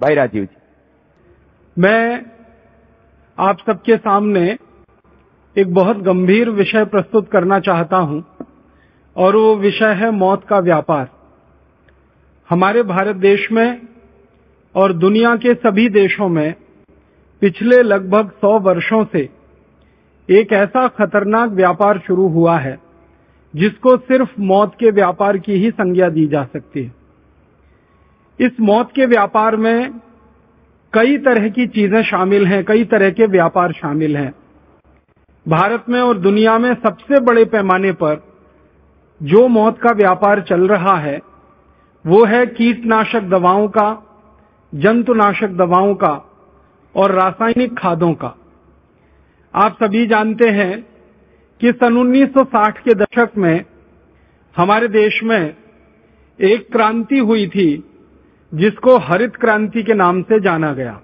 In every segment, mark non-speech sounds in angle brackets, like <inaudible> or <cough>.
भाई राजीव जी। मैं आप सबके सामने एक बहुत गंभीर विषय प्रस्तुत करना चाहता हूँ, और वो विषय है मौत का व्यापार। हमारे भारत देश में और दुनिया के सभी देशों में पिछले लगभग सौ वर्षों से एक ऐसा खतरनाक व्यापार शुरू हुआ है, जिसको सिर्फ़ मौत के व्यापार की ही संज्ञा दी जा सकती है। इस मौत के व्यापार में कई तरह की चीज़ें शामिल हैं, कई तरह के व्यापार शामिल हैं। भारत में और दुनिया में सबसे बड़े पैमाने पर जो मौत का व्यापार चल रहा है, वो है कीटनाशक दवाओं का, जंतुनाशक दवाओं का और रासायनिक खादों का। आप सभी जानते हैं कि सन 1960 के दशक में हमारे देश में एक क्रांति हुई थी। जिसको हरित क्रांति के नाम से जाना गया।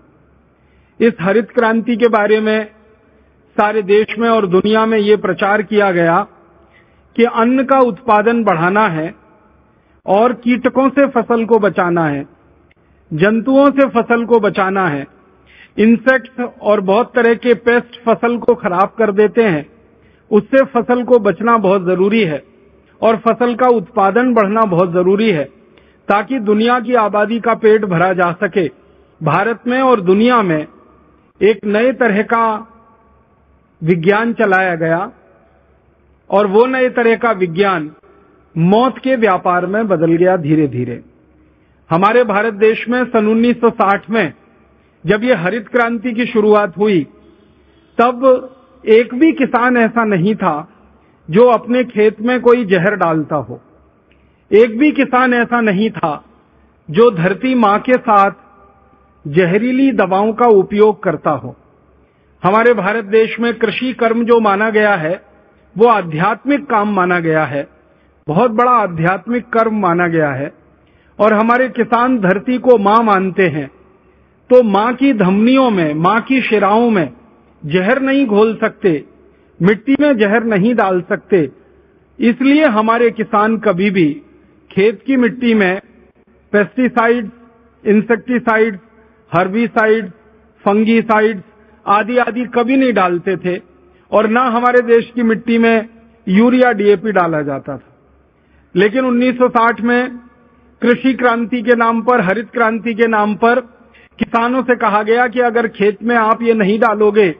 इस हरित क्रांति के बारे में सारे देश में और दुनिया में ये प्रचार किया गया कि अन्न का उत्पादन बढ़ाना है और कीटकों से फ़सल को बचाना है, जंतुओं से फ़सल को बचाना है इंसेक्ट्स और बहुत तरह के पेस्ट फ़सल को खराब कर देते हैं। उससे फ़सल को बचना बहुत ज़रूरी है और फ़सल का उत्पादन बढ़ना बहुत ज़रूरी है। ताकि दुनिया की आबादी का पेट भरा जा सके। भारत में और दुनिया में एक नए तरह का विज्ञान चलाया गया और वो नए तरह का विज्ञान मौत के व्यापार में बदल गया धीरे धीरे हमारे भारत देश में सन 1960 में जब ये हरित क्रांति की शुरुआत हुई, तब एक भी किसान ऐसा नहीं था जो अपने खेत में कोई जहर डालता हो। एक भी किसान ऐसा नहीं था जो धरती माँ के साथ जहरीली दवाओं का उपयोग करता हो। हमारे भारत देश में कृषि कर्म जो माना गया है, वो आध्यात्मिक काम माना गया है। बहुत बड़ा आध्यात्मिक कर्म माना गया है। और हमारे किसान धरती को माँ मानते हैं तो माँ की धमनियों में, माँ की शिराओं में जहर नहीं घोल सकते, मिट्टी में जहर नहीं डाल सकते। इसलिए हमारे किसान कभी भी खेत की मिट्टी में पेस्टिसाइड्स इंसेक्टिसाइड्स हर्बिसाइड्स फंगीसाइड्स आदि आदि कभी नहीं डालते थे और न हमारे देश की मिट्टी में यूरिया डीएपी डाला जाता था। लेकिन 1960 में कृषि क्रांति के नाम पर, हरित क्रांति के नाम पर किसानों से कहा गया कि अगर खेत में आप ये नहीं डालोगे,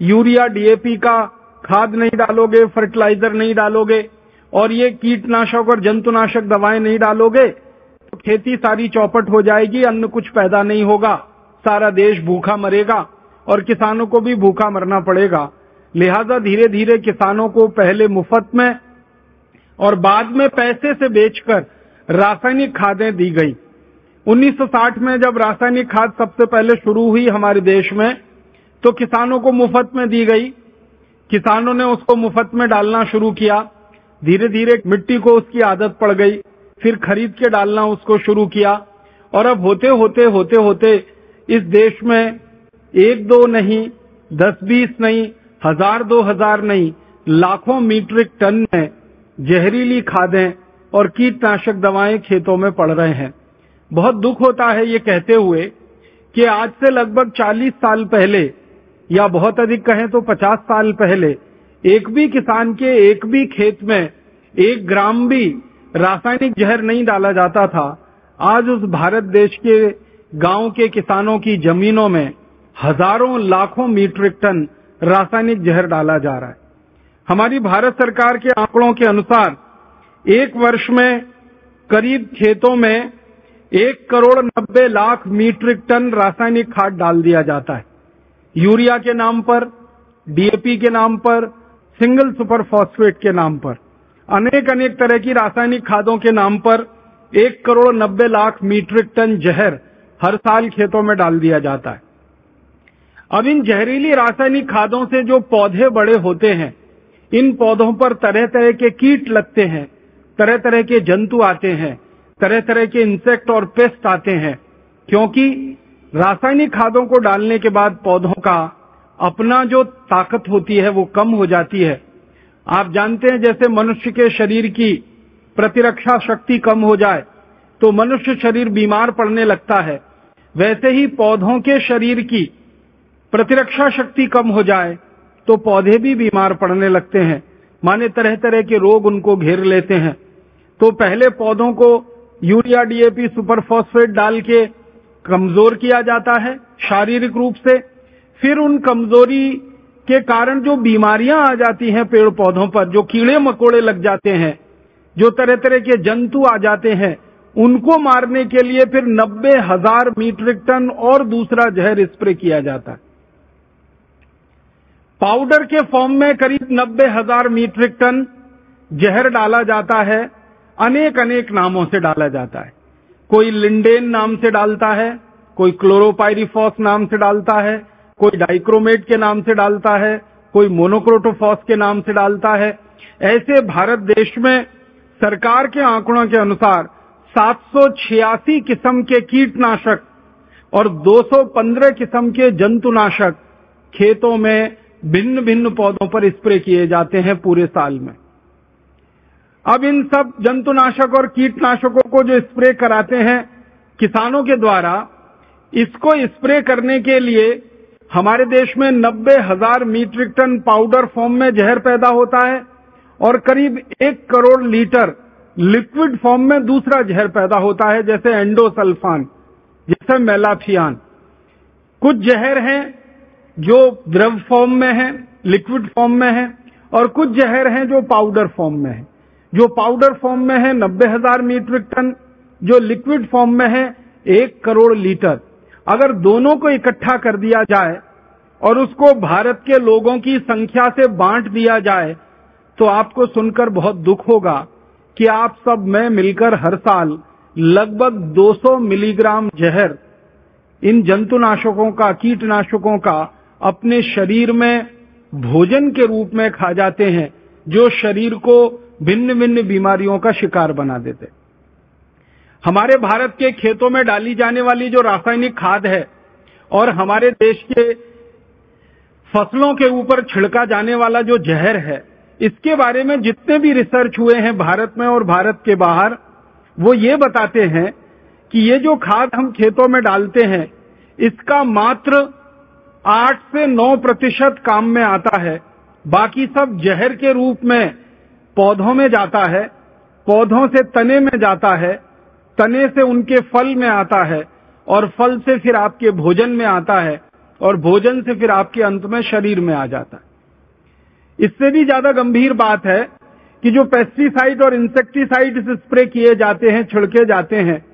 यूरिया डीएपी का खाद नहीं डालोगे फर्टिलाइज़र नहीं डालोगे और ये कीटनाशक और जंतुनाशक दवाएँ नहीं डालोगे तो खेती सारी चौपट हो जाएगी, अन्न कुछ पैदा नहीं होगा, सारा देश भूखा मरेगा और किसानों को भी भूखा मरना पड़ेगा। लिहाजा धीरे धीरे किसानों को पहले मुफ़्त में और बाद में पैसे से बेचकर रासायनिक खादें दी गई। 1960 में जब रासायनिक खाद सबसे पहले शुरू हुई हमारे देश में तो किसानों को मुफ़्त में दी गई। किसानों ने उसको मुफ़्त में डालना शुरू किया। धीरे धीरे मिट्टी को उसकी आदत पड़ गई। फिर खरीद के डालना उसको शुरू किया। और अब होते होते होते होते इस देश में एक दो नहीं, दस बीस नहीं, हज़ार दो हज़ार नहीं, लाखों मीट्रिक टन में जहरीली खादें और कीटनाशक दवाएँ खेतों में पड़ रहे हैं। बहुत दुख होता है ये कहते हुए कि आज से लगभग 40 साल पहले, या बहुत अधिक कहें तो 50 साल पहले एक भी किसान के एक भी खेत में एक ग्राम भी रासायनिक जहर नहीं डाला जाता था। आज उस भारत देश के गाँव के किसानों की जमीनों में हज़ारों लाखों मीट्रिक टन रासायनिक जहर डाला जा रहा है। हमारी भारत सरकार के आंकड़ों के अनुसार एक वर्ष में करीब खेतों में एक करोड़ नब्बे लाख मीट्रिक टन रासायनिक खाद डाल दिया जाता है। यूरिया के नाम पर, डीएपी के नाम पर सिंगल सुपर फॉस्फेट के नाम पर। अनेक अनेक तरह की रासायनिक खादों के नाम पर एक करोड़ नब्बे लाख मीट्रिक टन जहर हर साल खेतों में डाल दिया जाता है। अब इन जहरीली रासायनिक खादों से जो पौधे बड़े होते हैं, इन पौधों पर तरह तरह के कीट लगते हैं तरह तरह के जंतु आते हैं तरह तरह के इंसेक्ट और पेस्ट आते हैं, क्योंकि रासायनिक खादों को डालने के बाद पौधों का अपना जो ताकत होती है, वो कम हो जाती है। आप जानते हैं, जैसे मनुष्य के शरीर की प्रतिरक्षा शक्ति कम हो जाए तो मनुष्य शरीर बीमार पड़ने लगता है। वैसे ही पौधों के शरीर की प्रतिरक्षा शक्ति कम हो जाए तो पौधे भी बीमार पड़ने लगते हैं। माने तरह तरह के रोग उनको घेर लेते हैं। तो पहले पौधों को यूरिया, डीएपी सुपर फॉस्फेट डाल के कमज़ोर किया जाता है, शारीरिक रूप से। फिर उन कमज़ोरी के कारण जो बीमारियाँ आ जाती हैं पेड़ पौधों पर, जो कीड़े मकोड़े लग जाते हैं, जो तरह तरह के जंतु आ जाते हैं, उनको मारने के लिए फिर नब्बे हज़ार मीट्रिक टन और दूसरा जहर स्प्रे किया जाता है। पाउडर के फॉर्म में करीब नब्बे हज़ार मीट्रिक टन जहर डाला जाता है अनेक अनेक नामों से डाला जाता है। कोई लिंडेन नाम से डालता है, कोई क्लोरोपायरिफॉस नाम से डालता है कोई डाइक्रोमेट के नाम से डालता है, कोई मोनोक्रोटोफॉस के नाम से डालता है। ऐसे भारत देश में सरकार के आंकड़ों के अनुसार सात सौ छियासी किस्म के कीटनाशक और 215 किस्म के जंतुनाशक खेतों में भिन्न भिन्न पौधों पर स्प्रे किए जाते हैं पूरे साल में। अब इन सब जंतुनाशक और कीटनाशकों को जो स्प्रे कराते हैं, किसानों के द्वारा, इसको स्प्रे करने के लिए हमारे देश में नब्बे हज़ार मीट्रिक टन पाउडर फॉर्म में जहर पैदा होता है और करीब एक करोड़ लीटर लिक्विड फॉर्म में दूसरा जहर पैदा होता है, जैसे एंडोसल्फान, जैसे मेलाफियान कुछ जहर हैं जो द्रव फॉर्म में है, लिक्विड फॉर्म में है, और कुछ जहर हैं जो पाउडर फॉर्म में है। जो पाउडर फॉर्म में है नब्बे हज़ार मीट्रिक टन, जो लिक्विड फॉर्म में है, एक करोड़ लीटर। अगर दोनों को इकट्ठा कर दिया जाए और उसको भारत के लोगों की संख्या से बांट दिया जाए तो आपको सुनकर बहुत दुख होगा कि आप सब में मिलकर हर साल लगभग 200 मिलीग्राम जहर इन जंतुनाशकों का, कीटनाशकों का अपने शरीर में भोजन के रूप में खा जाते हैं, जो शरीर को भिन्न भिन्न बीमारियों का शिकार बना देते हमारे भारत के खेतों में डाली जाने वाली जो रासायनिक खाद है और हमारे देश के फ़सलों के ऊपर छिड़का जाने वाला जो जहर है, इसके बारे में जितने भी रिसर्च हुए हैं भारत में और भारत के बाहर, वो ये बताते हैं कि ये जो खाद हम खेतों में डालते हैं, इसका मात्र आठ से नौ प्रतिशत काम में आता है। बाकी सब जहर के रूप में पौधों में जाता है, पौधों से तने में जाता है तने से उनके फल में आता है और फल से फिर आपके भोजन में आता है और भोजन से फिर आपके अंत में शरीर में आ जाता है। इससे भी ज़्यादा गंभीर बात है कि जो पेस्टिसाइड और इंसेक्टिसाइड स्प्रे किए जाते हैं, छिड़के जाते हैं,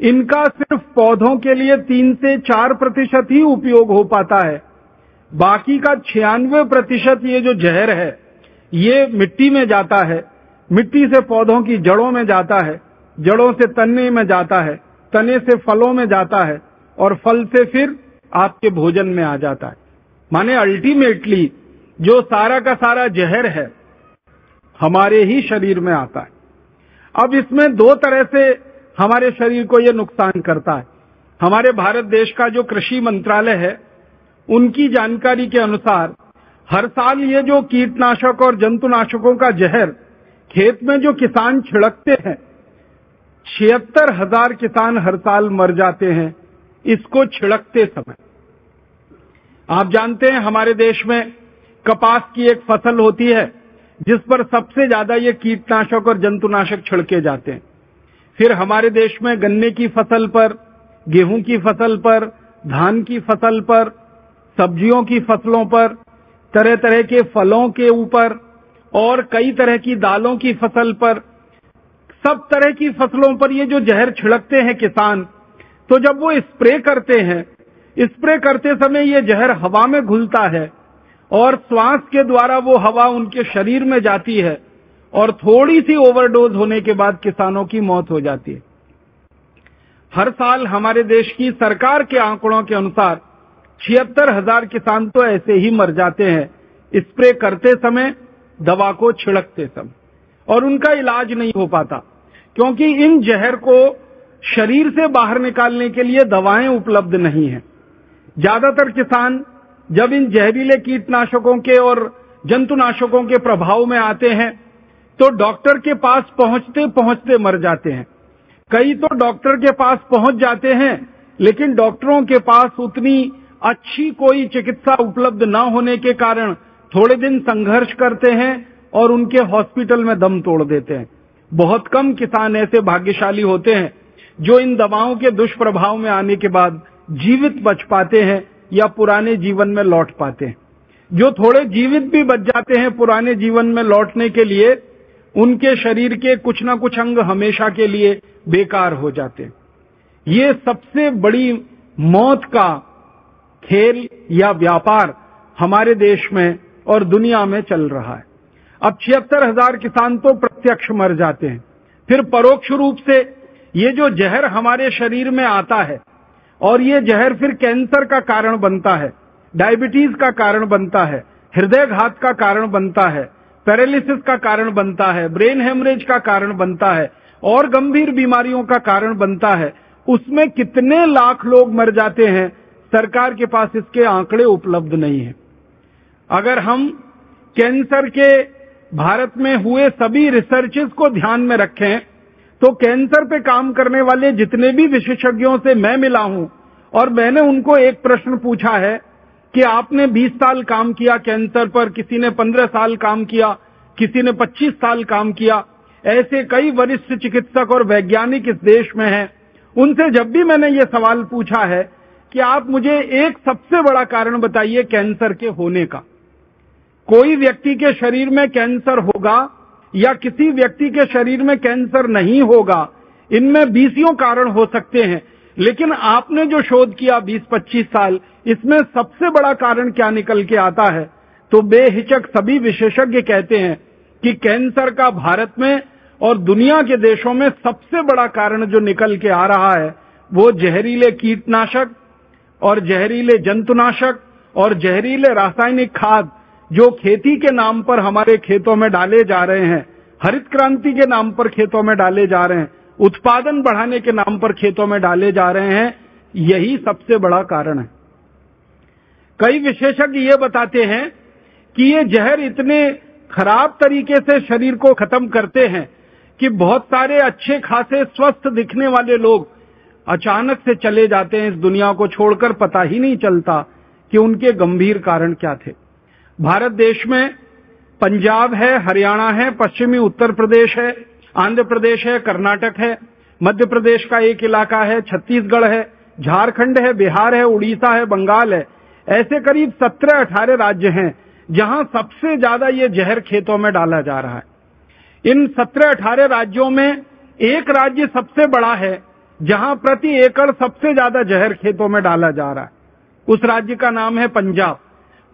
इनका सिर्फ़ पौधों के लिए तीन से चार प्रतिशत ही उपयोग हो पाता है। बाकी का छियानवे प्रतिशत ये जो जहर है, ये मिट्टी में जाता है, मिट्टी से पौधों की जड़ों में जाता है। जड़ों से तने में जाता है तने से फलों में जाता है और फल से फिर आपके भोजन में आ जाता है। माने अल्टीमेटली जो सारा का सारा जहर है, हमारे ही शरीर में आता है। अब इसमें दो तरह से हमारे शरीर को यह नुकसान करता है। हमारे भारत देश का जो कृषि मंत्रालय है, उनकी जानकारी के अनुसार हर साल ये जो कीटनाशक और जंतुनाशकों का जहर खेत में जो किसान छिड़कते हैं छिहत्तर हज़ार किसान हर साल मर जाते हैं, इसको छिड़कते समय। आप जानते हैं, हमारे देश में कपास की एक फ़सल होती है, जिस पर सबसे ज़्यादा ये कीटनाशक और जंतुनाशक छिड़के जाते हैं। फिर हमारे देश में गन्ने की फ़सल पर, गेहूँ की फ़सल पर, धान की फ़सल पर, सब्जियों की फ़सलों पर तरह तरह के फलों के ऊपर और कई तरह की दालों की फ़सल पर सब तरह की फ़सलों पर ये जो जहर छिड़कते हैं किसान तो जब वो स्प्रे करते हैं, स्प्रे करते समय ये जहर हवा में घुलता है और श्वास के द्वारा वो हवा उनके शरीर में जाती है और थोड़ी सी ओवरडोज होने के बाद किसानों की मौत हो जाती है। हर साल हमारे देश की सरकार के आंकड़ों के अनुसार छिहत्तर हज़ार किसान तो ऐसे ही मर जाते हैं, स्प्रे करते समय, दवा को छिड़कते समय। और उनका इलाज नहीं हो पाता। क्योंकि इन जहर को शरीर से बाहर निकालने के लिए दवाएँ उपलब्ध नहीं है। ज़्यादातर किसान जब इन जहरीले कीटनाशकों के और जंतुनाशकों के प्रभाव में आते हैं तो डॉक्टर के पास पहुँचते पहुँचते मर जाते हैं। कई तो डॉक्टर के पास पहुँच जाते हैं, लेकिन डॉक्टरों के पास उतनी अच्छी कोई चिकित्सा उपलब्ध न होने के कारण थोड़े दिन संघर्ष करते हैं और उनके हॉस्पिटल में दम तोड़ देते हैं। बहुत कम किसान ऐसे भाग्यशाली होते हैं, जो इन दवाओं के दुष्प्रभाव में आने के बाद जीवित बच पाते हैं या पुराने जीवन में लौट पाते हैं। जो थोड़े जीवित भी बच जाते हैं पुराने जीवन में लौटने के लिए, उनके शरीर के कुछ ना कुछ अंग हमेशा के लिए बेकार हो जाते हैं। ये सबसे बड़ी मौत का खेल या व्यापार हमारे देश में और दुनिया में चल रहा है। अब छिहत्तर हज़ार किसान तो प्रत्यक्ष मर जाते हैं। फिर परोक्ष रूप से ये जो जहर हमारे शरीर में आता है, और ये जहर फिर कैंसर का कारण बनता है, डायबिटीज़ का कारण बनता है हृदय घात का कारण बनता है, पैरालिसिस का कारण बनता है, ब्रेन हेमरेज का कारण बनता है, और गंभीर बीमारियों का कारण बनता है, उसमें कितने लाख लोग मर जाते हैं, सरकार के पास इसके आंकड़े उपलब्ध नहीं है। अगर हम कैंसर के भारत में हुए सभी रिसर्चेस को ध्यान में रखें तो कैंसर पे काम करने वाले जितने भी विशेषज्ञों से मैं मिला हूँ, और मैंने उनको एक प्रश्न पूछा है कि आपने 20 साल काम किया कैंसर पर, किसी ने 15 साल काम किया, किसी ने 25 साल काम किया, ऐसे कई वरिष्ठ चिकित्सक और वैज्ञानिक इस देश में हैं। उनसे जब भी मैंने ये सवाल पूछा है कि आप मुझे एक सबसे बड़ा कारण बताइए कैंसर के होने का। कोई व्यक्ति के शरीर में कैंसर होगा या किसी व्यक्ति के शरीर में कैंसर नहीं होगा, इनमें बीसियों कारण हो सकते हैं। लेकिन आपने जो शोध किया 20-25 साल, इसमें सबसे बड़ा कारण क्या निकल के आता है? तो बेहिचक सभी विशेषज्ञ कहते हैं कि कैंसर का भारत में और दुनिया के देशों में सबसे बड़ा कारण जो निकल के आ रहा है, वो जहरीले कीटनाशक और जहरीले जंतुनाशक और जहरीले रासायनिक खाद जो खेती के नाम पर हमारे खेतों में डाले जा रहे हैं, हरित क्रांति के नाम पर खेतों में डाले जा रहे हैं, उत्पादन बढ़ाने के नाम पर खेतों में डाले जा रहे हैं, यही सबसे बड़ा कारण है। कई विशेषज्ञ ये बताते हैं कि ये जहर इतने खराब तरीके से शरीर को खत्म करते हैं कि बहुत सारे अच्छे खासे स्वस्थ दिखने वाले लोग अचानक से चले जाते हैं इस दुनिया को छोड़कर, पता ही नहीं चलता कि उनके गंभीर कारण क्या थे। भारत देश में पंजाब है, हरियाणा है, पश्चिमी उत्तर प्रदेश है, आंध्र प्रदेश है, कर्नाटक है, मध्य प्रदेश का एक इलाका है, छत्तीसगढ़ है, झारखंड है, बिहार है, उड़ीसा है, बंगाल है। ऐसे करीब सत्रह अठारह राज्य हैं, जहाँ सबसे ज़्यादा ये जहर खेतों में डाला जा रहा है। इन सत्रह अठारह राज्यों में एक राज्य सबसे बड़ा है, जहाँ प्रति एकड़ सबसे ज़्यादा जहर खेतों में डाला जा रहा है। उस राज्य का नाम है पंजाब।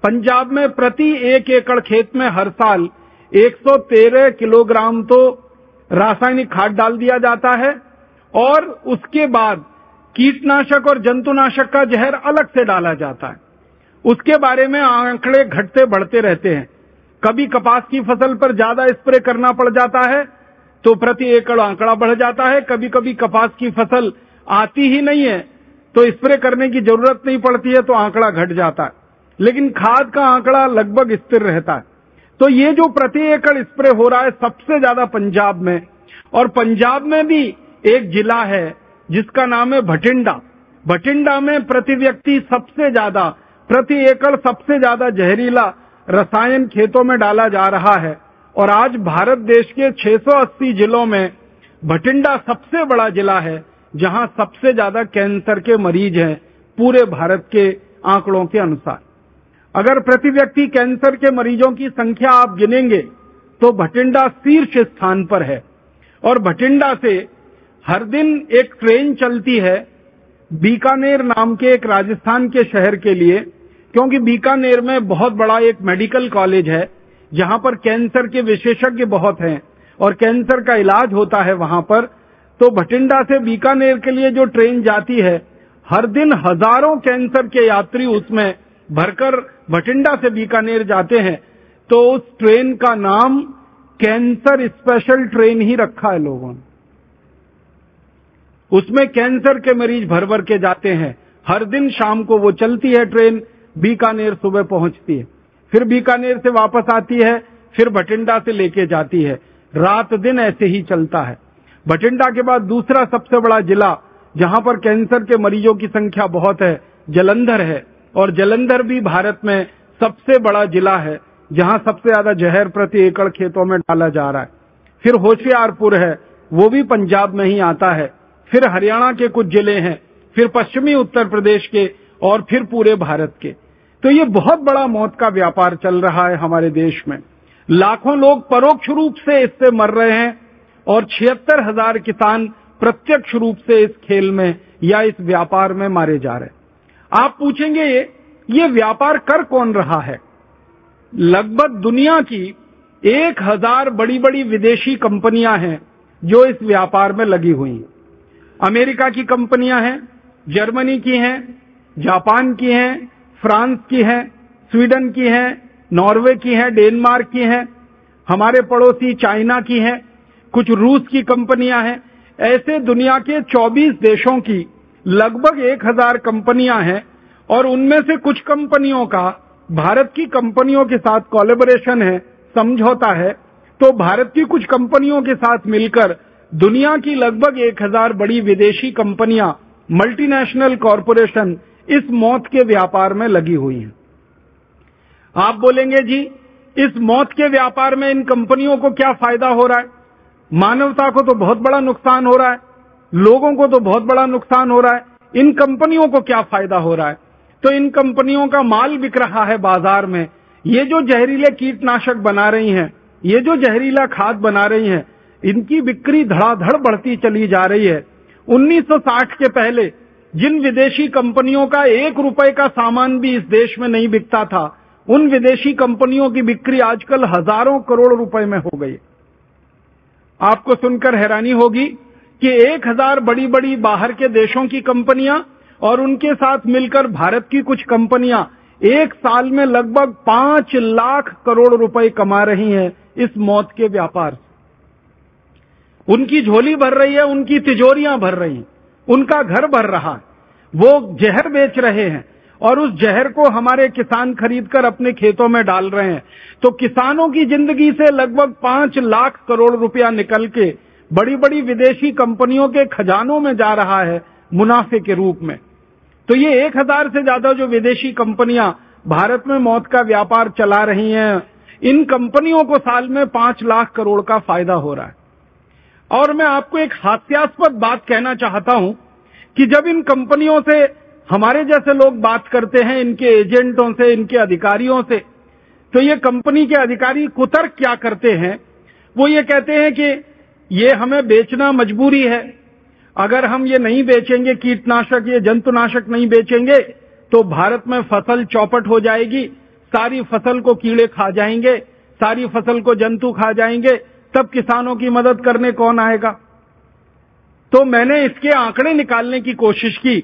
पंजाब में प्रति एक एकड़ खेत में हर साल 113 किलोग्राम तो रासायनिक खाद डाल दिया जाता है और उसके बाद कीटनाशक और जंतुनाशक का जहर अलग से डाला जाता है। उसके बारे में आंकड़े घटते बढ़ते रहते हैं। कभी कपास की फ़सल पर ज़्यादा स्प्रे करना पड़ जाता है तो प्रति एकड़ आंकड़ा बढ़ जाता है। कभी कभी कपास की फ़सल आती ही नहीं है तो स्प्रे करने की ज़रूरत नहीं पड़ती है तो आंकड़ा घट जाता है। लेकिन खाद का आंकड़ा लगभग स्थिर रहता है। तो ये जो प्रति एकड़ स्प्रे हो रहा है सबसे ज़्यादा पंजाब में। और पंजाब में भी एक जिला है, जिसका नाम है भटिंडा। भटिंडा में प्रति व्यक्ति सबसे ज़्यादा, प्रति एकड़ सबसे ज़्यादा जहरीला रसायन खेतों में डाला जा रहा है। और आज भारत देश के 680 जिलों में भटिंडा सबसे बड़ा जिला है, जहाँ सबसे ज़्यादा कैंसर के मरीज़ हैं पूरे भारत के आंकड़ों के अनुसार। अगर प्रति व्यक्ति कैंसर के मरीजों की संख्या आप गिनेंगे तो भटिंडा शीर्ष स्थान पर है। और भटिंडा से हर दिन एक ट्रेन चलती है बीकानेर नाम के एक राजस्थान के शहर के लिए, क्योंकि बीकानेर में बहुत बड़ा एक मेडिकल कॉलेज है, जहाँ पर कैंसर के विशेषज्ञ बहुत हैं, और कैंसर का इलाज होता है वहाँ पर। तो भटिंडा से बीकानेर के लिए जो ट्रेन जाती है, हर दिन हज़ारों कैंसर के यात्री उसमें भरकर भटिंडा से बीकानेर जाते हैं तो उस ट्रेन का नाम कैंसर स्पेशल ट्रेन ही रखा है लोगों ने। उसमें कैंसर के मरीज़ भर भर के जाते हैं। हर दिन शाम को वो चलती है ट्रेन, बीकानेर सुबह पहुँचती है। फिर बीकानेर से वापस आती है, फिर भटिंडा से लेके जाती है। रात दिन ऐसे ही चलता है। भटिंडा के बाद दूसरा सबसे बड़ा जिला, जहाँ पर कैंसर के मरीजों की संख्या बहुत है, जलंधर है। और जलंधर भी भारत में सबसे बड़ा जिला है, जहाँ सबसे ज़्यादा जहर प्रति एकड़ खेतों में डाला जा रहा है। फिर होशियारपुर है, वो भी पंजाब में ही आता है। फिर हरियाणा के कुछ ज़िले हैं, फिर पश्चिमी उत्तर प्रदेश के और फिर पूरे भारत के। तो ये बहुत बड़ा मौत का व्यापार चल रहा है हमारे देश में। लाखों लोग परोक्ष रूप से इससे मर रहे हैं और छिहत्तर हज़ार किसान प्रत्यक्ष रूप से इस खेल में या इस व्यापार में मारे जा रहे हैं। आप पूछेंगे ये ये व्यापार कर कौन रहा है? लगभग दुनिया की एक हज़ार बड़ी बड़ी विदेशी कंपनियाँ हैं जो इस व्यापार में लगी हुई हैं। अमेरिका की कंपनियाँ हैं, जर्मनी की हैं, जापान की हैं, फ्रांस की हैं, स्वीडन की हैं, नॉर्वे की हैं, डेनमार्क की हैं, हमारे पड़ोसी चाइना की हैं, कुछ रूस की कंपनियाँ हैं। ऐसे दुनिया के 24 देशों की लगभग 1000 कंपनियाँ हैं और उनमें से कुछ कंपनियों का, भारत की कंपनियों के साथ कोलेबोरेशन है, समझौता है तो भारत की कुछ कंपनियों के साथ मिलकर दुनिया की लगभग 1000 बड़ी विदेशी कंपनियाँ मल्टीनेशनल कॉरपोरेशन इस मौत के व्यापार में लगी हुई हैं। आप बोलेंगे, जी, इस मौत के व्यापार में इन कंपनियों को क्या फ़ायदा हो रहा है? मानवता को तो बहुत बड़ा नुकसान हो रहा है। लोगों को तो बहुत बड़ा नुकसान हो रहा है। इन कंपनियों को क्या फ़ायदा हो रहा है? तो इन कंपनियों का माल बिक रहा है बाज़ार में। ये जो जहरीले कीटनाशक बना रही हैं, ये जो जहरीला खाद बना रही हैं, इनकी बिक्री धड़ाधड़ बढ़ती चली जा रही है। 1960 के पहले जिन विदेशी कंपनियों का एक रुपए का सामान भी इस देश में नहीं बिकता था, उन विदेशी कंपनियों की बिक्री आजकल हज़ारों करोड़ रुपए में हो गई आपको सुनकर हैरानी होगी कि एक हज़ार बड़ी बड़ी बाहर के देशों की कंपनियाँ और उनके साथ मिलकर भारत की कुछ कंपनियाँ एक साल में लगभग पाँच लाख करोड़ रुपए कमा रही हैं इस मौत के व्यापार उनकी झोली भर रही है, उनकी तिजोरियाँ भर रही हैं, उनका घर भर रहा है, वो जहर बेच रहे हैं और उस जहर को हमारे किसान खरीदकर अपने खेतों में डाल रहे हैं। तो किसानों की ज़िंदगी से लगभग पाँच लाख करोड़ रुपया निकल के बड़ी बड़ी विदेशी कंपनियों के खजानों में जा रहा है मुनाफे के रूप में। तो ये एक हज़ार से ज़्यादा जो विदेशी कंपनियाँ भारत में मौत का व्यापार चला रही हैं, इन कंपनियों को साल में पाँच लाख करोड़ का फ़ायदा हो रहा है। और मैं आपको एक हास्यास्पद बात कहना चाहता हूँ कि जब इन कंपनियों से हमारे जैसे लोग बात करते हैं, इनके एजेंटों से, इनके अधिकारियों से तो ये कंपनी के अधिकारी कुतर्क क्या करते हैं? वो ये कहते हैं कि ये हमें बेचना मजबूरी है। अगर हम ये नहीं बेचेंगे, कीटनाशक ये जंतुनाशक नहीं बेचेंगे तो भारत में फ़सल चौपट हो जाएगी, सारी फ़सल को कीड़े खा जाएँगे, सारी फ़सल को जंतु खा जाएँगे, तब किसानों की मदद करने कौन आएगा? तो मैंने इसके आंकड़े निकालने की कोशिश की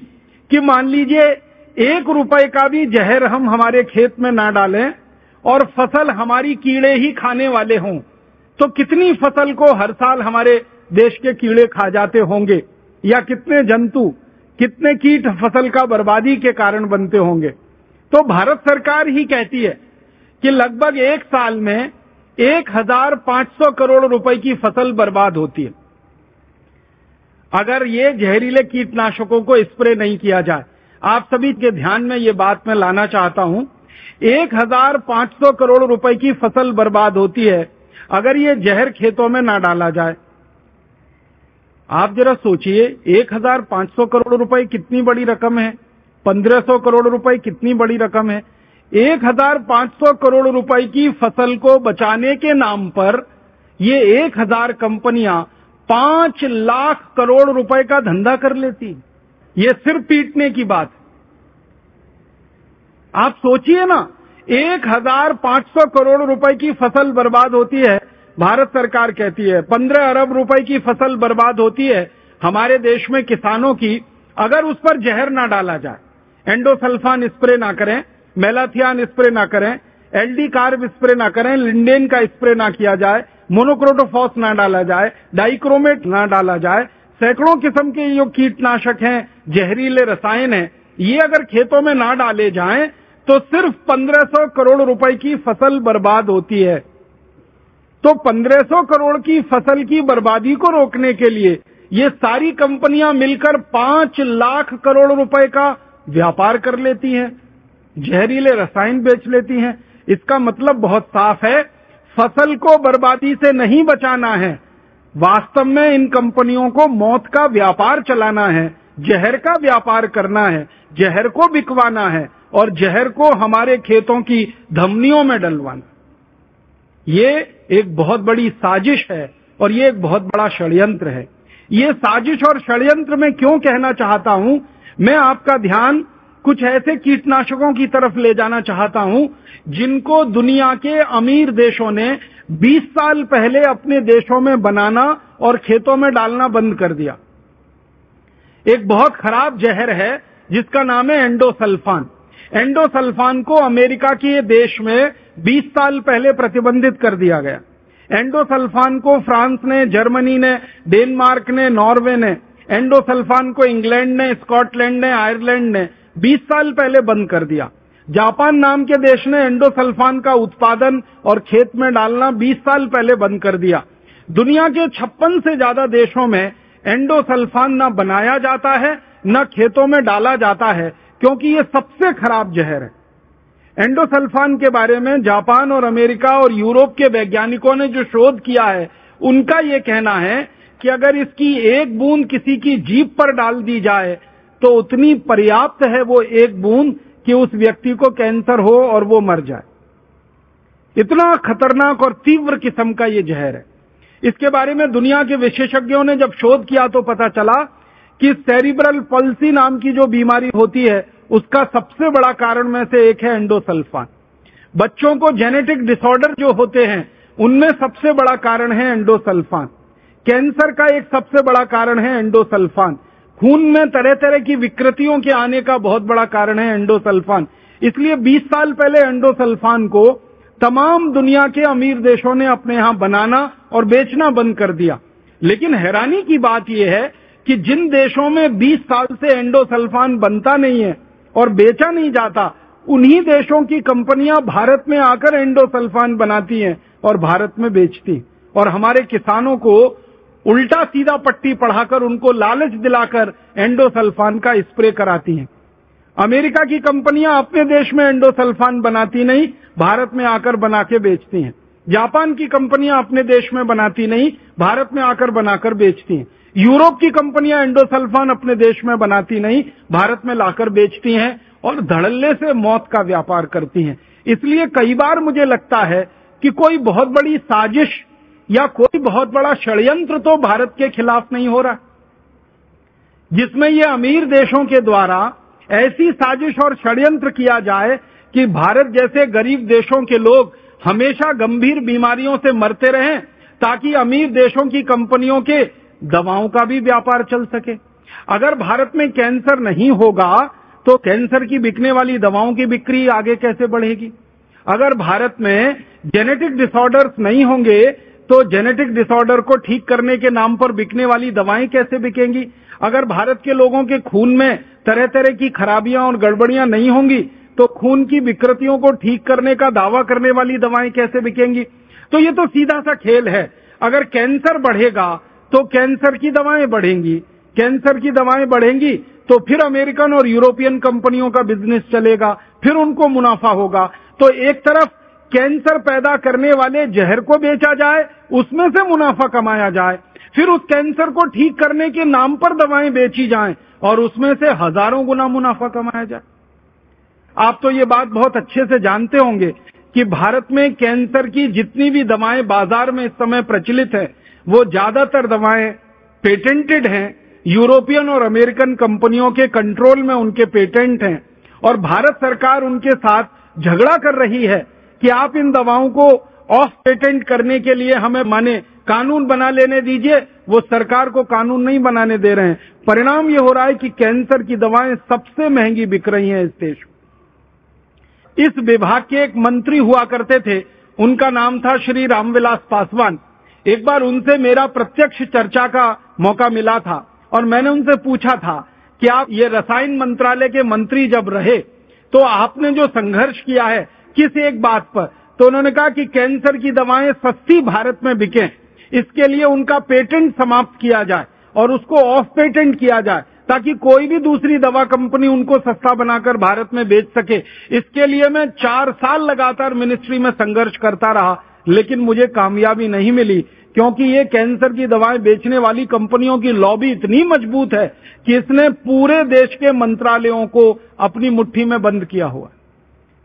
कि मान लीजिए, एक रुपए का भी जहर हम हमारे खेत में ना डालें और फ़सल हमारी कीड़े ही खाने वाले हों तो कितनी फ़सल को हर साल हमारे देश के कीड़े खा जाते होंगे? या कितने जंतु, कितने कीट फ़सल का बर्बादी के कारण बनते होंगे? तो भारत सरकार ही कहती है कि लगभग एक साल में एक हज़ार पाँच सौ करोड़ रुपए की फ़सल बर्बाद होती है। अगर ये जहरीले कीटनाशकों को स्प्रे नहीं किया जाए, आप सभी के ध्यान में ये बात मैं लाना चाहता हूँ, एक हज़ार पाँच सौ करोड़ रुपए की फ़सल बर्बाद होती है अगर ये जहर खेतों में ना डाला जाए। आप जरा सोचिए, एक हज़ार पाँच सौ करोड़ रुपए कितनी बड़ी रकम है, पंद्रह सौ करोड़ रुपए कितनी बड़ी रकम है। एक हज़ार पाँच सौ करोड़ रुपए की फ़सल को बचाने के नाम पर ये एक हज़ार कंपनियाँ पाँच लाख करोड़ रुपए का धंधा कर लेती। ये सिर्फ़ पीटने की बात। आप सोचिए ना एक हज़ार पाँच सौ करोड़ रुपए की फ़सल बर्बाद होती है, भारत सरकार कहती है। पंद्रह अरब रुपए की फ़सल बर्बाद होती है, हमारे देश में किसानों की अगर उस पर जहर ना डाला जाए। एंडोसल्फान स्प्रे ना करें, मेलाथियान स्प्रे ना करें, एलडी कार्ब स्प्रे ना करें, लिंडेन का स्प्रे ना किया जाए, मोनोक्रोटोफॉस ना डाला जाए, डाइक्रोमेट ना डाला जाए, सैकड़ों किस्म के जो कीटनाशक हैं, जहरीले रसायन हैं, ये अगर खेतों में ना डाले जाएँ तो सिर्फ़ 1500 करोड़ रुपए की फ़सल बर्बाद होती है। तो 1500 करोड़ की फ़सल की बर्बादी को रोकने के लिए ये सारी कंपनियाँ मिलकर पाँच लाख करोड़ रुपए का व्यापार कर लेती हैं, जहरीले रसायन बेच लेती हैं। इसका मतलब बहुत साफ़ है, फ़सल को बर्बादी से नहीं बचाना है। वास्तव में इन कंपनियों को मौत का व्यापार चलाना है, जहर का व्यापार करना है, जहर को बिकवाना है। और जहर को हमारे खेतों की धमनियों में डलवाना। ये एक बहुत बड़ी साजिश है और ये एक बहुत बड़ा षड्यंत्र है। ये साजिश और षड्यंत्र में क्यों कहना चाहता हूँ? मैं आपका ध्यान कुछ ऐसे कीटनाशकों की तरफ़ ले जाना चाहता हूँ, जिनको दुनिया के अमीर देशों ने 20 साल पहले अपने देशों में बनाना और खेतों में डालना बंद कर दिया। एक बहुत खराब जहर है, जिसका नाम है एंडोसल्फान। एंडोसल्फान को अमेरिका के देश में 20 साल पहले प्रतिबंधित कर दिया गया। एंडोसल्फान को फ्रांस ने, जर्मनी ने, डेनमार्क ने, नॉर्वे ने, एंडोसल्फान को इंग्लैंड ने, स्कॉटलैंड ने, आयरलैंड ने 20 साल पहले बंद कर दिया। जापान नाम के देश ने एंडोसल्फान का उत्पादन और खेत में डालना 20 साल पहले बंद कर दिया। दुनिया के छप्पन से ज़्यादा देशों में एंडोसल्फान न बनाया जाता है, न खेतों में डाला जाता है। क्योंकि ये सबसे खराब जहर है। एंडोसल्फान के बारे में जापान और अमेरिका और यूरोप के वैज्ञानिकों ने जो शोध किया है, उनका ये कहना है कि अगर इसकी एक बूंद किसी की जीप पर डाल दी जाए तो उतनी पर्याप्त है वो एक बूंद कि उस व्यक्ति को कैंसर हो और वो मर जाए। इतना खतरनाक और तीव्र किस्म का ये जहर है। इसके बारे में दुनिया के विशेषज्ञों ने जब शोध किया तो पता चला कि सेरिब्रल पल्सी नाम की जो बीमारी होती है, उसका सबसे बड़ा कारण में से एक है एंडोसल्फान। बच्चों को जेनेटिक डिसऑर्डर जो होते हैं, उनमें सबसे बड़ा कारण है एंडोसल्फान। कैंसर का एक सबसे बड़ा कारण है एंडोसल्फान। खून में तरह तरह की विकृतियों के आने का बहुत बड़ा कारण है एंडोसल्फान। इसलिए 20 साल पहले एंडोसल्फान को तमाम दुनिया के अमीर देशों ने अपने यहाँ बनाना और बेचना बंद कर दिया। लेकिन हैरानी की बात यह है कि जिन देशों में 20 साल से एंडोसल्फान बनता नहीं है और बेचा नहीं जाता, उन्हीं देशों की कंपनियाँ भारत में आकर एंडोसल्फान बनाती हैं और भारत में बेचती। और हमारे किसानों को उल्टा सीधा पट्टी पढ़ाकर उनको लालच दिलाकर एंडोसल्फान का स्प्रे कराती हैं। अमेरिका की कंपनियाँ अपने देश में एंडोसल्फान बनाती नहीं, भारत में आकर बना के बेचती हैं। जापान की कंपनियाँ अपने देश में बनाती नहीं, भारत में आकर बनाकर बेचती हैं। यूरोप की कंपनियाँ एंडोसल्फान अपने देश में बनाती नहीं, भारत में लाकर बेचती हैं और धड़ल्ले से मौत का व्यापार करती हैं। इसलिए कई बार मुझे लगता है कि कोई बहुत बड़ी साजिश या कोई बहुत बड़ा षड्यंत्र तो भारत के खिलाफ नहीं हो रहा। जिसमें ये अमीर देशों के द्वारा ऐसी साजिश और षड्यंत्र किया जाए कि भारत जैसे गरीब देशों के लोग हमेशा गंभीर बीमारियों से मरते रहें, ताकि अमीर देशों की कंपनियों के दवाओं का भी व्यापार चल सके। अगर भारत में कैंसर नहीं होगा तो कैंसर की बिकने वाली दवाओं की बिक्री आगे कैसे बढ़ेगी? अगर भारत में जेनेटिक डिसऑर्डर्स नहीं होंगे तो जेनेटिक डिसऑर्डर को ठीक करने के नाम पर बिकने वाली दवाएँ कैसे बिकेंगी? अगर भारत के लोगों के खून में तरह तरह की खराबियाँ और गड़बड़ियाँ नहीं होंगी तो खून की विकृतियों को ठीक करने का दावा करने वाली दवाएँ कैसे बिकेंगी? तो ये तो सीधा सा खेल है। अगर कैंसर बढ़ेगा तो कैंसर की दवाएँ बढ़ेंगी। कैंसर की दवाएँ बढ़ेंगी तो फिर अमेरिकन और यूरोपियन कंपनियों का बिज़नेस चलेगा, फिर उनको मुनाफा होगा। तो एक तरफ़ कैंसर पैदा करने वाले जहर को बेचा जाए, उसमें से मुनाफा कमाया जाए, फिर उस कैंसर को ठीक करने के नाम पर दवाएँ बेची जाएँ, और उसमें से हज़ारों गुना मुनाफा कमाया जाए। आप तो ये बात बहुत अच्छे से जानते होंगे कि भारत में कैंसर की जितनी भी दवाएँ बाज़ार में इस समय प्रचलित है वो ज़्यादातर दवाएँ पेटेंटेड हैं। यूरोपियन और अमेरिकन कंपनियों के कंट्रोल में उनके पेटेंट हैं। और भारत सरकार उनके साथ झगड़ा कर रही है कि आप इन दवाओं को ऑफ़ पेटेंट करने के लिए हमें माने कानून बना लेने दीजिए। वो सरकार को कानून नहीं बनाने दे रहे हैं। परिणाम ये हो रहा है कि कैंसर की दवाएँ सबसे महँगी बिक रही हैं इस देश में। इस विभाग के एक मंत्री हुआ करते थे। उनका नाम था श्री रामविलास पासवान। एक बार उनसे मेरा प्रत्यक्ष चर्चा का मौका मिला था और मैंने उनसे पूछा था कि आप ये रसायन मंत्रालय के मंत्री जब रहे तो आपने जो संघर्ष किया है किस एक बात पर? तो उन्होंने कहा कि कैंसर की दवाएँ सस्ती भारत में बिके, इसके लिए उनका पेटेंट समाप्त किया जाए और उसको ऑफ़ पेटेंट किया जाए, ताकि कोई भी दूसरी दवा कंपनी उनको सस्ता बनाकर भारत में बेच सके। इसके लिए मैं चार साल लगातार मिनिस्ट्री में संघर्ष करता रहा लेकिन मुझे कामयाबी नहीं मिली, क्योंकि ये कैंसर की दवाएँ बेचने वाली कंपनियों की लॉबी इतनी मज़बूत है कि इसने पूरे देश के मंत्रालयों को अपनी मुट्ठी में बंद किया हुआ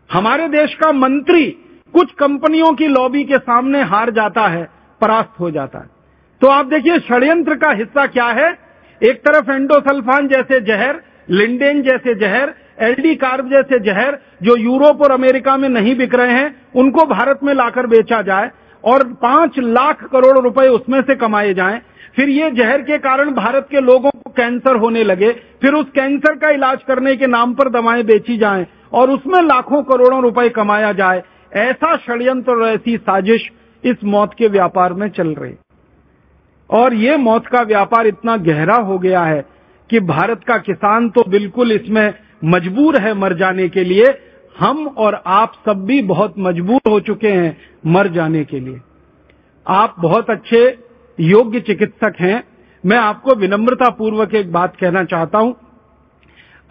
हमारे देश का मंत्री कुछ कंपनियों की लॉबी के सामने हार जाता है, परास्त हो जाता है। तो आप देखिए, षड्यंत्र का हिस्सा क्या है? एक तरफ़ एंडोसल्फान जैसे जहर, लिंडेन जैसे जहर एलडी कार्ब जैसे जहर जो यूरोप और अमेरिका में नहीं बिक रहे हैं, उनको भारत में लाकर बेचा जाए और पाँच लाख करोड़ रुपए उसमें से कमाए जाएँ। फिर ये जहर के कारण भारत के लोगों को कैंसर होने लगे। फिर उस कैंसर का इलाज करने के नाम पर दवाएँ बेची जाएँ और उसमें लाखों करोड़ों रुपए कमाया जाए। ऐसा षड्यंत्र और ऐसी साजिश इस मौत के व्यापार में चल रही। और ये मौत का व्यापार इतना गहरा हो गया है कि भारत का किसान तो बिल्कुल इसमें मजबूर है मर जाने के लिए। हम और आप सब भी बहुत मजबूर हो चुके हैं मर जाने के लिए। आप बहुत अच्छे, योग्य चिकित्सक हैं। मैं आपको विनम्रता पूर्वक एक बात कहना चाहता हूँ।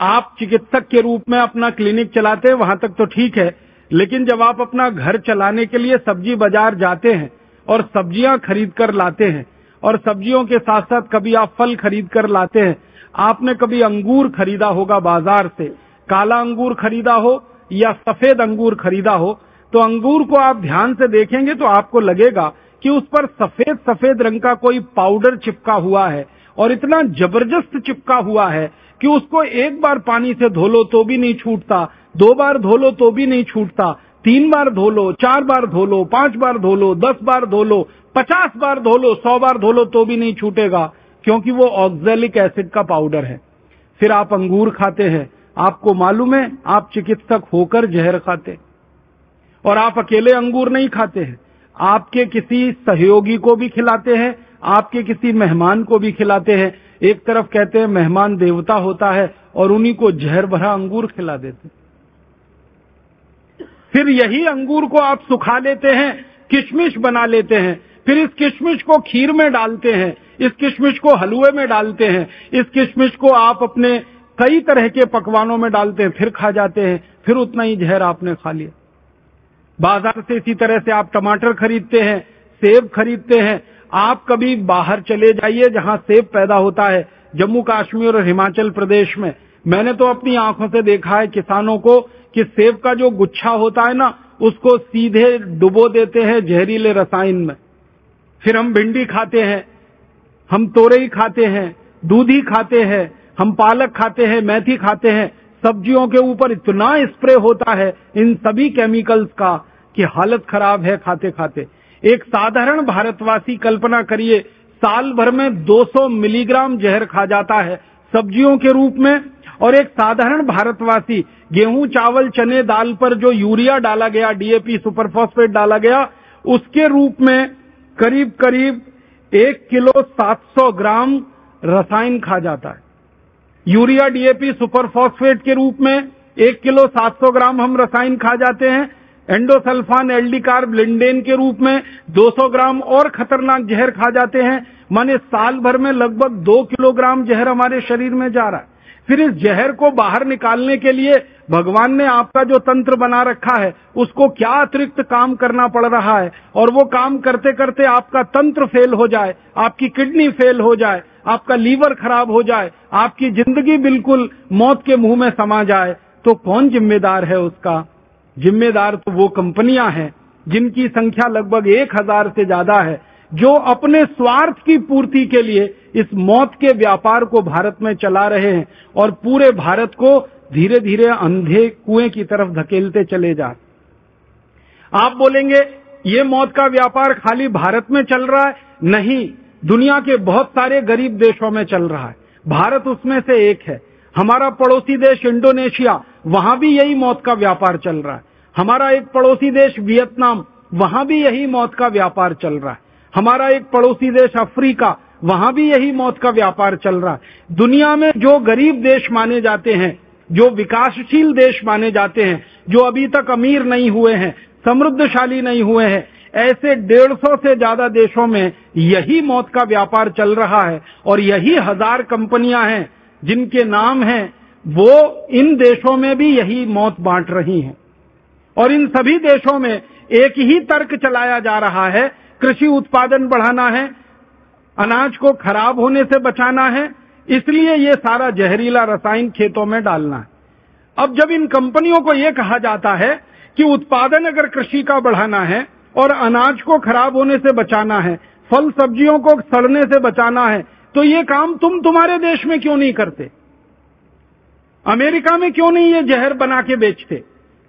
आप चिकित्सक के रूप में अपना क्लिनिक चलाते हैं, वहाँ तक तो ठीक है। लेकिन जब आप अपना घर चलाने के लिए सब्ज़ी बाज़ार जाते हैं और सब्ज़ियाँ खरीद कर लाते हैं और सब्जियों के साथ साथ कभी आप फल खरीद कर लाते हैं आपने कभी अंगूर खरीदा होगा बाज़ार से? काला अंगूर खरीदा हो या सफ़ेद अंगूर खरीदा हो? तो अंगूर को आप ध्यान से देखेंगे तो आपको लगेगा कि उस पर सफ़ेद सफ़ेद रंग का कोई पाउडर चिपका हुआ है और इतना ज़बरदस्त चिपका हुआ है कि उसको एक बार पानी से धो लो तो भी नहीं छूटता, दो बार धो लो तो भी नहीं छूटता, तीन बार धो लो, चार बार धो लो, पाँच बार धो लो, दस बार धो लो, पचास बार धो लो, सौ बार धो लो तो भी नहीं छूटेगा। क्योंकि वो ऑक्जेलिक एसिड का पाउडर है। फिर आप अंगूर खाते हैं। आपको मालूम है, आप चिकित्सक होकर जहर खाते और आप अकेले अंगूर नहीं खाते हैं। आपके किसी सहयोगी को भी खिलाते हैं, आपके किसी मेहमान को भी खिलाते हैं। एक तरफ़ कहते हैं, मेहमान देवता होता है और उन्हीं को जहर भरा अंगूर खिला देते फिर यही अंगूर को आप सुखा लेते हैं, किशमिश बना लेते हैं। फिर इस किशमिश को खीर में डालते हैं। इस किशमिश को हलवे में डालते हैं। इस किशमिश को आप अपने कई तरह के पकवानों में डालते हैं, फिर खा जाते हैं, फिर उतना ही जहर आपने खा लिया। बाज़ार से इसी तरह से आप टमाटर खरीदते हैं, सेब खरीदते हैं। आप कभी बाहर चले जाइए जहाँ सेब पैदा होता है, जम्मू कश्मीर और हिमाचल प्रदेश में। मैंने तो अपनी आँखों से देखा है किसानों को कि सेब का जो गुच्छा होता है ना, उसको सीधे डुबो देते हैं जहरीले रसायन में। फिर हम भिंडी खाते हैं हम तोरई खाते हैं, दूधी खाते हैं, हम पालक खाते हैं, मेथी खाते हैं, सब्जियों के ऊपर इतना स्प्रे होता है इन सभी केमिकल्स का कि हालत खराब है खाते खाते एक साधारण भारतवासी कल्पना करिए, साल भर में 200 मिलीग्राम जहर खा जाता है सब्जियों के रूप में और एक साधारण भारतवासी गेहूँ, चावल, चने, दाल पर जो यूरिया डाला गया डीएपी सुपरफॉस्फेट डाला गया, उसके रूप में करीब करीब एक किलो 700 ग्राम रसायन खा जाता है। यूरिया डीएपी सुपरफॉस्फेट के रूप में एक किलो 700 ग्राम हम रसायन खा जाते हैं। एंडोसल्फान एल्डिकार कार्ब लिंडेन के रूप में 200 ग्राम और खतरनाक जहर खा जाते हैं। माने साल भर में लगभग दो किलोग्राम जहर हमारे शरीर में जा रहा है। फिर इस जहर को बाहर निकालने के लिए भगवान ने आपका जो तंत्र बना रखा है, उसको क्या अतिरिक्त काम करना पड़ रहा है? और वो काम करते करते आपका तंत्र फेल हो जाए, आपकी किडनी फेल हो जाए, आपका लीवर खराब हो जाए, आपकी ज़िंदगी बिल्कुल मौत के मुँह में समा जाए तो कौन जिम्मेदार है उसका? जिम्मेदार तो वो कंपनियाँ हैं, जिनकी संख्या लगभग एक हज़ार से ज़्यादा है। जो अपने स्वार्थ की पूर्ति के लिए इस मौत के व्यापार को भारत में चला रहे हैं और पूरे भारत को धीरे धीरे अंधे कुएँ की तरफ़ धकेलते चले जा आप बोलेंगे, ये मौत का व्यापार खाली भारत में चल रहा है? नहीं, दुनिया के बहुत सारे गरीब देशों में चल रहा है। भारत उसमें से एक है। हमारा पड़ोसी देश इंडोनेशिया, वहाँ भी यही मौत का व्यापार चल रहा है। हमारा एक पड़ोसी देश वियतनाम, वहाँ भी यही मौत का व्यापार चल रहा है। हमारा एक पड़ोसी देश अफ्रीका, वहाँ भी यही मौत का व्यापार चल रहा है। दुनिया में जो गरीब देश माने जाते हैं, जो विकासशील देश माने जाते हैं, जो अभी तक अमीर नहीं हुए हैं, समृद्धशाली नहीं हुए हैं, ऐसे डेढ़ सौ से ज़्यादा देशों में यही मौत का व्यापार चल रहा है और यही हज़ार कंपनियाँ हैं, जिनके नाम हैं, वो इन देशों में भी यही मौत बांट रही हैं। और इन सभी देशों में एक ही तर्क चलाया जा रहा है कृषि उत्पादन बढ़ाना है, अनाज को खराब होने से बचाना है, इसलिए ये सारा जहरीला रसायन खेतों में डालना है। अब जब इन कंपनियों को यह कहा जाता है कि उत्पादन अगर कृषि का बढ़ाना है और अनाज को खराब होने से बचाना है, फल सब्जियों को सड़ने से बचाना है तो ये काम तुम तुम्हारे देश में क्यों नहीं करते? अमेरिका में क्यों नहीं ये जहर बना के बेचते?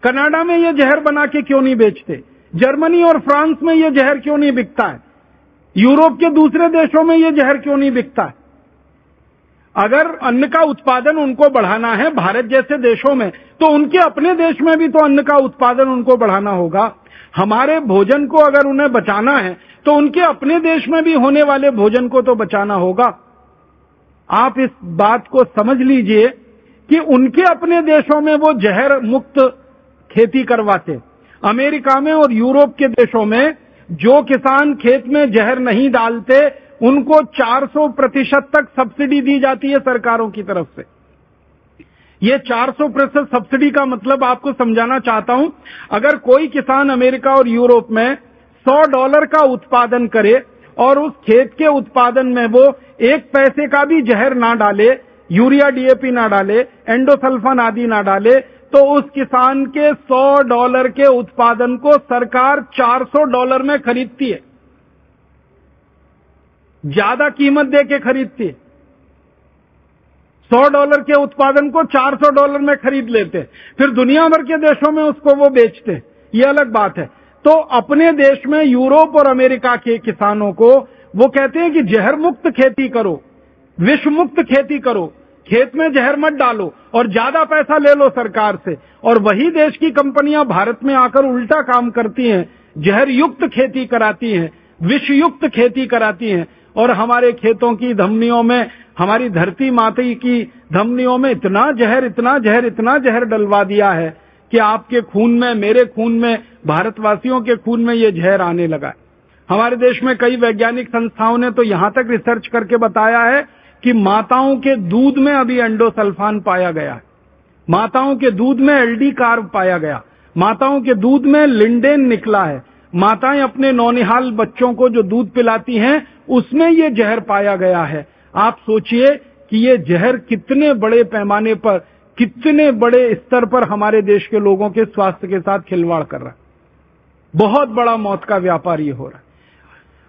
कनाडा में ये जहर बना के क्यों नहीं बेचते? जर्मनी और फ्रांस में ये जहर क्यों नहीं बिकता है? यूरोप के दूसरे देशों में ये जहर क्यों नहीं बिकता है? अगर अन्न का उत्पादन उनको बढ़ाना है भारत जैसे देशों में तो उनके अपने देश में भी तो अन्न का उत्पादन उनको बढ़ाना होगा। हमारे भोजन को अगर उन्हें बचाना है तो उनके अपने देश में भी होने वाले भोजन को तो बचाना होगा। आप इस बात को समझ लीजिए कि उनके अपने देशों में वो जहर मुक्त खेती करवाते। अमेरिका में और यूरोप के देशों में जो किसान खेत में जहर नहीं डालते, उनको 400 प्रतिशत तक सब्सिडी दी जाती है सरकारों की तरफ़ से। ये 400 प्रतिशत सब्सिडी का मतलब आपको समझाना चाहता हूँ, अगर कोई किसान अमेरिका और यूरोप में 100 डॉलर का उत्पादन करे और उस खेत के उत्पादन में वो एक पैसे का भी जहर ना डाले, यूरिया, डीएपी ना डाले, एंडोसल्फन आदि ना डाले तो उस किसान के 100 डॉलर के उत्पादन को सरकार 400 डॉलर में खरीदती है। ज़्यादा कीमत दे के खरीदती है। सौ डॉलर के उत्पादन को 400 डॉलर में खरीद लेते फिर दुनिया भर के देशों में उसको वो बेचते ये अलग बात है। तो अपने देश में यूरोप और अमेरिका के किसानों को वो कहते हैं कि जहर मुक्त खेती करो विश्व मुक्त खेती करो, खेत में जहर मत डालो। और ज़्यादा पैसा ले लो सरकार से। और वही देश की कंपनियाँ भारत में आकर उल्टा काम करती हैं जहर युक्त खेती कराती हैं विष युक्त खेती कराती हैं। और हमारे खेतों की धमनियों में, हमारी धरती माता की धमनियों में इतना जहर इतना जहर इतना जहर डलवा दिया है कि आपके खून में, मेरे खून में, भारतवासियों के खून में ये जहर आने लगा है। हमारे देश में कई वैज्ञानिक संस्थाओं ने तो यहाँ तक रिसर्च करके बताया है कि माताओं के दूध में अभी एंडोसल्फान पाया गया है। माताओं के दूध में एलडी कार्ब पाया गया। माताओं के दूध में लिंडेन निकला है। माताएँ अपने नौनिहाल बच्चों को जो दूध पिलाती हैं, उसमें ये जहर पाया गया है। आप सोचिए कि ये जहर कितने बड़े पैमाने पर, कितने बड़े स्तर पर हमारे देश के लोगों के स्वास्थ्य के साथ खिलवाड़ कर रहा है। बहुत बड़ा मौत का व्यापार ये हो रहा है।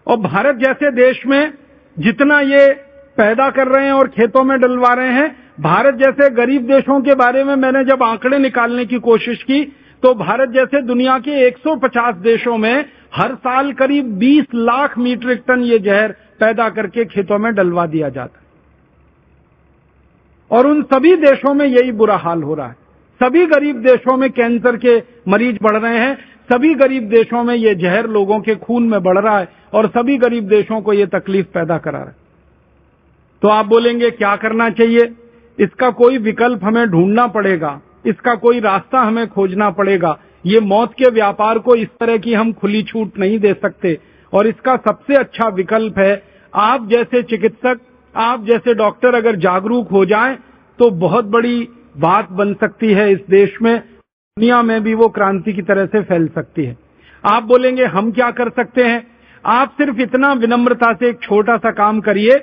और भारत जैसे देश में जितना ये पैदा कर रहे हैं और खेतों में डलवा रहे हैं। भारत जैसे गरीब देशों के बारे में मैंने जब आंकड़े निकालने की कोशिश की तो भारत जैसे दुनिया के 150 देशों में हर साल करीब 20 लाख मीट्रिक टन ये जहर पैदा करके खेतों में डलवा दिया जाता है। और उन सभी देशों में यही बुरा हाल हो रहा है। सभी गरीब देशों में कैंसर के मरीज़ बढ़ रहे हैं। सभी गरीब देशों में ये जहर लोगों के खून में बढ़ रहा है और सभी गरीब देशों को ये तकलीफ़ पैदा करा रहा है। तो आप बोलेंगे, क्या करना चाहिए? इसका कोई विकल्प हमें ढूंढना पड़ेगा। इसका कोई रास्ता हमें खोजना पड़ेगा। ये मौत के व्यापार को इस तरह की हम खुली छूट नहीं दे सकते। और इसका सबसे अच्छा विकल्प है, आप जैसे चिकित्सक, आप जैसे डॉक्टर अगर जागरूक हो जाएँ तो बहुत बड़ी बात बन सकती है इस देश में। दुनिया में भी वो क्रांति की तरह से फैल सकती है। आप बोलेंगे, हम क्या कर सकते हैं? आप सिर्फ़ इतना विनम्रता से एक छोटा सा काम करिए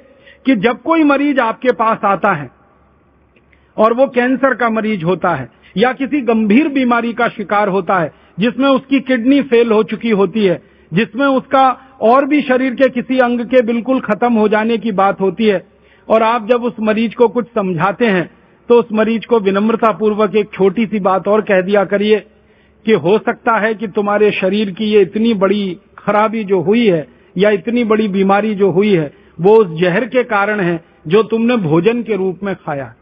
कि जब कोई मरीज़ आपके पास आता है और वो कैंसर का मरीज़ होता है या किसी गंभीर बीमारी का शिकार होता है, जिसमें उसकी किडनी फेल हो चुकी होती है, जिसमें उसका और भी शरीर के किसी अंग के बिल्कुल खत्म हो जाने की बात होती है, और आप जब उस मरीज़ को कुछ समझाते हैं तो उस मरीज़ को विनम्रता पूर्वक एक छोटी सी बात और कह दिया करिए कि हो सकता है कि तुम्हारे शरीर की ये इतनी बड़ी खराबी जो हुई है या इतनी बड़ी बीमारी जो हुई है वो उस जहर के कारण है जो तुमने भोजन के रूप में खाया।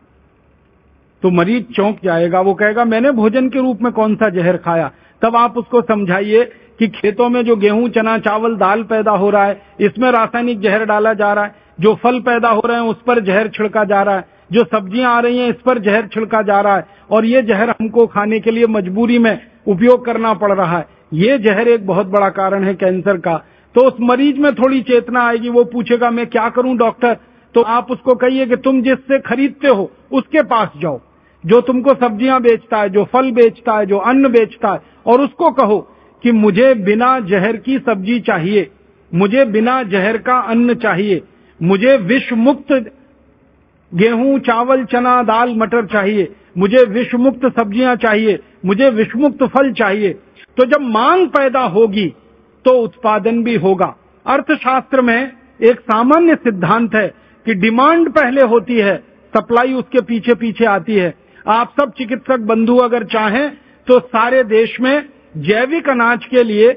तो मरीज़ चौंक जाएगा, वो कहेगा, मैंने भोजन के रूप में कौन सा जहर खाया? तब आप उसको समझाइए कि खेतों में जो गेहूँ, चना, चावल, दाल पैदा हो रहा है, इसमें रासायनिक जहर डाला जा रहा है, जो फल पैदा हो रहे हैं, उस पर जहर छिड़का जा रहा है, जो सब्ज़ियाँ आ रही हैं, इस पर जहर छिड़का जा रहा है, और ये जहर हमको खाने के लिए मजबूरी में उपयोग करना पड़ रहा है। ये जहर एक बहुत बड़ा कारण है कैंसर का तो उस मरीज़ में थोड़ी चेतना आएगी, वो पूछेगा, मैं क्या करूँ, डॉक्टर? तो आप उसको कहिए कि, तुम जिससे खरीदते हो, उसके पास जाओ। जो तुमको सब्ज़ियाँ बेचता है, जो फल बेचता है, जो अन्न बेचता है, और उसको कहो कि, मुझे बिना जहर की सब्ज़ी चाहिए, मुझे बिना जहर का अन्न चाहिए, मुझे विष मुक्त गेहूँ, चावल, चना, दाल, मटर चाहिए, मुझे विष मुक्त सब्ज़ियाँ चाहिए, मुझे विष मुक्त फल चाहिए। तो जब मांग पैदा होगी तो उत्पादन भी होगा। अर्थशास्त्र में एक सामान्य सिद्धांत है कि डिमांड पहले होती है, सप्लाई उसके पीछे पीछे आती है। आप सब चिकित्सक बंधु अगर चाहें तो सारे देश में जैविक अनाज के लिए,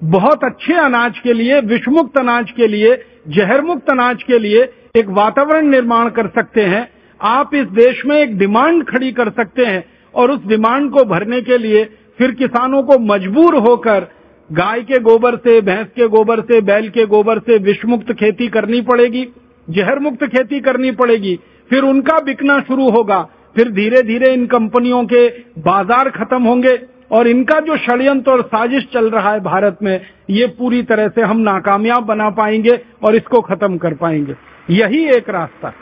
बहुत अच्छे अनाज के लिए, विषमुक्त अनाज के लिए जहर मुक्त अनाज के लिए एक वातावरण निर्माण कर सकते हैं। आप इस देश में एक डिमांड खड़ी कर सकते हैं और उस डिमांड को भरने के लिए फिर किसानों को मजबूर होकर गाय के गोबर से, भैंस के गोबर से, बैल के गोबर से विषमुक्त खेती करनी पड़ेगी जहर मुक्त खेती करनी पड़ेगी, फिर उनका बिकना शुरू होगा, फिर धीरे धीरे इन कंपनियों के बाज़ार खत्म होंगे और इनका जो षड्यंत्र और साजिश चल रहा है भारत में, ये पूरी तरह से हम नाकामयाब बना पाएँगे और इसको खत्म कर पाएँगे। यही एक रास्ता।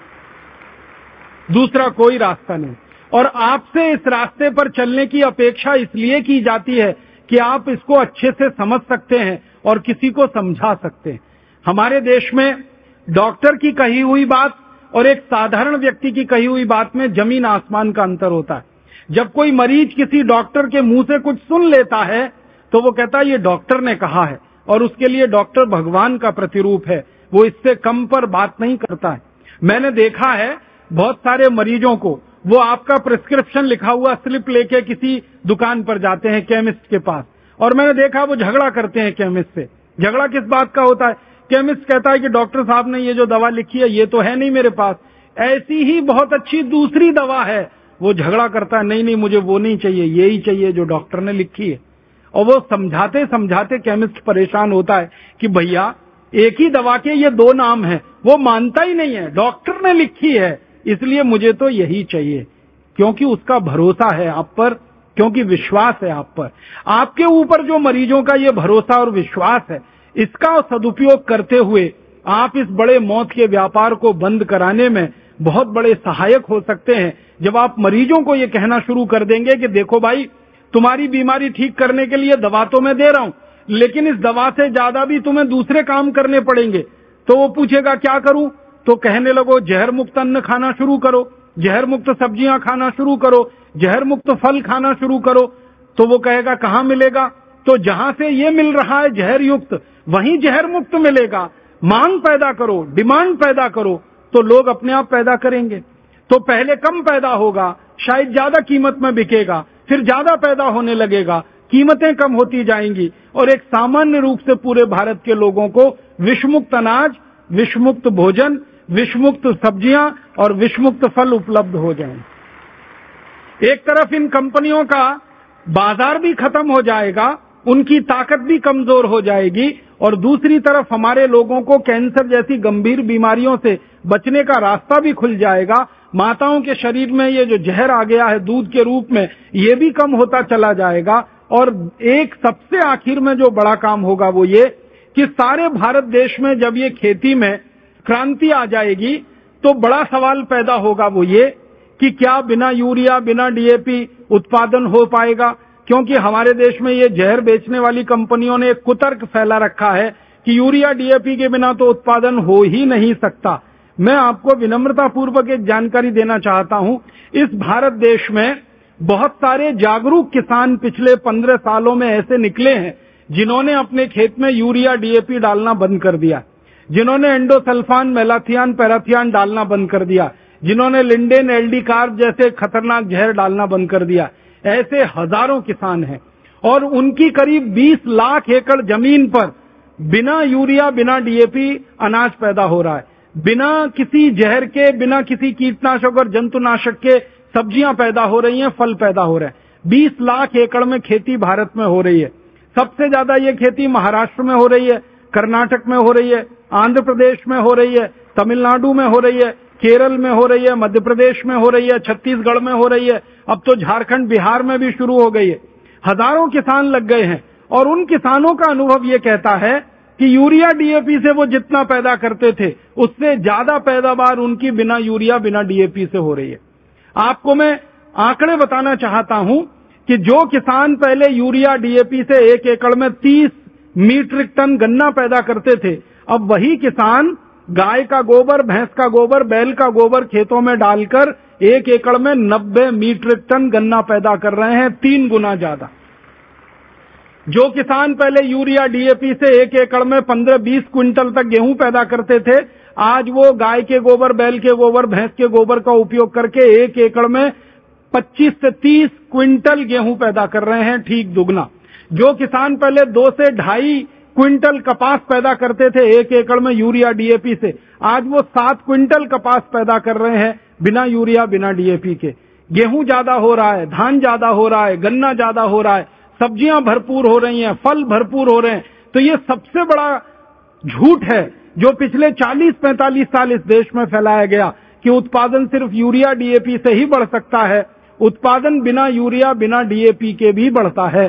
दूसरा कोई रास्ता नहीं। और आपसे इस रास्ते पर चलने की अपेक्षा इसलिए की जाती है कि आप इसको अच्छे से समझ सकते हैं और किसी को समझा सकते हैं। हमारे देश में डॉक्टर की कही हुई बात और एक साधारण व्यक्ति की कही हुई बात में ज़मीन आसमान का अंतर होता है। जब कोई मरीज़ किसी डॉक्टर के मुँह से कुछ सुन लेता है तो वो कहता है, ये डॉक्टर ने कहा है। और उसके लिए डॉक्टर भगवान का प्रतिरूप है। वो इससे कम पर बात नहीं करता है। मैंने देखा है बहुत सारे मरीजों को वो आपका प्रिस्क्रिप्शन लिखा हुआ स्लिप लेके किसी दुकान पर जाते हैं केमिस्ट के पास। और मैंने देखा वो झगड़ा करते हैं केमिस्ट से। झगड़ा किस बात का होता है? केमिस्ट कहता है कि डॉक्टर साहब ने ये जो दवा लिखी है, ये तो है नहीं मेरे पास। ऐसी ही बहुत अच्छी दूसरी दवा है। वो झगड़ा करता है, नहीं नहीं, मुझे वो नहीं चाहिए, ये ही चाहिए जो डॉक्टर ने लिखी है। और वो समझाते समझाते केमिस्ट परेशान होता है कि भैया, एक ही दवा के ये दो नाम है। वो मानता ही नहीं है। डॉक्टर ने लिखी है। इसलिए मुझे तो यही चाहिए। क्योंकि उसका भरोसा है आप पर, क्योंकि विश्वास है आप पर। आपके ऊपर जो मरीजों का ये भरोसा और विश्वास है, इसका सदुपयोग करते हुए आप इस बड़े मौत के व्यापार को बंद कराने में बहुत बड़े सहायक हो सकते हैं। जब आप मरीजों को ये कहना शुरू कर देंगे कि देखो भाई, तुम्हारी बीमारी ठीक करने के लिए दवा तो मैं दे रहा हूँ, लेकिन इस दवा से ज़्यादा भी तुम्हें दूसरे काम करने पड़ेंगे। तो वो पूछेगा, क्या करूँ? तो कहने लगो जहर मुक्त अन्न खाना शुरू करो। जहर मुक्त सब्ज़ियाँ खाना शुरू करो। जहर मुक्त फल खाना शुरू करो। तो वो कहेगा, कहाँ मिलेगा? तो जहाँ से ये मिल रहा है जहर युक्त वहीं जहर मुक्त मिलेगा। मांग पैदा करो, डिमांड पैदा करो तो लोग अपने आप पैदा करेंगे। तो पहले कम पैदा होगा, शायद ज़्यादा कीमत में बिकेगा, फिर ज़्यादा पैदा होने लगेगा। कीमतें कम होती जाएँगी, और एक सामान्य रूप से पूरे भारत के लोगों को विषमुक्त अनाज, विषमुक्त भोजन विषमुक्त सब्ज़ियाँ और विषमुक्त फल उपलब्ध हो जाएँ। एक तरफ़ इन कंपनियों का बाज़ार भी खत्म हो जाएगा, उनकी ताकत भी कमज़ोर हो जाएगी, और दूसरी तरफ़ हमारे लोगों को कैंसर जैसी गंभीर बीमारियों से बचने का रास्ता भी खुल जाएगा माताओं के शरीर में ये जो जहर आ गया है दूध के रूप में, ये भी कम होता चला जाएगा और एक सबसे आखिर में जो बड़ा काम होगा वो ये कि सारे भारत देश में जब ये खेती में क्रांति आ जाएगी तो बड़ा सवाल पैदा होगा वो ये, कि क्या बिना यूरिया, बिना डीएपी उत्पादन हो पाएगा? क्योंकि हमारे देश में ये जहर बेचने वाली कंपनियों ने एक कुतर्क फैला रखा है कि यूरिया डीएपी के बिना तो उत्पादन हो ही नहीं सकता। मैं आपको विनम्रता पूर्वक एक जानकारी देना चाहता हूँ। इस भारत देश में बहुत सारे जागरूक किसान पिछले पंद्रह सालों में ऐसे निकले हैं, जिन्होंने अपने खेत में यूरिया डीएपी डालना बंद कर दिया। जिन्होंने एंडोसल्फान, मेलाथियान, पैराथियान डालना बंद कर दिया। जिन्होंने लिंडेन एलडी कार्ब जैसे खतरनाक जहर डालना बंद कर दिया। ऐसे हज़ारों किसान हैं। और उनकी करीब 20 लाख एकड़ ज़मीन पर बिना यूरिया, बिना डीएपी अनाज पैदा हो रहा है। बिना किसी जहर के, बिना किसी कीटनाशक और जंतुनाशक के सब्ज़ियाँ पैदा हो रही हैं, फल पैदा हो रहे हैं। 20 लाख एकड़ में खेती भारत में हो रही है। सबसे ज़्यादा ये खेती महाराष्ट्र में हो रही है। कर्नाटक में हो रही है, आंध्र प्रदेश में हो रही है, तमिलनाडु में हो रही है, केरल में हो रही है, मध्य प्रदेश में हो रही है, छत्तीसगढ़ में हो रही है। अब तो झारखंड बिहार में भी शुरू हो गई है। हज़ारों किसान लग गए हैं और उन किसानों का अनुभव ये कहता है कि यूरिया डीएपी से वो जितना पैदा करते थे, उससे ज़्यादा पैदावार उनकी बिना यूरिया, बिना डीएपी से हो रही है। आपको मैं आंकड़े बताना चाहता हूँ कि जो किसान पहले यूरिया डीएपी से एक एकड़ में 30 मीट्रिक टन गन्ना पैदा करते थे। अब वही किसान गाय का गोबर, भैंस का गोबर, बैल का गोबर खेतों में डालकर एक एकड़ में 90 मीट्रिक टन गन्ना पैदा कर रहे हैं, तीन गुना ज़्यादा। जो किसान पहले यूरिया डीएपी से एक एकड़ में 15-20 क्विंटल तक गेहूँ पैदा करते थे, आज वो गाय के गोबर, बैल के गोबर, भैंस के गोबर का उपयोग करके एक एकड़ में 25 से 30 क्विंटल गेहूँ पैदा कर रहे हैं, ठीक दुगना। जो किसान पहले दो से ढाई क्विंटल कपास पैदा करते थे, एक एकड़ में यूरिया डीएपी से। आज वो सात क्विंटल कपास पैदा कर रहे हैं, बिना यूरिया, बिना डीएपी के। गेहूँ ज़्यादा हो रहा है, धान ज़्यादा हो रहा है, गन्ना ज़्यादा हो रहा है, सब्ज़ियाँ भरपूर हो रही हैं, फल भरपूर हो रहे हैं। तो ये सबसे बड़ा झूठ है, जो पिछले 40-45 साल इस देश में फैलाया गया, कि उत्पादन सिर्फ़ यूरिया डीएपी से ही बढ़ सकता है। उत्पादन बिना यूरिया, बिना डीएपी के भी बढ़ता है।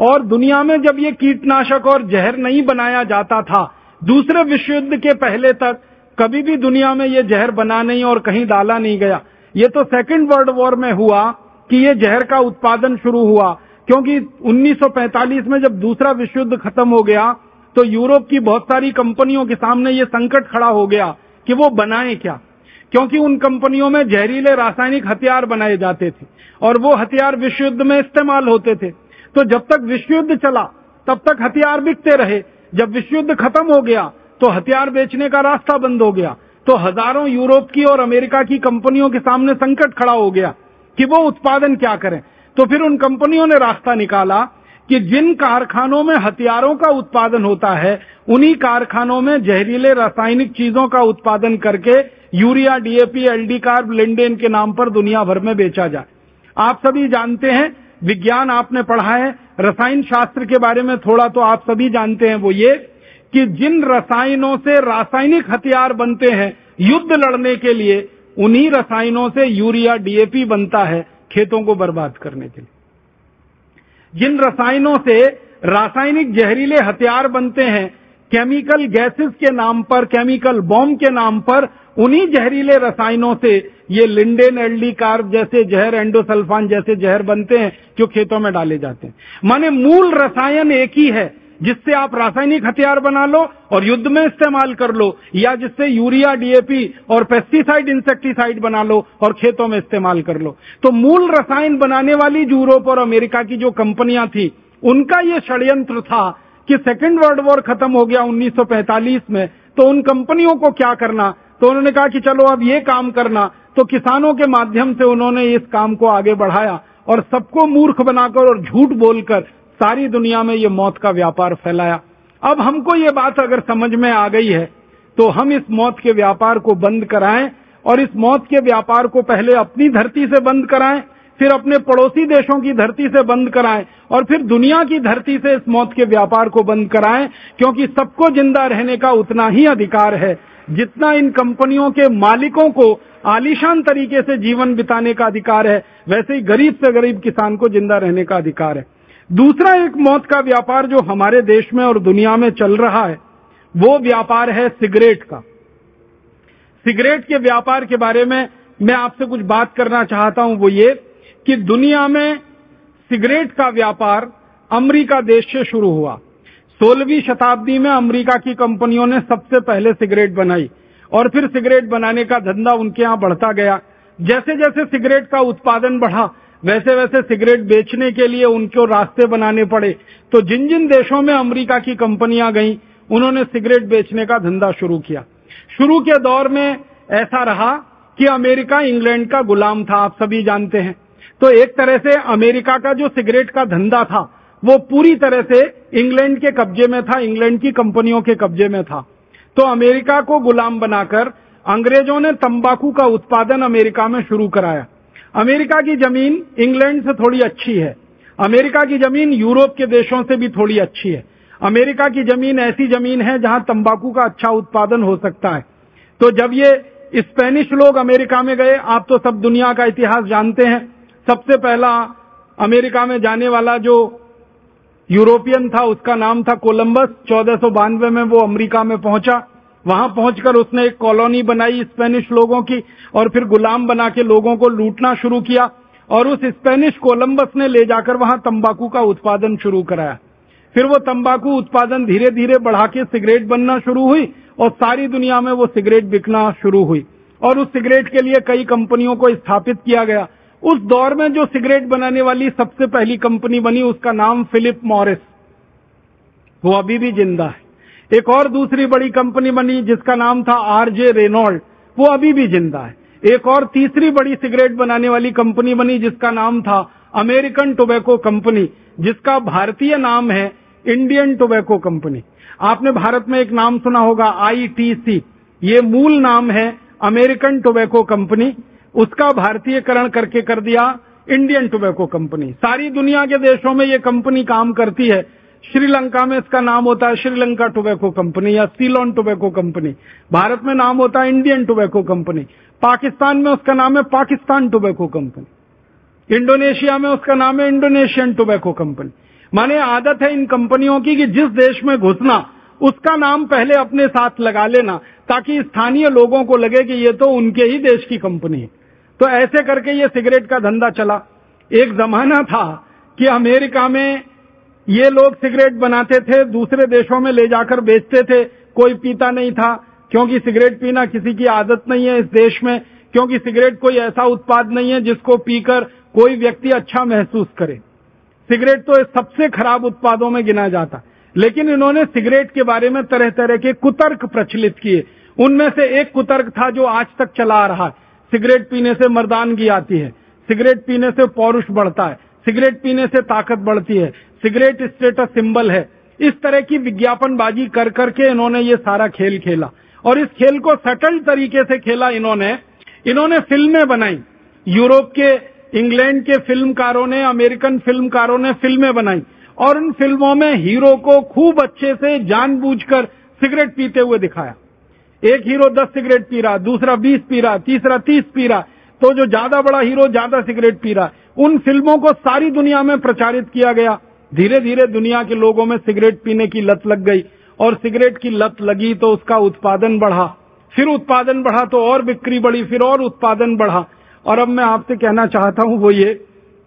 और दुनिया में जब ये कीटनाशक और जहर नहीं बनाया जाता था, दूसरे विश्व युद्ध के पहले तक कभी भी दुनिया में ये जहर बना नहीं और कहीं डाला नहीं गया। ये तो सेकेंड वर्ल्ड वॉर में हुआ कि ये जहर का उत्पादन शुरू हुआ, क्योंकि 1945 में जब दूसरा विश्व युद्ध खत्म हो गया तो यूरोप की बहुत सारी कंपनियों के सामने ये संकट खड़ा हो गया कि वो बनाए क्या? क्योंकि उन कंपनियों में जहरीले रासायनिक हथियार बनाए जाते थे और वो हथियार विश्व युद्ध में इस्तेमाल होते थे। तो जब तक विश्व युद्ध चला, तब तक हथियार बिकते रहे। जब विश्व युद्ध खत्म हो गया तो हथियार बेचने का रास्ता बंद हो गया। तो हज़ारों यूरोप की और अमेरिका की कंपनियों के सामने संकट खड़ा हो गया कि वो उत्पादन क्या करें। तो फिर उन कंपनियों ने रास्ता निकाला कि जिन कारखानों में हथियारों का उत्पादन होता है, उन्हीं कारखानों में जहरीले रासायनिक चीज़ों का उत्पादन करके urea, DAP LD carb lindane के नाम पर दुनिया भर में बेचा जाए। आप सभी जानते हैं विज्ञान आपने पढ़ा है, रसायन शास्त्र के बारे में थोड़ा तो आप सभी जानते हैं वो ये, कि जिन रसायनों से रासायनिक हथियार बनते हैं युद्ध लड़ने के लिए, उन्हीं रसायनों से यूरिया, डीएपी बनता है खेतों को बर्बाद करने के लिए। जिन रसायनों से रासायनिक जहरीले हथियार बनते हैं, केमिकल गैसेस के नाम पर, केमिकल बॉम्ब के नाम पर उन्हीं जहरीले रसायनों से ये लिंडेन एल्डी कार्ब जैसे जहर एंडोसल्फान जैसे जहर बनते हैं जो खेतों में डाले जाते हैं। माने मूल रसायन एक ही है, जिससे आप रासायनिक हथियार बना लो और युद्ध में इस्तेमाल कर लो, या जिससे यूरिया, डीएपी और पेस्टिसाइड, इंसेक्टिसाइड बना लो और खेतों में इस्तेमाल कर लो। तो मूल रसायन बनाने वाली यूरोप और अमेरिका की जो कंपनियाँ थी, उनका ये षड्यंत्र था कि सेकेंड वर्ल्ड वॉर खत्म हो गया 1945 में तो उन कंपनियों को क्या करना? तो उन्होंने कहा कि चलो अब ये काम करना। तो किसानों के माध्यम से उन्होंने इस काम को आगे बढ़ाया और सबको मूर्ख बनाकर और झूठ बोलकर सारी दुनिया में ये मौत का व्यापार फैलाया। अब हमको ये बात अगर समझ में आ गई है तो हम इस मौत के व्यापार को बंद कराएँ और इस मौत के व्यापार को पहले अपनी धरती से बंद कराएँ, फिर अपने पड़ोसी देशों की धरती से बंद कराएँ और फिर दुनिया की धरती से इस मौत के व्यापार को बंद कराएँ, क्योंकि सबको ज़िंदा रहने का उतना ही अधिकार है। जितना इन कंपनियों के मालिकों को आलीशान तरीके से जीवन बिताने का अधिकार है, वैसे ही गरीब से गरीब किसान को ज़िंदा रहने का अधिकार है। दूसरा एक मौत का व्यापार जो हमारे देश में और दुनिया में चल रहा है, वो व्यापार है सिगरेट का। सिगरेट के व्यापार के बारे में मैं आपसे कुछ बात करना चाहता हूँ, वो ये कि दुनिया में सिगरेट का व्यापार अमेरिका देश से शुरू हुआ। सोलहवीं शताब्दी में अमेरिका की कंपनियों ने सबसे पहले सिगरेट बनाई और फिर सिगरेट बनाने का धंधा उनके यहाँ बढ़ता गया। जैसे जैसे सिगरेट का उत्पादन बढ़ा वैसे वैसे सिगरेट बेचने के लिए उनको रास्ते बनाने पड़े। तो जिन जिन देशों में अमेरिका की कंपनियाँ गईं, उन्होंने सिगरेट बेचने का धंधा शुरू किया। शुरू के दौर में ऐसा रहा कि अमेरिका इंग्लैंड का गुलाम था, आप सभी जानते हैं। तो एक तरह से अमेरिका का जो सिगरेट का धंधा था, वो पूरी तरह से इंग्लैंड के कब्जे में था, इंग्लैंड की कंपनियों के कब्जे में था। तो अमेरिका को गुलाम बनाकर अंग्रेज़ों ने तंबाकू का उत्पादन अमेरिका में शुरू कराया। अमेरिका की ज़मीन इंग्लैंड से थोड़ी अच्छी है। अमेरिका की ज़मीन यूरोप के देशों से भी थोड़ी अच्छी है। अमेरिका की ज़मीन ऐसी ज़मीन है जहाँ तंबाकू का अच्छा उत्पादन हो सकता है। तो जब ये स्पेनिश लोग अमेरिका में गए, आप तो सब दुनिया का इतिहास जानते हैं। सबसे पहला अमेरिका में जाने वाला जो यूरोपियन था, उसका नाम था कोलंबस। चौदह में वो अमेरिका में पहुँचा। वहाँ पहुंचकर उसने एक कॉलोनी बनाई स्पेनिश लोगों की और फिर गुलाम बना के लोगों को लूटना शुरू किया और उस स्पेनिश कोलंबस ने ले जाकर वहाँ तंबाकू का उत्पादन शुरू कराया। फिर वो तंबाकू उत्पादन धीरे धीरे बढ़ा के सिगरेट बनना शुरू हुई और सारी दुनिया में वो सिगरेट बिकना शुरू हुई। और उस सिगरेट के लिए कई कंपनियों को स्थापित किया गया। उस दौर में जो सिगरेट बनाने वाली सबसे पहली कंपनी बनी, उसका नाम फिलिप मॉरिस। वो अभी भी ज़िंदा है। एक और दूसरी बड़ी कंपनी बनी, जिसका नाम था आरजे रेनॉल्ड, वो अभी भी ज़िंदा है। एक और तीसरी बड़ी सिगरेट बनाने वाली कंपनी बनी, जिसका नाम था अमेरिकन टोबैको कंपनी, जिसका भारतीय नाम है इंडियन टोबैको कंपनी। आपने भारत में एक नाम सुना होगा, आईटीसी। ये मूल नाम है अमेरिकन टोबैको कंपनी। उसका भारतीयकरण करके कर दिया इंडियन टोबैको कंपनी। सारी दुनिया के देशों में ये कंपनी काम करती है। श्रीलंका में इसका नाम होता है श्रीलंका टोबैको कंपनी या सीलोन टोबैको कंपनी। भारत में नाम होता है इंडियन टोबैको कंपनी। पाकिस्तान में उसका नाम है पाकिस्तान टोबैको कंपनी। इंडोनेशिया में उसका नाम है इंडोनेशियन टोबैको कंपनी। माने आदत है इन कंपनियों की कि जिस देश में घुसना, उसका नाम पहले अपने साथ लगा लेना, ताकि स्थानीय लोगों को लगे कि ये तो उनके ही देश की कंपनी है। तो ऐसे करके ये सिगरेट का धंधा चला। एक जमाना था कि अमेरिका में ये लोग सिगरेट बनाते थे, दूसरे देशों में ले जाकर बेचते थे। कोई पीता नहीं था, क्योंकि सिगरेट पीना किसी की आदत नहीं है इस देश में, क्योंकि सिगरेट कोई ऐसा उत्पाद नहीं है जिसको पीकर कोई व्यक्ति अच्छा महसूस करे। सिगरेट तो सबसे खराब उत्पादों में गिना जाता। लेकिन इन्होंने सिगरेट के बारे में तरह तरह के कुतर्क प्रचलित किए। उनमें से एक कुतर्क था जो आज तक चला आ रहा है। सिगरेट पीने से मर्दानगी आती है। सिगरेट पीने से पौरुष बढ़ता है। सिगरेट पीने से ताकत बढ़ती है। सिगरेट स्टेटस सिंबल है। इस तरह की विज्ञापनबाजी कर करके इन्होंने ये सारा खेल खेला। और इस खेल को सटल तरीके से खेला इन्होंने। इन्होंने फ़िल्में बनाई। यूरोप के, इंग्लैंड के फिल्मकारों ने, अमेरिकन फिल्मकारों ने फ़िल्में बनाई। और उन फ़िल्मों में हीरो को खूब अच्छे से जानबूझकर सिगरेट पीते हुए दिखाया। एक हीरो दस सिगरेट पी रहा, दूसरा बीस पी रहा, तीसरा तीस पी रहा तो जो ज़्यादा बड़ा हीरो ज़्यादा सिगरेट पी रहा, उन फ़िल्मों को सारी दुनिया में प्रचारित किया गया। धीरे धीरे दुनिया के लोगों में सिगरेट पीने की लत लग गई, और सिगरेट की लत लगी तो उसका उत्पादन बढ़ा। फिर उत्पादन बढ़ा तो और बिक्री बढ़ी, फिर और उत्पादन बढ़ा। और अब मैं आपसे कहना चाहता हूँ वो ये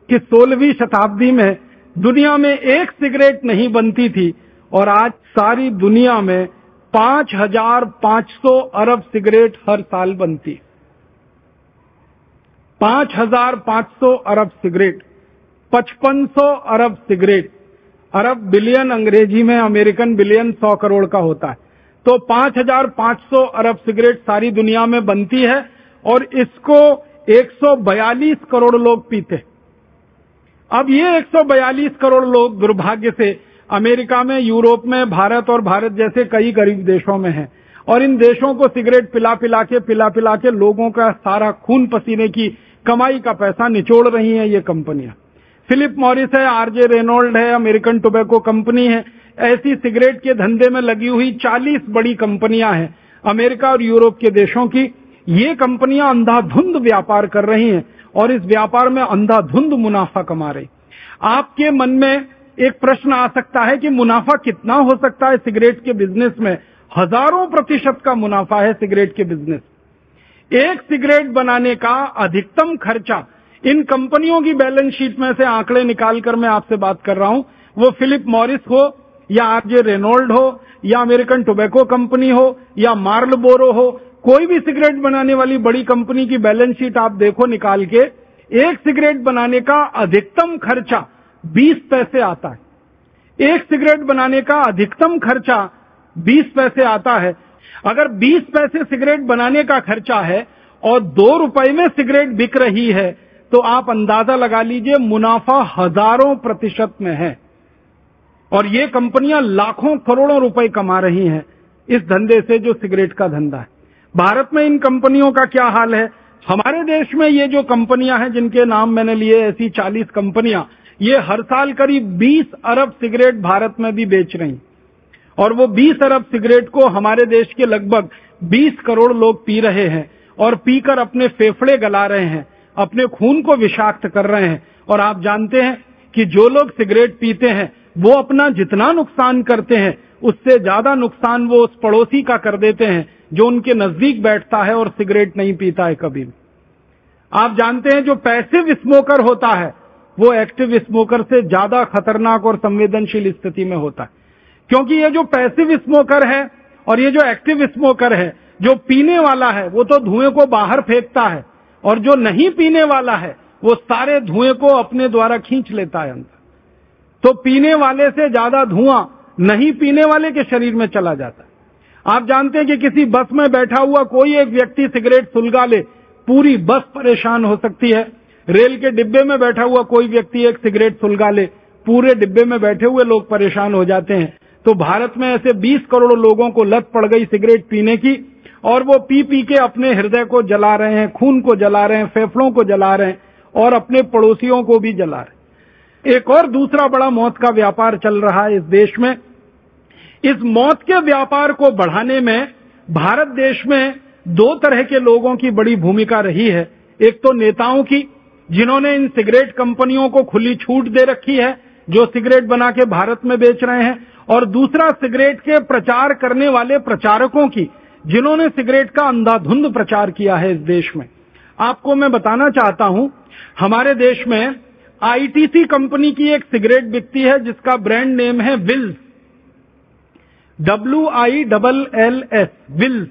कि सोलहवीं शताब्दी में दुनिया में एक सिगरेट नहीं बनती थी, और आज सारी दुनिया में पाँच हज़ार पाँच सौ अरब सिगरेट हर साल बनती। है पाँच हज़ार पाँच सौ अरब सिगरेट, पचपन सौ अरब सिगरेट। अरब बिलियन अंग्रेज़ी में अमेरिकन बिलियन सौ करोड़ का होता है। तो पाँच हज़ार पाँच सौ अरब सिगरेट सारी दुनिया में बनती है और इसको 142 करोड़ लोग पीते अब ये 142 करोड़ लोग दुर्भाग्य से अमेरिका में, यूरोप में, भारत और भारत जैसे कई गरीब देशों में है। और इन देशों को सिगरेट पिला पिला के, पिला पिला के लोगों का सारा खून पसीने की कमाई का पैसा निचोड़ रही है ये कंपनियाँ। फिलिप मॉरिस है आरजे रेनोल्ड है, अमेरिकन टोबैको कंपनी है। ऐसी सिगरेट के धंधे में लगी हुई 40 बड़ी कंपनियाँ हैं अमेरिका और यूरोप के देशों की। ये कंपनियाँ अंधाधुंध व्यापार कर रही हैं और इस व्यापार में अंधाधुंध मुनाफा कमा रही। आपके मन में एक प्रश्न आ सकता है कि मुनाफा कितना हो सकता है सिगरेट के बिज़नेस में? हज़ारों प्रतिशत का मुनाफा है सिगरेट के बिज़नेस। एक सिगरेट बनाने का अधिकतम खर्चा, इन कंपनियों की बैलेंस शीट में से आंकड़े निकालकर मैं आपसे बात कर रहा हूँ। वो फिलिप मॉरिस हो, या आरजे रेनोल्ड हो, या अमेरिकन टोबैको कंपनी हो, या मार्ल बोरो हो, कोई भी सिगरेट बनाने वाली बड़ी कंपनी की बैलेंस शीट आप देखो निकाल के। एक सिगरेट बनाने का अधिकतम खर्चा 20 पैसे आता है। एक सिगरेट बनाने का अधिकतम खर्चा 20 पैसे आता है। अगर 20 पैसे सिगरेट बनाने का खर्चा है और दो रुपए में सिगरेट बिक रही है तो आप अंदाज़ा लगा लीजिए मुनाफा हज़ारों प्रतिशत में है। और ये कंपनियाँ लाखों करोड़ों रुपए कमा रही हैं इस धंधे से जो सिगरेट का धंधा है। भारत में इन कंपनियों का क्या हाल है? हमारे देश में ये जो कंपनियाँ हैं, जिनके नाम मैंने लिए, ऐसी 40 कंपनियाँ ये हर साल करीब 20 अरब सिगरेट भारत में भी बेच रही। और वो 20 अरब सिगरेट को हमारे देश के लगभग 20 करोड़ लोग पी रहे हैं और पीकर अपने फेफड़े गला रहे हैं, अपने खून को विषाक्त कर रहे हैं। और आप जानते हैं कि जो लोग सिगरेट पीते हैं, वो अपना जितना नुकसान करते हैं, उससे ज़्यादा नुकसान वो उस पड़ोसी का कर देते हैं, जो उनके नज़दीक बैठता है और सिगरेट नहीं पीता है कभी आप जानते हैं जो पैसिव स्मोकर होता है वो एक्टिव स्मोकर से ज़्यादा खतरनाक और संवेदनशील स्थिति में होता है। क्योंकि ये जो पैसिव स्मोकर है और ये जो एक्टिव स्मोकर है, जो पीने वाला है, वो तो धुएँ को बाहर फेंकता है और जो नहीं पीने वाला है, वो सारे धुएँ को अपने द्वारा खींच लेता है अंदर। तो पीने वाले से ज़्यादा धुआँ नहीं पीने वाले के शरीर में चला जाता है। आप जानते हैं कि किसी बस में बैठा हुआ कोई एक व्यक्ति सिगरेट सुलगा ले, पूरी बस परेशान हो सकती है। रेल के डिब्बे में बैठा हुआ कोई व्यक्ति एक सिगरेट सुलगा ले, पूरे डिब्बे में बैठे हुए लोग परेशान हो जाते हैं। तो भारत में ऐसे 20 करोड़ लोगों को लत पड़ गई सिगरेट पीने की, और वो पी पी के अपने हृदय को जला रहे हैं, खून को जला रहे हैं, फेफड़ों को जला रहे हैं, और अपने पड़ोसियों को भी जला रहे एक और दूसरा बड़ा मौत का व्यापार चल रहा है इस देश में। इस मौत के व्यापार को बढ़ाने में भारत देश में दो तरह के लोगों की बड़ी भूमिका रही है। एक तो नेताओं की जिन्होंने इन सिगरेट कंपनियों को खुली छूट दे रखी है, जो सिगरेट बना के भारत में बेच रहे हैं, और दूसरा सिगरेट के प्रचार करने वाले प्रचारकों की, जिन्होंने सिगरेट का अंधाधुंध प्रचार किया है इस देश में। आपको मैं बताना चाहता हूँ, हमारे देश में आईटीसी कंपनी की एक सिगरेट बिकती है, जिसका ब्रांड नेम है Wills. W I double L S, Wills.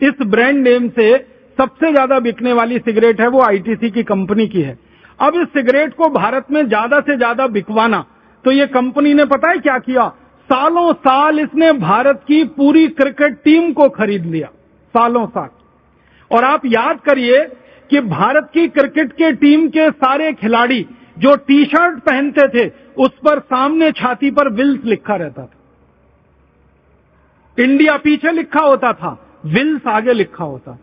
इस ब्रांड नेम से सबसे ज़्यादा बिकने वाली सिगरेट है वो आईटीसी की कंपनी की है। अब इस सिगरेट को भारत में ज़्यादा से ज़्यादा बिकवाना तो ये कंपनी ने पता है क्या किया? सालों साल इसने भारत की पूरी क्रिकेट टीम को खरीद लिया। सालों साल। और आप याद करिए कि भारत की क्रिकेट के टीम के सारे खिलाड़ी जो टी शर्ट पहनते थे, उस पर सामने छाती पर विल्स लिखा रहता था। इंडिया पीछे लिखा होता था, विल्स आगे लिखा होता था।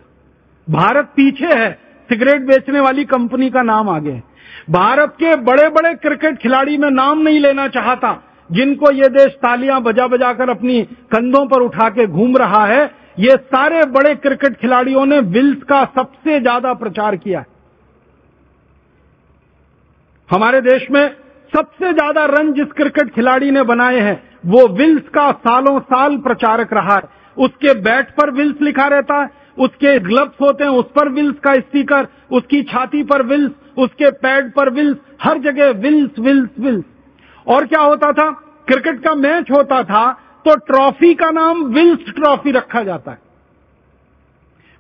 भारत पीछे है, सिगरेट बेचने वाली कंपनी का नाम आगे है। भारत के बड़े बड़े क्रिकेट खिलाड़ी में नाम नहीं लेना चाहता, जिनको ये देश तालियाँ बजा बजा कर अपनी कंधों पर उठा के घूम रहा है, ये सारे बड़े क्रिकेट खिलाड़ियों ने विल्स का सबसे ज़्यादा प्रचार किया हमारे देश में सबसे ज़्यादा रन जिस क्रिकेट खिलाड़ी ने बनाए हैं, वो विल्स का सालों साल प्रचारक रहा है। उसके बैट पर विल्स लिखा रहता है उसके ग्लब्स होते हैं, उस पर विल्स का स्टिकर, उसकी छाती पर विल्स, उसके पैड पर विल्स, हर जगह विल्स विल्स विल्स। और क्या होता था? क्रिकेट का मैच होता था तो ट्रॉफी का नाम विल्स ट्रॉफी रखा जाता है।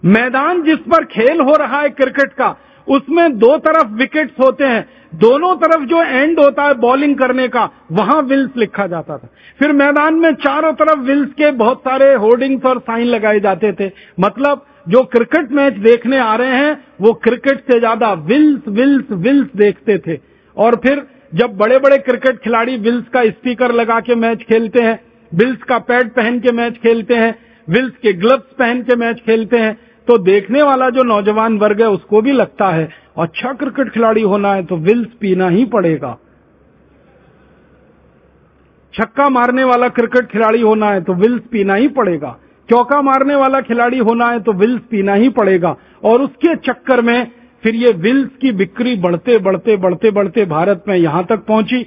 मैदान जिस पर खेल हो रहा है क्रिकेट का उसमें दो तरफ़ विकेट्स होते हैं। दोनों तरफ़ जो एंड होता है बॉलिंग करने का, वहाँ विल्स लिखा जाता था। फिर मैदान में चारों तरफ़ विल्स के बहुत सारे होर्डिंग्स और साइन लगाए जाते थे। मतलब जो क्रिकेट मैच देखने आ रहे हैं, वो क्रिकेट से ज़्यादा विल्स विल्स विल्स देखते थे। और फिर, जब बड़े बड़े क्रिकेट खिलाड़ी विल्स का स्पीकर लगा के मैच खेलते हैं विल्स का पैड पहन के मैच खेलते हैं विल्स के ग्लव्स पहन के मैच खेलते हैं तो देखने वाला जो नौजवान वर्ग है, उसको भी लगता है अच्छा क्रिकेट खिलाड़ी होना है तो विल्स पीना ही पड़ेगा। छक्का मारने वाला क्रिकेट खिलाड़ी होना है तो विल्स पीना ही पड़ेगा। चौका मारने वाला खिलाड़ी होना है तो विल्स पीना ही पड़ेगा। और उसके चक्कर में फिर ये विल्स की बिक्री बढ़ते बढ़ते बढ़ते बढ़ते भारत में यहाँ तक पहुँची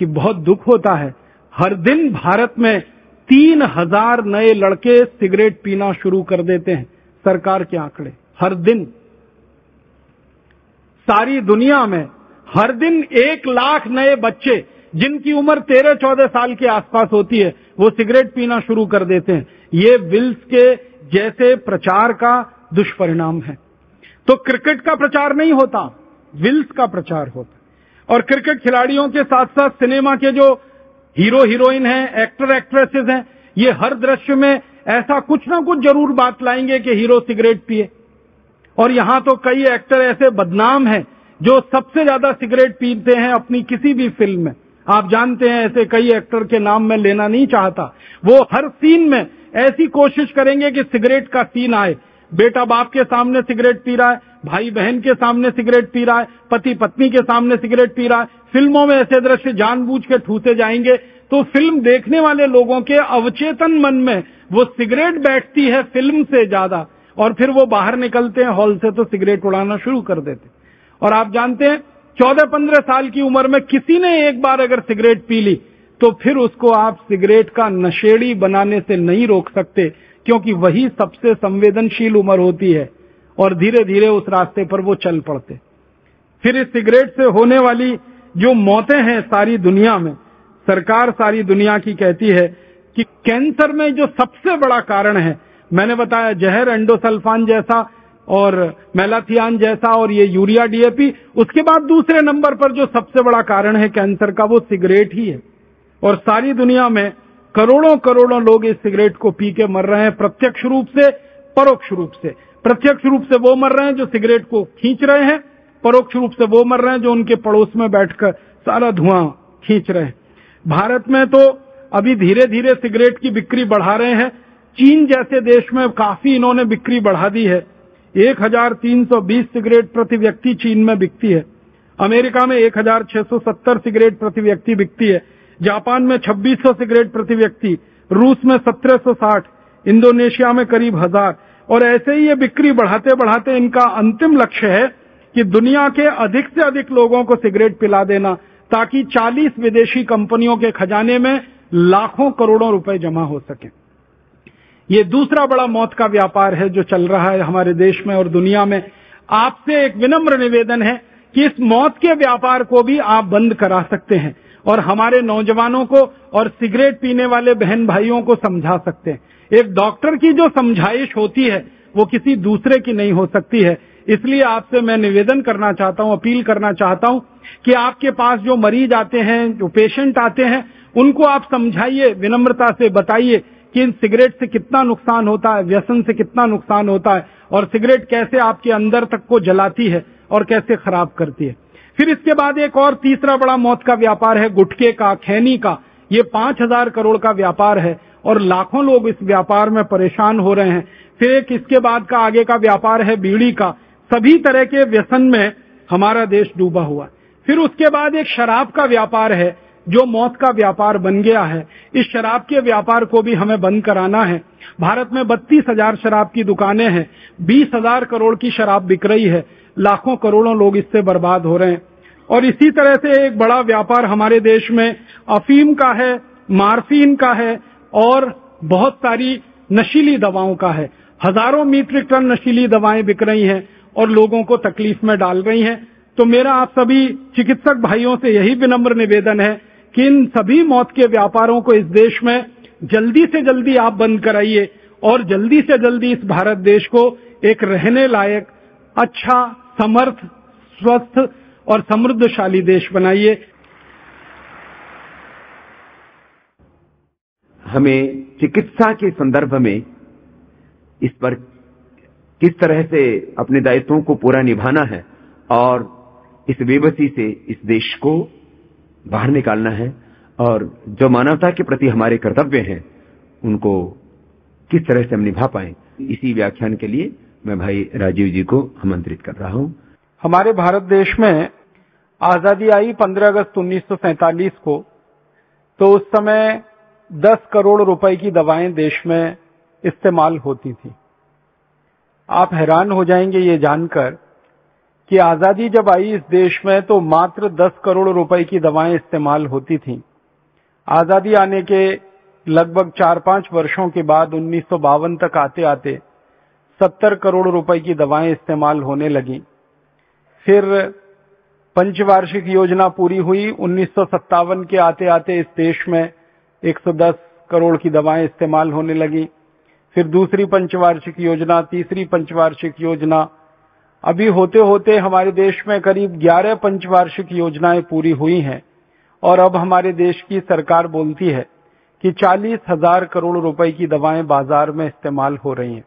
कि बहुत दुख होता है। हर दिन भारत में तीन हज़ार नए लड़के सिगरेट पीना शुरू कर देते हैं। सरकार के आंकड़े, हर दिन। सारी दुनिया में हर दिन एक लाख नए बच्चे, जिनकी उम्र तेरह चौदह साल के आसपास होती है, वो सिगरेट पीना शुरू कर देते हैं। ये विल्स के जैसे प्रचार का दुष्परिणाम है। तो क्रिकेट का प्रचार नहीं होता, विल्स का प्रचार होता। और क्रिकेट खिलाड़ियों के साथ साथ सिनेमा के जो हीरो हीरोइन हैं एक्टर एक्ट्रेसेस हैं, ये हर दृश्य में ऐसा कुछ ना कुछ ज़रूर बात लाएँगे कि हीरो सिगरेट पिए। और यहाँ तो कई एक्टर ऐसे बदनाम हैं जो सबसे ज़्यादा सिगरेट पीते हैं अपनी किसी भी फ़िल्म में। आप जानते हैं ऐसे कई एक्टर के नाम मैं लेना नहीं चाहता। वो हर सीन में ऐसी कोशिश करेंगे कि सिगरेट का सीन आए। बेटा बाप के सामने सिगरेट पी रहा है, भाई बहन के सामने सिगरेट पी रहा है, पति पत्नी के सामने सिगरेट पी रहा है। फ़िल्मों में ऐसे दृश्य जानबूझ के ठूसे जाएँगे तो फ़िल्म देखने वाले लोगों के अवचेतन मन में वो सिगरेट बैठती है फ़िल्म से ज़्यादा, और फिर वो बाहर निकलते हैं हॉल से तो सिगरेट उड़ाना शुरू कर देते। और आप जानते हैं चौदह पंद्रह साल की उम्र में किसी ने एक बार अगर सिगरेट पी ली तो फिर उसको आप सिगरेट का नशेड़ी बनाने से नहीं रोक सकते, क्योंकि वही सबसे संवेदनशील उम्र होती है, और धीरे धीरे उस रास्ते पर वो चल पड़ते। फिर इस सिगरेट से होने वाली जो मौतें हैं सारी दुनिया में सरकार सारी दुनिया की कहती है कि कैंसर में जो सबसे बड़ा कारण है, मैंने बताया जहर एंडोसल्फान जैसा और मेलाथियान जैसा और ये यूरिया डीएपी उसके बाद दूसरे नंबर पर जो सबसे बड़ा कारण है कैंसर का, वो सिगरेट ही है। और सारी दुनिया में करोड़ों करोड़ों लोग इस सिगरेट को पी के मर रहे हैं, प्रत्यक्ष रूप से, परोक्ष रूप से। प्रत्यक्ष रूप से वो मर रहे हैं जो सिगरेट को खींच रहे हैं, परोक्ष रूप से वो मर रहे हैं जो उनके पड़ोस में बैठकर सारा धुआँ खींच रहे हैं। भारत में तो अभी धीरे धीरे सिगरेट की बिक्री बढ़ा रहे हैं। चीन जैसे देश में काफ़ी इन्होंने बिक्री बढ़ा दी है। 1320 सिगरेट प्रति व्यक्ति चीन में बिकती है। अमेरिका में 1670 सिगरेट प्रति व्यक्ति बिकती है। जापान में 2600 सिगरेट प्रति व्यक्ति। रूस में 1760 इंडोनेशिया में करीब हज़ार। और ऐसे ही ये बिक्री बढ़ाते बढ़ाते इनका अंतिम लक्ष्य है कि दुनिया के अधिक से अधिक लोगों को सिगरेट पिला देना। ताकि 40 विदेशी कंपनियों के खजाने में लाखों करोड़ों रुपए जमा हो सके। ये दूसरा बड़ा मौत का व्यापार है जो चल रहा है हमारे देश में और दुनिया में। आपसे एक विनम्र निवेदन है कि इस मौत के व्यापार को भी आप बंद करा सकते हैं और हमारे नौजवानों को और सिगरेट पीने वाले बहन भाइयों को समझा सकते हैं। एक डॉक्टर की जो समझाइश होती है, वो किसी दूसरे की नहीं हो सकती है। इसलिए आपसे मैं निवेदन करना चाहता हूँ, अपील करना चाहता हूँ कि आपके पास जो मरीज़ आते हैं, जो पेशेंट आते हैं, उनको आप समझाइए, विनम्रता से बताइए कि इन सिगरेट से कितना नुकसान होता है, व्यसन से कितना नुकसान होता है और सिगरेट कैसे आपके अंदर तक को जलाती है और कैसे खराब करती है। फिर इसके बाद एक और तीसरा बड़ा मौत का व्यापार है, गुटके का, खैनी का। ये पाँच हज़ार करोड़ का व्यापार है और लाखों लोग इस व्यापार में परेशान हो रहे हैं। फिर एक इसके बाद का आगे का व्यापार है, बीड़ी का। सभी तरह के व्यसन में हमारा देश डूबा हुआ फिर उसके बाद एक शराब का व्यापार है, जो मौत का व्यापार बन गया है। इस शराब के व्यापार को भी हमें बंद कराना है। भारत में बत्तीस हज़ार शराब की दुकानें हैं, बीस हज़ार करोड़ की शराब बिक रही है। लाखों करोड़ों लोग इससे बर्बाद हो रहे हैं। और इसी तरह से एक बड़ा व्यापार हमारे देश में अफीम का है, मार्फिन का है, और बहुत सारी नशीली दवाओं का है। हज़ारों मीट्रिक टन नशीली दवाएँ बिक रही हैं और लोगों को तकलीफ़ में डाल रही हैं। तो मेरा आप सभी चिकित्सक भाइयों से यही विनम्र निवेदन है कि इन सभी मौत के व्यापारों को इस देश में जल्दी से जल्दी आप बंद कराइए और जल्दी से जल्दी इस भारत देश को एक रहने लायक अच्छा समर्थ, स्वस्थ और समृद्धशाली देश बनाइए। हमें चिकित्सा के संदर्भ में इस पर किस तरह से अपने दायित्वों को पूरा निभाना है और इस बेबसी से इस देश को बाहर निकालना है और जो मानवता के प्रति हमारे कर्तव्य हैं, उनको किस तरह से हम निभा पाए, इसी व्याख्यान के लिए मैं भाई राजीव जी को आमंत्रित कर रहा हूँ। हमारे भारत देश में आज़ादी आई 15 अगस्त 1947 को तो उस समय 10 करोड़ रुपए की दवाएँ देश में इस्तेमाल होती थी। आप हैरान हो जाएँगे ये जानकर कि आज़ादी जब आई इस देश में तो मात्र 10 करोड़ रुपए की दवाएँ इस्तेमाल होती थीं। आज़ादी आने के लगभग चार पाँच वर्षों के बाद उन्नीस सौ बावन तक आते आते 70 करोड़ रुपए की दवाएँ इस्तेमाल होने लगी। फिर पंचवार्षिक योजना पूरी हुई, उन्नीस सौ सत्तावन के आते आते इस देश में 110 करोड़ की दवाएँ इस्तेमाल होने लगी। फिर दूसरी पंचवार्षिक योजना, तीसरी पंचवार्षिक योजना अभी होते होते हमारे देश में करीब 11 पंचवार्षिक योजनाएँ पूरी हुई हैं और अब हमारे देश की सरकार बोलती है कि चालीस हज़ार करोड़ रुपए की दवाएँ बाज़ार में इस्तेमाल हो रही हैं।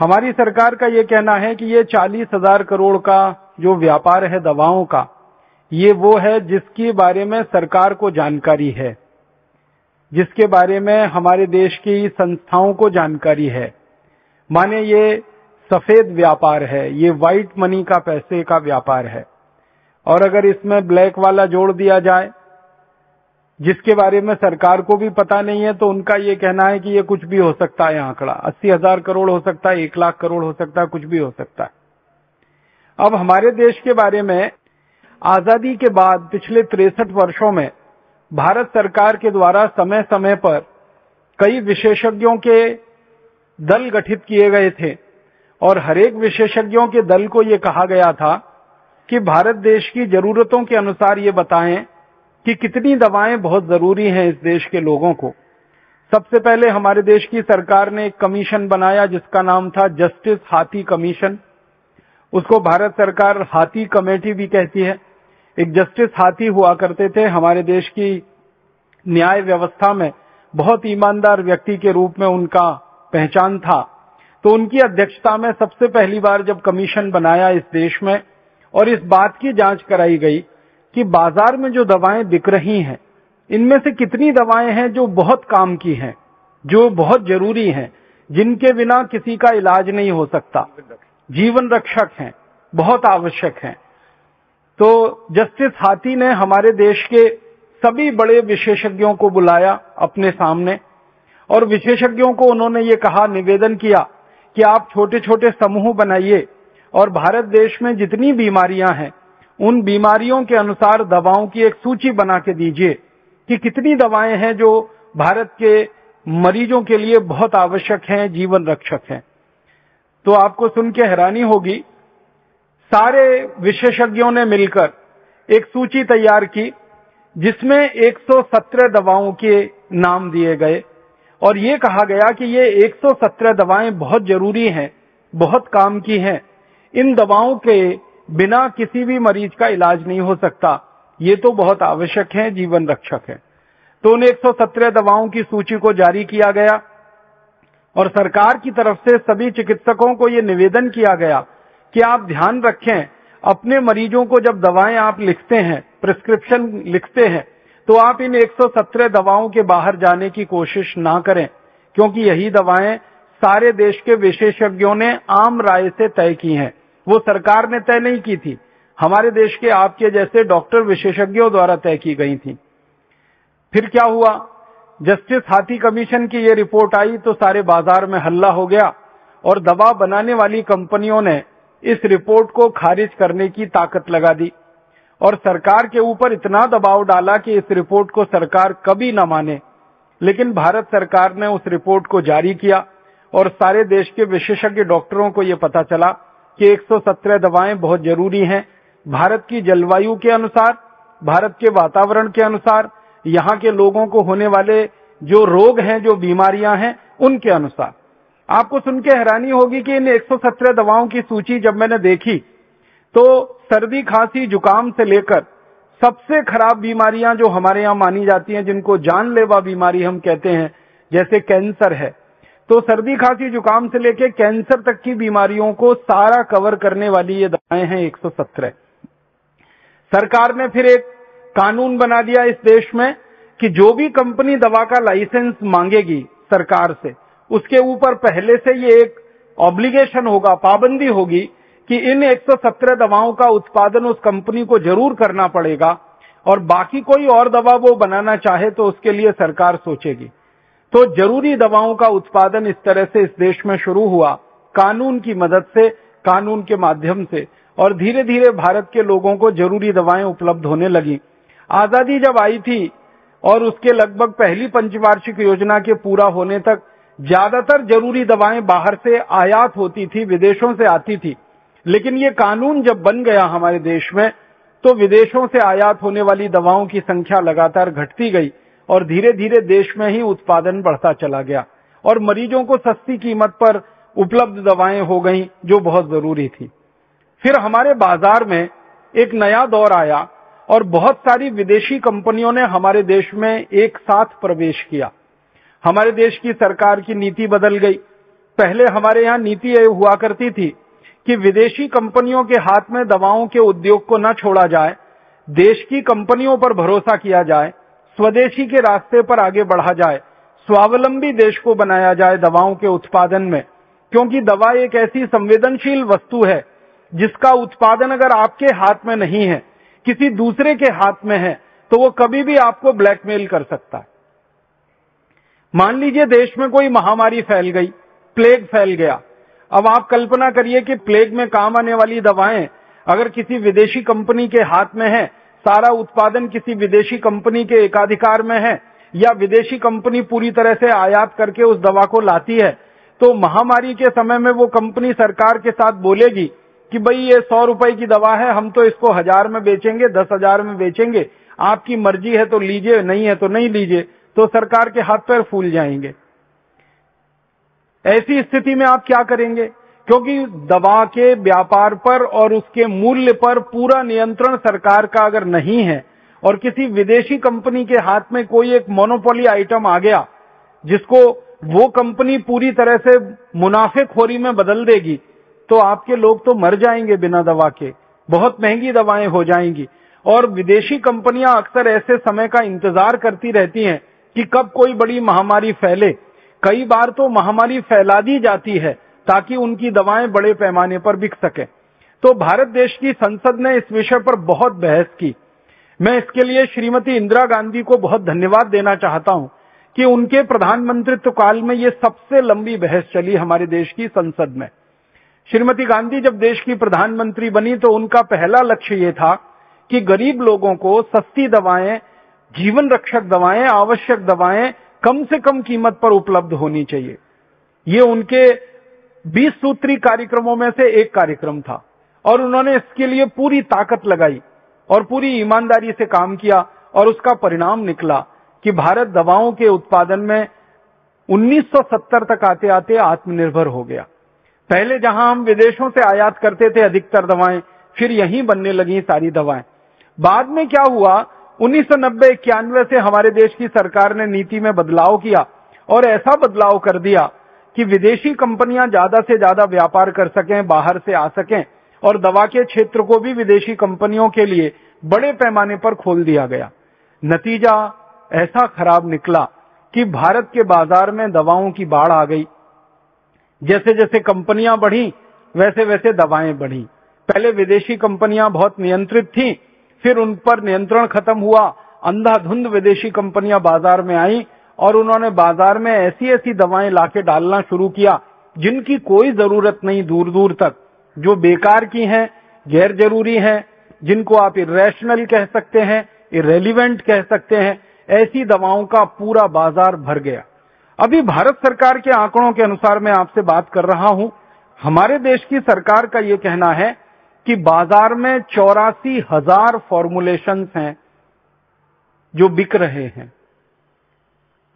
हमारी सरकार का ये कहना है कि ये चालीस हज़ार करोड़ का जो व्यापार है दवाओं का, ये वो है जिसके बारे में सरकार को जानकारी है, जिसके बारे में हमारे देश की संस्थाओं को जानकारी है। माने ये सफ़ेद व्यापार है, ये व्हाइट मनी का पैसे का व्यापार है। और अगर इसमें ब्लैक वाला जोड़ दिया जाए, जिसके बारे में सरकार को भी पता नहीं है तो उनका ये कहना है कि ये कुछ भी हो सकता है आंकड़ा। अस्सी हज़ार करोड़ हो सकता है, एक लाख करोड़ हो सकता है, कुछ भी हो सकता है। अब हमारे देश के बारे में आज़ादी के बाद पिछले तिरसठ वर्षों में भारत सरकार के द्वारा समय समय पर कई विशेषज्ञों के दल गठित किए गए थे। और हरेक विशेषज्ञों के दल को यह कहा गया था कि भारत देश की जरूरतों के अनुसार ये बताएँ कि कितनी दवाएँ बहुत ज़रूरी हैं इस देश के लोगों को। सबसे पहले हमारे देश की सरकार ने एक कमीशन बनाया जिसका नाम था जस्टिस हाथी कमीशन। उसको भारत सरकार हाथी कमेटी भी कहती है। एक जस्टिस हाथी हुआ करते थे। हमारे देश की न्याय व्यवस्था में बहुत ईमानदार व्यक्ति के रूप में उनका पहचान था। तो उनकी अध्यक्षता में सबसे पहली बार जब कमीशन बनाया इस देश में और इस बात की जाँच कराई गई कि बाज़ार में जो दवाएँ बिक रही हैं, इनमें से कितनी दवाएँ हैं जो बहुत काम की हैं, जो बहुत ज़रूरी हैं, जिनके बिना किसी का इलाज नहीं हो सकता। जीवन रक्षक हैं, बहुत आवश्यक हैं। तो जस्टिस हाथी ने हमारे देश के सभी बड़े विशेषज्ञों को बुलाया अपने सामने और विशेषज्ञों को उन्होंने ये कहा, निवेदन किया कि आप छोटे छोटे समूह बनाइए और भारत देश में जितनी बीमारियाँ हैं, उन बीमारियों के अनुसार दवाओं की एक सूची बना के दीजिए कि कितनी दवाएँ हैं जो भारत के मरीजों के लिए बहुत आवश्यक हैं, जीवन रक्षक हैं। तो आपको सुन के हैरानी होगी, सारे विशेषज्ञों ने मिलकर एक सूची तैयार की, जिसमें 117 दवाओं के नाम दिए गए। और ये कहा गया कि ये 117 दवाएँ बहुत ज़रूरी हैं, बहुत काम की हैं। इन दवाओं के बिना किसी भी मरीज़ का इलाज नहीं हो सकता। ये तो बहुत आवश्यक है, जीवन रक्षक है। तो उन 117 दवाओं की सूची को जारी किया गया और सरकार की तरफ़ से सभी चिकित्सकों को ये निवेदन किया गया कि आप ध्यान रखें, अपने मरीजों को जब दवाएँ आप लिखते हैं, प्रिस्क्रिप्शन लिखते हैं तो आप इन 117 दवाओं के बाहर जाने की कोशिश ना करें, क्योंकि यही दवाएँ सारे देश के विशेषज्ञों ने आम राय से तय की हैं। वो सरकार ने तय नहीं की थी। हमारे देश के आपके जैसे डॉक्टर विशेषज्ञों द्वारा तय की गई थी। फिर क्या हुआ? जस्टिस हाथी कमीशन की ये रिपोर्ट आई तो सारे बाज़ार में हल्ला हो गया और दवा बनाने वाली कंपनियों ने इस रिपोर्ट को खारिज करने की ताकत लगा दी। और सरकार के ऊपर इतना दबाव डाला कि इस रिपोर्ट को सरकार कभी न माने। लेकिन भारत सरकार ने उस रिपोर्ट को जारी किया और सारे देश के विशेषज्ञ डॉक्टरों को यह पता चला कि 117 दवाएँ बहुत ज़रूरी हैं। भारत की जलवायु के अनुसार, भारत के वातावरण के अनुसार, यहाँ के लोगों को होने वाले जो रोग हैं, जो बीमारियाँ हैं, उनके अनुसार। आपको सुन के हैरानी होगी कि इन 117 दवाओं की सूची जब मैंने देखी तो सर्दी खांसी जुकाम से लेकर सबसे खराब बीमारियाँ जो हमारे यहाँ मानी जाती हैं, जिनको जानलेवा बीमारी हम कहते हैं, जैसे कैंसर है। तो सर्दी खांसी जुकाम से लेकर कैंसर तक की बीमारियों को सारा कवर करने वाली ये दवाएँ हैं 117 सरकार ने फिर एक कानून बना दिया इस देश में कि जो भी कंपनी दवा का लाइसेंस मांगेगी सरकार से, उसके ऊपर पहले से ये एक ऑब्लिगेशन होगा, पाबंदी होगी कि इन 117 दवाओं का उत्पादन उस कंपनी को ज़रूर करना पड़ेगा और बाकी कोई और दवा वो बनाना चाहे तो उसके लिए सरकार सोचेगी। तो ज़रूरी दवाओं का उत्पादन इस तरह से इस देश में शुरू हुआ, कानून की मदद से, कानून के माध्यम से, और धीरे धीरे भारत के लोगों को ज़रूरी दवाएँ उपलब्ध होने लगी। आज़ादी जब आई थी और उसके लगभग पहली पंचवार्षिक योजना के पूरा होने तक, ज़्यादातर ज़रूरी दवाएँ बाहर से आयात होती थी, विदेशों से आती थी। लेकिन ये कानून जब बन गया हमारे देश में तो विदेशों से आयात होने वाली दवाओं की संख्या लगातार घटती गई और धीरे धीरे देश में ही उत्पादन बढ़ता चला गया और मरीजों को सस्ती कीमत पर उपलब्ध दवाएँ हो गई, जो बहुत ज़रूरी थी। फिर हमारे बाज़ार में एक नया दौर आया और बहुत सारी विदेशी कंपनियों ने हमारे देश में एक साथ प्रवेश किया। हमारे देश की सरकार की नीति बदल गई। पहले हमारे यहाँ नीति हुआ करती थी कि विदेशी कंपनियों के हाथ में दवाओं के उद्योग को न छोड़ा जाए, देश की कंपनियों पर भरोसा किया जाए, स्वदेशी के रास्ते पर आगे बढ़ा जाए, स्वावलंबी देश को बनाया जाए दवाओं के उत्पादन में। क्योंकि दवा एक ऐसी संवेदनशील वस्तु है, जिसका उत्पादन अगर आपके हाथ में नहीं है, किसी दूसरे के हाथ में है तो वो कभी भी आपको ब्लैकमेल कर सकता है। मान लीजिए देश में कोई महामारी फैल गई, प्लेग फैल गया अब आप कल्पना करिए कि प्लेग में काम आने वाली दवाएँ अगर किसी विदेशी कंपनी के हाथ में है, सारा उत्पादन किसी विदेशी कंपनी के एकाधिकार में है, या विदेशी कंपनी पूरी तरह से आयात करके उस दवा को लाती है तो महामारी के समय में वो कंपनी सरकार के साथ बोलेगी कि भाई ये सौ रुपए की दवा है, हम तो इसको हज़ार में बेचेंगे, दस हज़ार में बेचेंगे, आपकी मर्ज़ी है तो लीजिए, नहीं है तो नहीं लीजिए तो सरकार के हाथ पैर फूल जाएँगे। ऐसी स्थिति में आप क्या करेंगे? क्योंकि दवा के व्यापार पर और उसके मूल्य पर पूरा नियंत्रण सरकार का अगर नहीं है और किसी विदेशी कंपनी के हाथ में कोई एक मोनोपोली आइटम आ गया, जिसको वो कंपनी पूरी तरह से मुनाफेखोरी में बदल देगी तो आपके लोग तो मर जाएँगे बिना दवा के। बहुत महँगी दवाएँ हो जाएँगी। और विदेशी कंपनियाँ अक्सर ऐसे समय का इंतज़ार करती रहती हैं कि कब कोई बड़ी महामारी फैले। कई बार तो महामारी फैला दी जाती है ताकि उनकी दवाएँ बड़े पैमाने पर बिक सके। तो भारत देश की संसद ने इस विषय पर बहुत बहस की। मैं इसके लिए श्रीमती इंदिरा गांधी को बहुत धन्यवाद देना चाहता हूँ कि उनके प्रधानमंत्रित्व काल में ये सबसे लंबी बहस चली हमारे देश की संसद में। श्रीमती गांधी जब देश की प्रधानमंत्री बनी तो उनका पहला लक्ष्य ये था कि गरीब लोगों को सस्ती दवाएँ जीवन रक्षक दवाएँ, आवश्यक दवाएँ कम से कम कीमत पर उपलब्ध होनी चाहिए। ये उनके 20 सूत्री कार्यक्रमों में से एक कार्यक्रम था। और उन्होंने इसके लिए पूरी ताकत लगाई और पूरी ईमानदारी से काम किया और उसका परिणाम निकला कि भारत दवाओं के उत्पादन में 1970 तक आते आते आत्मनिर्भर हो गया। पहले जहाँ हम विदेशों से आयात करते थे अधिकतर दवाएँ, फिर यहीं बनने लगी सारी दवाएँ। बाद में क्या हुआ उन्नीस सौ से हमारे देश की सरकार ने नीति में बदलाव किया और ऐसा बदलाव कर दिया कि विदेशी कंपनियाँ ज़्यादा से ज़्यादा व्यापार कर सकें, बाहर से आ सकें और दवा के क्षेत्र को भी विदेशी कंपनियों के लिए बड़े पैमाने पर खोल दिया गया। नतीजा ऐसा खराब निकला कि भारत के बाज़ार में दवाओं की बाढ़ आ गई। जैसे जैसे कंपनियाँ बढ़ी वैसे वैसे दवाएँ बढ़ी। पहले विदेशी कंपनियाँ बहुत नियंत्रित थी फिर उन पर नियंत्रण खत्म हुआ। अंधाधुंध विदेशी कंपनियाँ बाज़ार में आई और उन्होंने बाज़ार में ऐसी ऐसी दवाएँ लाके डालना शुरू किया, जिनकी कोई ज़रूरत नहीं दूर दूर तक। जो बेकार की हैं गैर ज़रूरी हैं, जिनको आप इरेशनल कह सकते हैं इरेलीवेंट कह सकते हैं, ऐसी दवाओं का पूरा बाज़ार भर गया। अभी भारत सरकार के आंकड़ों के अनुसार मैं आपसे बात कर रहा हूँ। हमारे देश की सरकार का ये कहना है कि बाज़ार में चौरासी हज़ार फॉर्मुलेशन हैं जो बिक रहे हैं।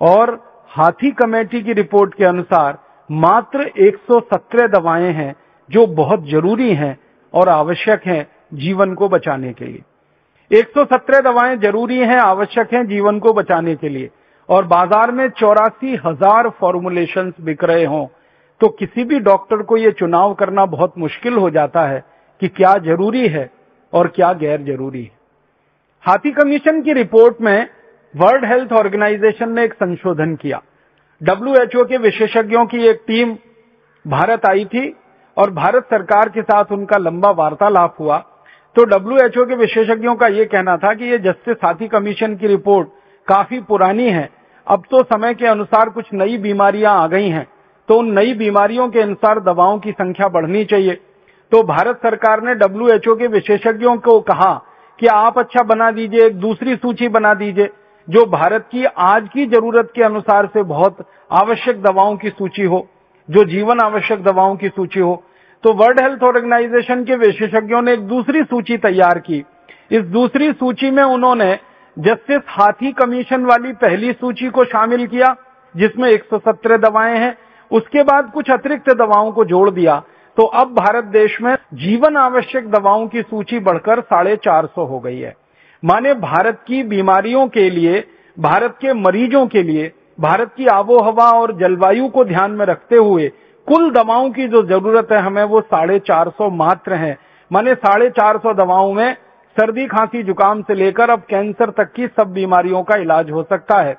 और हाथी कमेटी की रिपोर्ट के अनुसार मात्र 117 दवाएँ हैं जो बहुत ज़रूरी हैं और आवश्यक हैं जीवन को बचाने के लिए। 117 दवाएँ ज़रूरी हैं, आवश्यक हैं जीवन को बचाने के लिए। और बाज़ार में चौरासी हज़ार फॉर्मुलेशन बिक रहे हों तो किसी भी डॉक्टर को यह चुनाव करना बहुत मुश्किल हो जाता है। कि क्या ज़रूरी है और क्या गैर ज़रूरी है। हाथी कमीशन की रिपोर्ट में वर्ल्ड हेल्थ ऑर्गेनाइजेशन ने एक संशोधन किया। डब्ल्यूएचओ के विशेषज्ञों की एक टीम भारत आई थी और भारत सरकार के साथ उनका लंबा वार्तालाप हुआ। तो डब्ल्यूएचओ के विशेषज्ञों का यह कहना था कि ये जस्टिस हाथी कमीशन की रिपोर्ट काफ़ी पुरानी है। अब तो समय के अनुसार कुछ नई बीमारियाँ आ गई हैं। तो उन नई बीमारियों के अनुसार दवाओं की संख्या बढ़नी चाहिए। तो भारत सरकार ने डब्ल्यूएचओ के विशेषज्ञों को कहा कि आप अच्छा बना दीजिए, एक दूसरी सूची बना दीजिए, जो भारत की आज की ज़रूरत के अनुसार से बहुत आवश्यक दवाओं की सूची हो, जो जीवन आवश्यक दवाओं की सूची हो। तो वर्ल्ड हेल्थ ऑर्गेनाइजेशन के विशेषज्ञों ने एक दूसरी सूची तैयार की। इस दूसरी सूची में उन्होंने जस्टिस हाथी कमीशन वाली पहली सूची को शामिल किया, जिसमें 117 दवाएँ हैं। उसके बाद कुछ अतिरिक्त दवाओं को जोड़ दिया। तो अब भारत देश में जीवन आवश्यक दवाओं की सूची बढ़कर साढ़े चार सौ हो गई है। माने भारत की बीमारियों के लिए, भारत के मरीजों के लिए, भारत की आबो हवा और जलवायु को ध्यान में रखते हुए कुल दवाओं की जो ज़रूरत है हमें वो साढ़े चार सौ मात्र है। माने साढ़े चार सौ दवाओं में सर्दी खांसी जुकाम से लेकर अब कैंसर तक की सब बीमारियों का इलाज हो सकता है।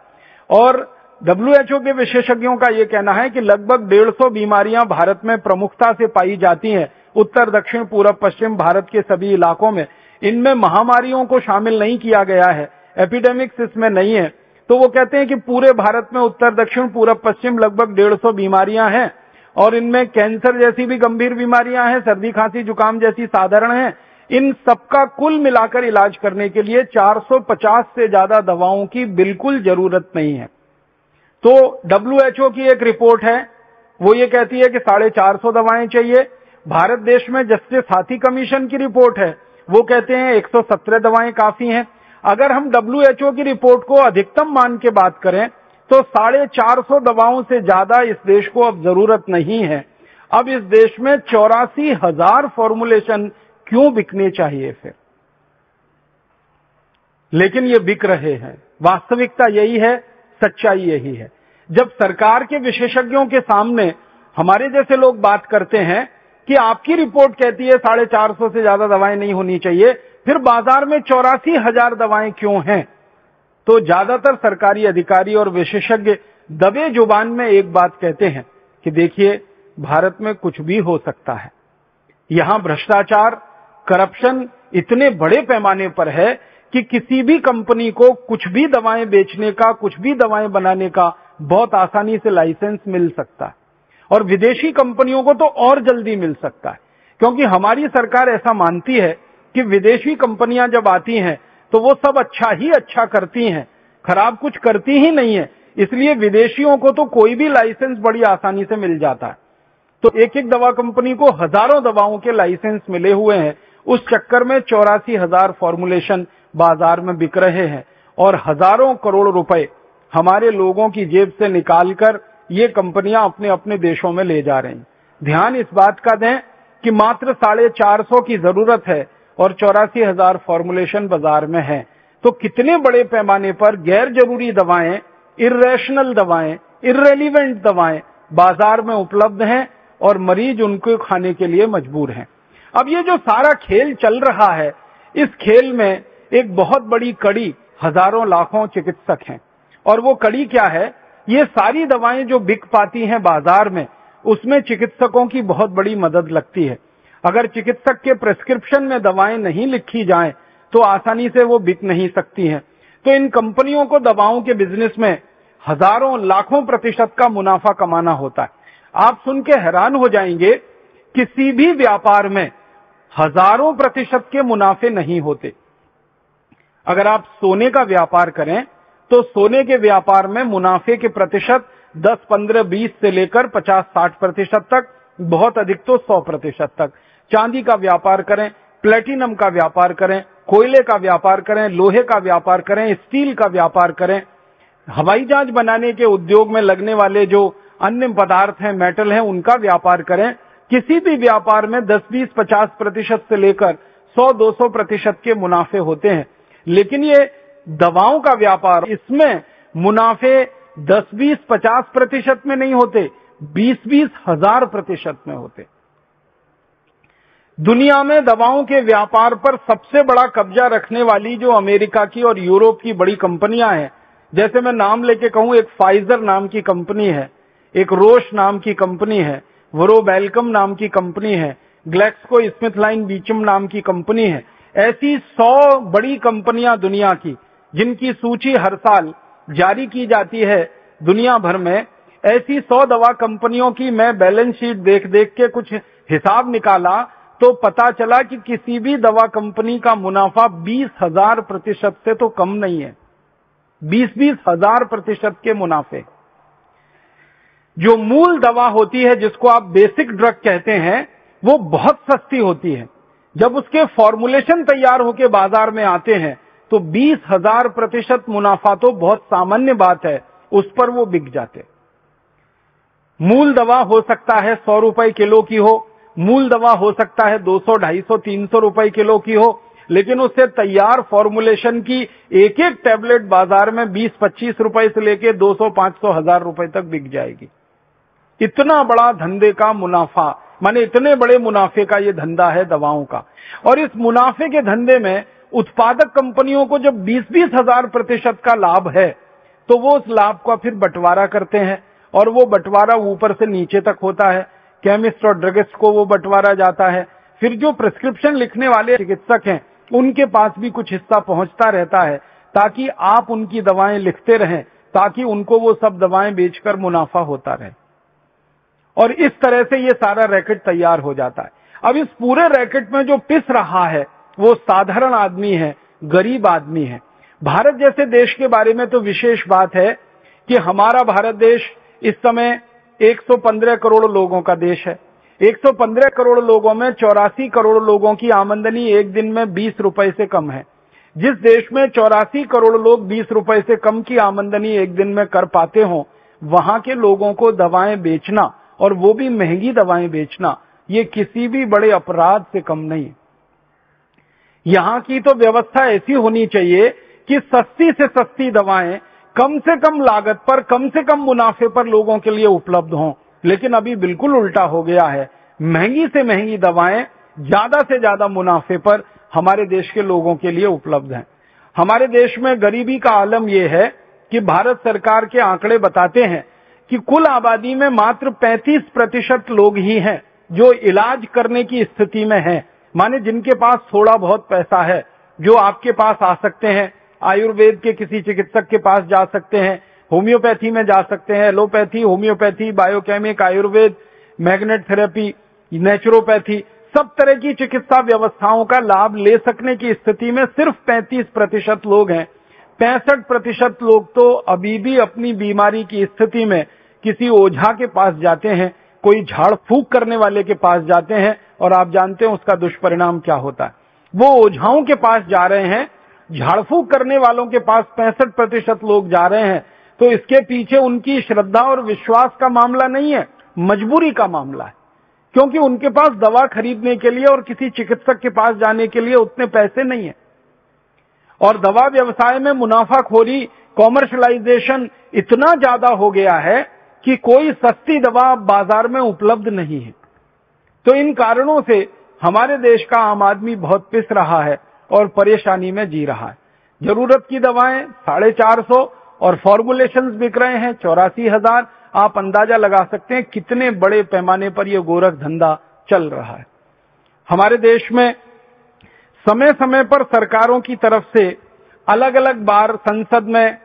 और डब्ल्यूएचओ के विशेषज्ञों का यह कहना है कि लगभग डेढ़ सौ बीमारियाँ भारत में प्रमुखता से पाई जाती हैं। उत्तर, दक्षिण पूर्व पश्चिम भारत के सभी इलाकों में। इनमें महामारियों को शामिल नहीं किया गया है। एपिडेमिक्स इसमें नहीं है। तो वो कहते हैं कि पूरे भारत में उत्तर, दक्षिण, पूरब, पश्चिम लगभग डेढ़ बीमारियाँ हैं। और इनमें कैंसर जैसी भी गंभीर बीमारियाँ हैं, सर्दी, खांसी, जुकाम जैसी साधारण हैं। इन सबका कुल मिलाकर इलाज करने के लिए 450 से ज़्यादा दवाओं की बिल्कुल ज़रूरत नहीं है। तो डब्ल्यूएचओ की एक रिपोर्ट है, वो ये कहती है कि साढ़े चार सौ दवाएँ चाहिए। भारत देश में जस्टिस हाथी कमीशन की रिपोर्ट है, वो कहते हैं 117 दवाएँ काफ़ी हैं। अगर हम डब्ल्यूएचओ की रिपोर्ट को अधिकतम मान के बात करें तो साढ़े चार सौ दवाओं से ज़्यादा इस देश को अब ज़रूरत नहीं है। अब इस देश में चौरासी हज़ार फॉर्मुलेशन क्यों बिकने चाहिए फिर? लेकिन ये बिक रहे हैं। वास्तविकता यही है सच्चाई यही है। जब सरकार के विशेषज्ञों के सामने हमारे जैसे लोग बात करते हैं कि आपकी रिपोर्ट कहती है साढ़े चार सौ से ज़्यादा दवाएँ नहीं होनी चाहिए, फिर बाज़ार में चौरासी हज़ार दवाएँ क्यों हैं? तो ज़्यादातर सरकारी अधिकारी और विशेषज्ञ दबे ज़ुबान में एक बात कहते हैं कि देखिए, भारत में कुछ भी हो सकता है। यहाँ भ्रष्टाचार, करप्शन इतने बड़े पैमाने पर है कि किसी भी कंपनी को कुछ भी दवाएँ बेचने का, कुछ भी दवाएँ बनाने का बहुत आसानी से लाइसेंस मिल सकता है। और विदेशी कंपनियों को तो और जल्दी मिल सकता है। क्योंकि हमारी सरकार ऐसा मानती है कि विदेशी कंपनियाँ जब आती हैं तो वो सब अच्छा ही अच्छा करती हैं, खराब कुछ करती ही नहीं है। इसलिए विदेशियों को तो कोई भी लाइसेंस बड़ी आसानी से मिल जाता है। तो एक एक दवा कंपनी को हज़ारों दवाओं के लाइसेंस मिले हुए हैं। उस चक्कर में चौरासी हज़ार फॉर्मुलेशन बाज़ार में बिक रहे हैं और हज़ारों करोड़ रुपए हमारे लोगों की जेब से निकालकर ये कंपनियाँ अपने अपने देशों में ले जा रही ध्यान इस बात का दें कि मात्र साढ़े चार सौ की ज़रूरत है और चौरासी हज़ार फॉर्मुलेशन बाज़ार में है। तो कितने बड़े पैमाने पर गैर ज़रूरी दवाएँ इरेशनल दवाएँ इरेलीवेंट दवाएँ बाज़ार में उपलब्ध हैं और मरीज़ उनको खाने के लिए मजबूर हैं। अब ये जो सारा खेल चल रहा है, इस खेल में एक बहुत बड़ी कड़ी हज़ारों लाखों चिकित्सक हैं। और वो कड़ी क्या है? ये सारी दवाएँ जो बिक पाती हैं बाज़ार में, उसमें चिकित्सकों की बहुत बड़ी मदद लगती है। अगर चिकित्सक के प्रेस्क्रिप्शन में दवाएँ नहीं लिखी जाएँ तो आसानी से वो बिक नहीं सकती हैं। तो इन कंपनियों को दवाओं के बिज़नेस में हज़ारों लाखों प्रतिशत का मुनाफा कमाना होता है। आप सुन के हैरान हो जाएँगे किसी भी व्यापार में हज़ारों प्रतिशत के मुनाफे नहीं होते। अगर आप सोने का व्यापार करें तो सोने के व्यापार में मुनाफे के प्रतिशत 10, 15, 20 से लेकर 50, 60 प्रतिशत तक बहुत अधिक तो 100 प्रतिशत तक। चांदी का व्यापार करें प्लेटिनम का व्यापार करें कोयले का व्यापार करें लोहे का व्यापार करें स्टील का व्यापार करें हवाई जहाज़ बनाने के उद्योग में लगने वाले जो अन्य पदार्थ हैं मेटल हैं उनका व्यापार करें। किसी भी व्यापार में 10, 20, 50 प्रतिशत से लेकर 100, 200 प्रतिशत के मुनाफे होते हैं। लेकिन ये दवाओं का व्यापार इसमें मुनाफे 10, 20, 50 प्रतिशत में नहीं होते 20, 20 हज़ार प्रतिशत में होते। दुनिया में दवाओं के व्यापार पर सबसे बड़ा कब्जा रखने वाली जो अमेरिका की और यूरोप की बड़ी कंपनियाँ हैं जैसे मैं नाम लेके कहूँ एक फाइजर नाम की कंपनी है एक रोश नाम की कंपनी है वरो बेलकम नाम की कंपनी है ग्लेक्सको स्मिथ लाइन बीचम नाम की कंपनी है ऐसी सौ बड़ी कंपनियाँ दुनिया की, जिनकी सूची हर साल जारी की जाती है दुनिया भर में, ऐसी सौ दवा कंपनियों की मैं बैलेंस शीट देख देख के कुछ हिसाब निकाला तो पता चला कि किसी भी दवा कंपनी का मुनाफा बीस हज़ार प्रतिशत से तो कम नहीं है। बीस बीस हज़ार प्रतिशत के मुनाफे। जो मूल दवा होती है, जिसको आप बेसिक ड्रग कहते हैं, वो बहुत सस्ती होती है। जब उसके फॉर्मुलेशन तैयार होकर बाज़ार में आते हैं तो बीस हज़ार प्रतिशत मुनाफा तो बहुत सामान्य बात है उस पर वो बिक जाते मूल दवा हो सकता है सौ रुपए किलो की हो मूल दवा हो सकता है 200, 250, 300 रुपए किलो की हो लेकिन उससे तैयार फॉर्मुलेशन की एक एक टैबलेट बाज़ार में 20-25 रुपए से लेके 200, 500, हज़ार रुपए तक बिक जाएगी। इतना बड़ा धंधे का मुनाफा माने इतने बड़े मुनाफे का ये धंधा है दवाओं का। और इस मुनाफे के धंधे में उत्पादक कंपनियों को जब बीस बीस हज़ार प्रतिशत का लाभ है तो वो उस लाभ का फिर बंटवारा करते हैं और वो बंटवारा ऊपर से नीचे तक होता है। केमिस्ट और ड्रगिस्ट को वो बंटवारा जाता है। फिर जो प्रिस्क्रिप्शन लिखने वाले चिकित्सक हैं, उनके पास भी कुछ हिस्सा पहुँचता रहता है, ताकि आप उनकी दवाएँ लिखते रहें, ताकि उनको वो सब दवाएँ बेचकर मुनाफा होता रहे। और इस तरह से ये सारा रैकेट तैयार हो जाता है। अब इस पूरे रैकेट में जो पिस रहा है, वो साधारण आदमी है, गरीब आदमी है। भारत जैसे देश के बारे में तो विशेष बात है कि हमारा भारत देश इस समय 115 करोड़ लोगों का देश है। 115 करोड़ लोगों में चौरासी करोड़ लोगों की आमदनी एक दिन में 20 रुपए से कम है। जिस देश में चौरासी करोड़ लोग 20 रुपए से कम की आमदनी एक दिन में कर पाते हो, वहाँ के लोगों को दवाएँ बेचना और वो भी महँगी दवाएँ बेचना, ये किसी भी बड़े अपराध से कम नहीं। यहाँ की तो व्यवस्था ऐसी होनी चाहिए कि सस्ती से सस्ती दवाएँ कम से कम लागत पर, कम से कम मुनाफे पर लोगों के लिए उपलब्ध हों। लेकिन अभी बिल्कुल उल्टा हो गया है। महँगी से महँगी दवाएँ ज़्यादा से ज़्यादा मुनाफे पर हमारे देश के लोगों के लिए उपलब्ध हैं। हमारे देश में गरीबी का आलम यह है कि भारत सरकार के आंकड़े बताते हैं कि कुल आबादी में मात्र 35 प्रतिशत लोग ही हैं, जो इलाज करने की स्थिति में हैं। माने जिनके पास थोड़ा बहुत पैसा है, जो आपके पास आ सकते हैं, आयुर्वेद के किसी चिकित्सक के पास जा सकते हैं, होम्योपैथी में जा सकते हैं, allopathy, homeopathy, biochemic, Ayurveda, magnet therapy, naturopathy, सब तरह की चिकित्सा व्यवस्थाओं का लाभ ले सकने की स्थिति में सिर्फ़ 35 प्रतिशत लोग हैं। पैंसठ प्रतिशत लोग तो अभी भी अपनी बीमारी की स्थिति में किसी ओझा के पास जाते हैं, कोई झाड़ फूक करने वाले के पास जाते हैं, और आप जानते हैं उसका दुष्परिणाम क्या होता है। वो ओझाओं के पास जा रहे हैं, झाड़ फूक करने वालों के पास पैंसठ प्रतिशत लोग जा रहे हैं तो इसके पीछे उनकी श्रद्धा और विश्वास का मामला नहीं है, मजबूरी का मामला है। क्योंकि उनके पास दवा खरीदने के लिए और किसी चिकित्सक के पास जाने के लिए उतने पैसे नहीं है। और दवा व्यवसाय में मुनाफाखोरी कॉमर्शलाइजेशन इतना ज़्यादा हो गया है कि कोई सस्ती दवा बाज़ार में उपलब्ध नहीं है। तो इन कारणों से हमारे देश का आम आदमी बहुत पिस रहा है और परेशानी में जी रहा है। ज़रूरत की दवाएँ साढ़े चार सौ और फॉर्मुलेशन बिक रहे हैं, चौरासी हज़ार। आप अंदाज़ा लगा सकते हैं कितने बड़े पैमाने पर यह गोरख धंधा चल रहा है। हमारे देश में समय समय पर सरकारों की तरफ़ से अलग अलग बार संसद में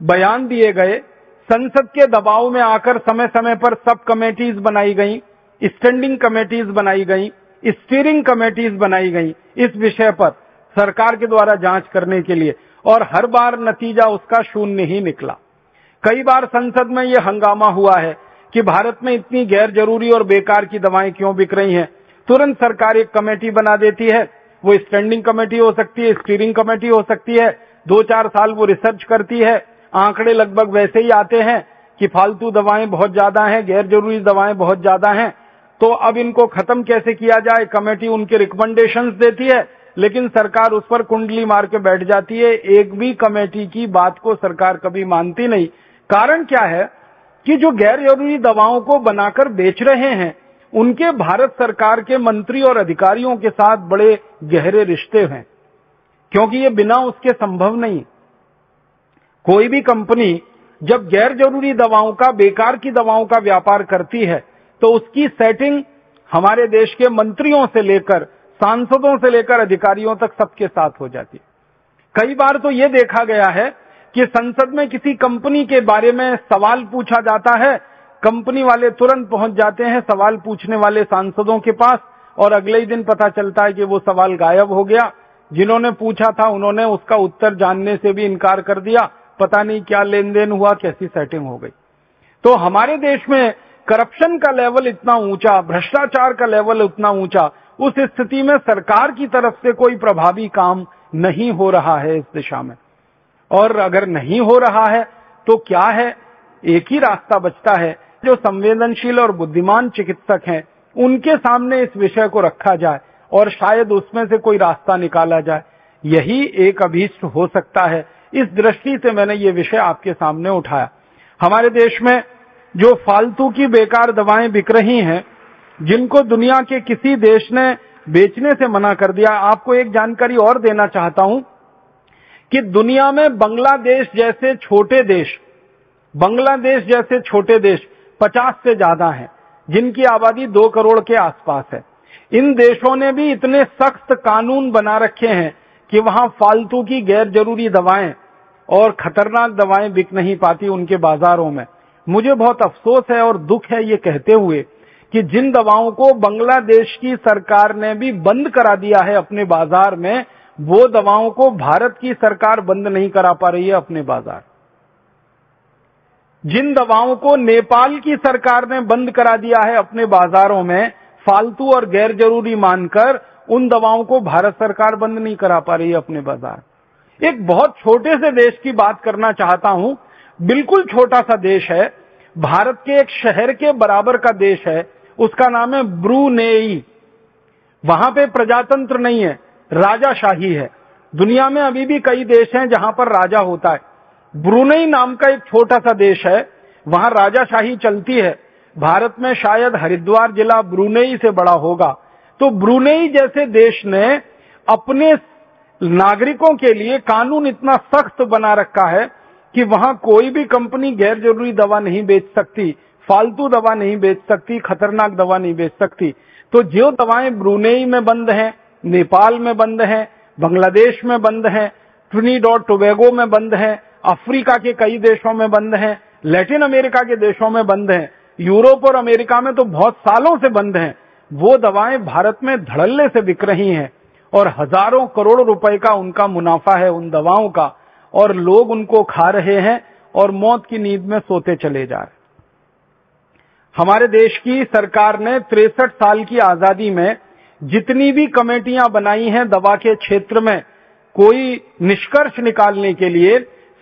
बयान दिए गए संसद के दबाव में आकर समय समय पर सब कमेटीज बनाई गई स्टैंडिंग कमेटीज बनाई गई स्टीयरिंग कमेटीज बनाई गई इस विषय पर सरकार के द्वारा जाँच करने के लिए। और हर बार नतीजा उसका शून्य ही निकला। कई बार संसद में यह हंगामा हुआ है कि भारत में इतनी गैर ज़रूरी और बेकार की दवाएँ क्यों बिक रही हैं। तुरंत सरकार एक कमेटी बना देती है, वो स्टैंडिंग कमेटी हो सकती है स्टीयरिंग कमेटी हो सकती है दो चार साल वो रिसर्च करती है आंकड़े लगभग वैसे ही आते हैं कि फालतू दवाएँ बहुत ज़्यादा हैं गैर ज़रूरी दवाएँ बहुत ज़्यादा हैं। तो अब इनको खत्म कैसे किया जाए? कमेटी उनके रिकमेंडेशंस देती है, लेकिन सरकार उस पर कुंडली मार के बैठ जाती है। एक भी कमेटी की बात को सरकार कभी मानती नहीं। कारण क्या है कि जो गैर ज़रूरी दवाओं को बनाकर बेच रहे हैं, उनके भारत सरकार के मंत्री और अधिकारियों के साथ बड़े गहरे रिश्ते हैं। क्योंकि ये बिना उसके संभव नहीं। कोई भी कंपनी जब गैर ज़रूरी दवाओं का, बेकार की दवाओं का व्यापार करती है तो उसकी सेटिंग हमारे देश के मंत्रियों से लेकर, सांसदों से लेकर अधिकारियों तक सबके साथ हो जाती है। कई बार तो ये देखा गया है कि संसद में किसी कंपनी के बारे में सवाल पूछा जाता है, कंपनी वाले तुरंत पहुँच जाते हैं, सवाल पूछने वाले सांसदों के पास, और अगले ही दिन पता चलता है कि वो सवाल गायब हो गया। जिन्होंने पूछा था, उन्होंने उसका उत्तर जानने से भी इनकार कर दिया। पता नहीं क्या लेन देन हुआ, कैसी सेटिंग हो गई। तो हमारे देश में करप्शन का लेवल इतना ऊँचा, भ्रष्टाचार का लेवल उतना ऊँचा, उस स्थिति में सरकार की तरफ़ से कोई प्रभावी काम नहीं हो रहा है इस दिशा में। और अगर नहीं हो रहा है तो क्या है? एक ही रास्ता बचता है। जो संवेदनशील और बुद्धिमान चिकित्सक हैं, उनके सामने इस विषय को रखा जाए और शायद उसमें से कोई रास्ता निकाला जाए। यही एक अभीष्ट हो सकता है। इस दृष्टि से मैंने ये विषय आपके सामने उठाया। हमारे देश में जो फालतू की बेकार दवाएँ बिक रही हैं, जिनको दुनिया के किसी देश ने बेचने से मना कर दिया, आपको एक जानकारी और देना चाहता हूँ कि दुनिया में बांग्लादेश जैसे छोटे देश, बांग्लादेश जैसे छोटे देश 50 से ज़्यादा हैं, जिनकी आबादी दो करोड़ के आसपास है। इन देशों ने भी इतने सख्त कानून बना रखे हैं कि वहाँ फालतू की गैर ज़रूरी दवाएँ और खतरनाक दवाएँ बिक नहीं पाती उनके बाजारों में। मुझे बहुत अफसोस है और दुख है ये कहते हुए कि जिन दवाओं को बांग्लादेश की सरकार ने भी बंद करा दिया है अपने बाज़ार में, वो दवाओं को भारत की सरकार बंद नहीं करा पा रही है अपने बाज़ार। जिन दवाओं को नेपाल की सरकार ने बंद करा दिया है अपने बाजारों में, फालतू और गैर ज़रूरी मानकर, उन दवाओं को भारत सरकार बंद नहीं करा पा रही है अपने बाज़ार। एक बहुत छोटे से देश की बात करना चाहता हूँ। बिल्कुल छोटा सा देश है। भारत के एक शहर के बराबर का देश है। उसका नाम है ब्रूनेई। वहाँ पे प्रजातंत्र नहीं है, राजाशाही है। दुनिया में अभी भी कई देश हैं जहाँ पर राजा होता है। ब्रूनेई नाम का एक छोटा सा देश है। वहाँ राजाशाही चलती है। भारत में शायद हरिद्वार जिला ब्रुनई से बड़ा होगा। तो ब्रूनेई जैसे देश ने अपने नागरिकों के लिए कानून इतना सख्त बना रखा है कि वहाँ कोई भी कंपनी गैर ज़रूरी दवा नहीं बेच सकती, फालतू दवा नहीं बेच सकती, खतरनाक दवा नहीं बेच सकती। तो जो दवाएँ ब्रुनेई में बंद हैं, नेपाल में बंद हैं, बांग्लादेश में बंद हैं ट्रिनीडॉट टोबैगो में बंद हैं, अफ्रीका के कई देशों में बंद हैं, लैटिन अमेरिका के देशों में बंद हैं, यूरोप और अमेरिका में तो बहुत सालों से बंद हैं, वो दवाएँ भारत में धड़ल्ले से बिक रही हैं। और हज़ारों करोड़ रुपए का उनका मुनाफा है उन दवाओं का, और लोग उनको खा रहे हैं और मौत की नींद में सोते चले जा रहे हमारे देश की सरकार ने तिरसठ साल की आज़ादी में जितनी भी कमेटियाँ बनाई हैं दवा के क्षेत्र में, कोई निष्कर्ष निकालने के लिए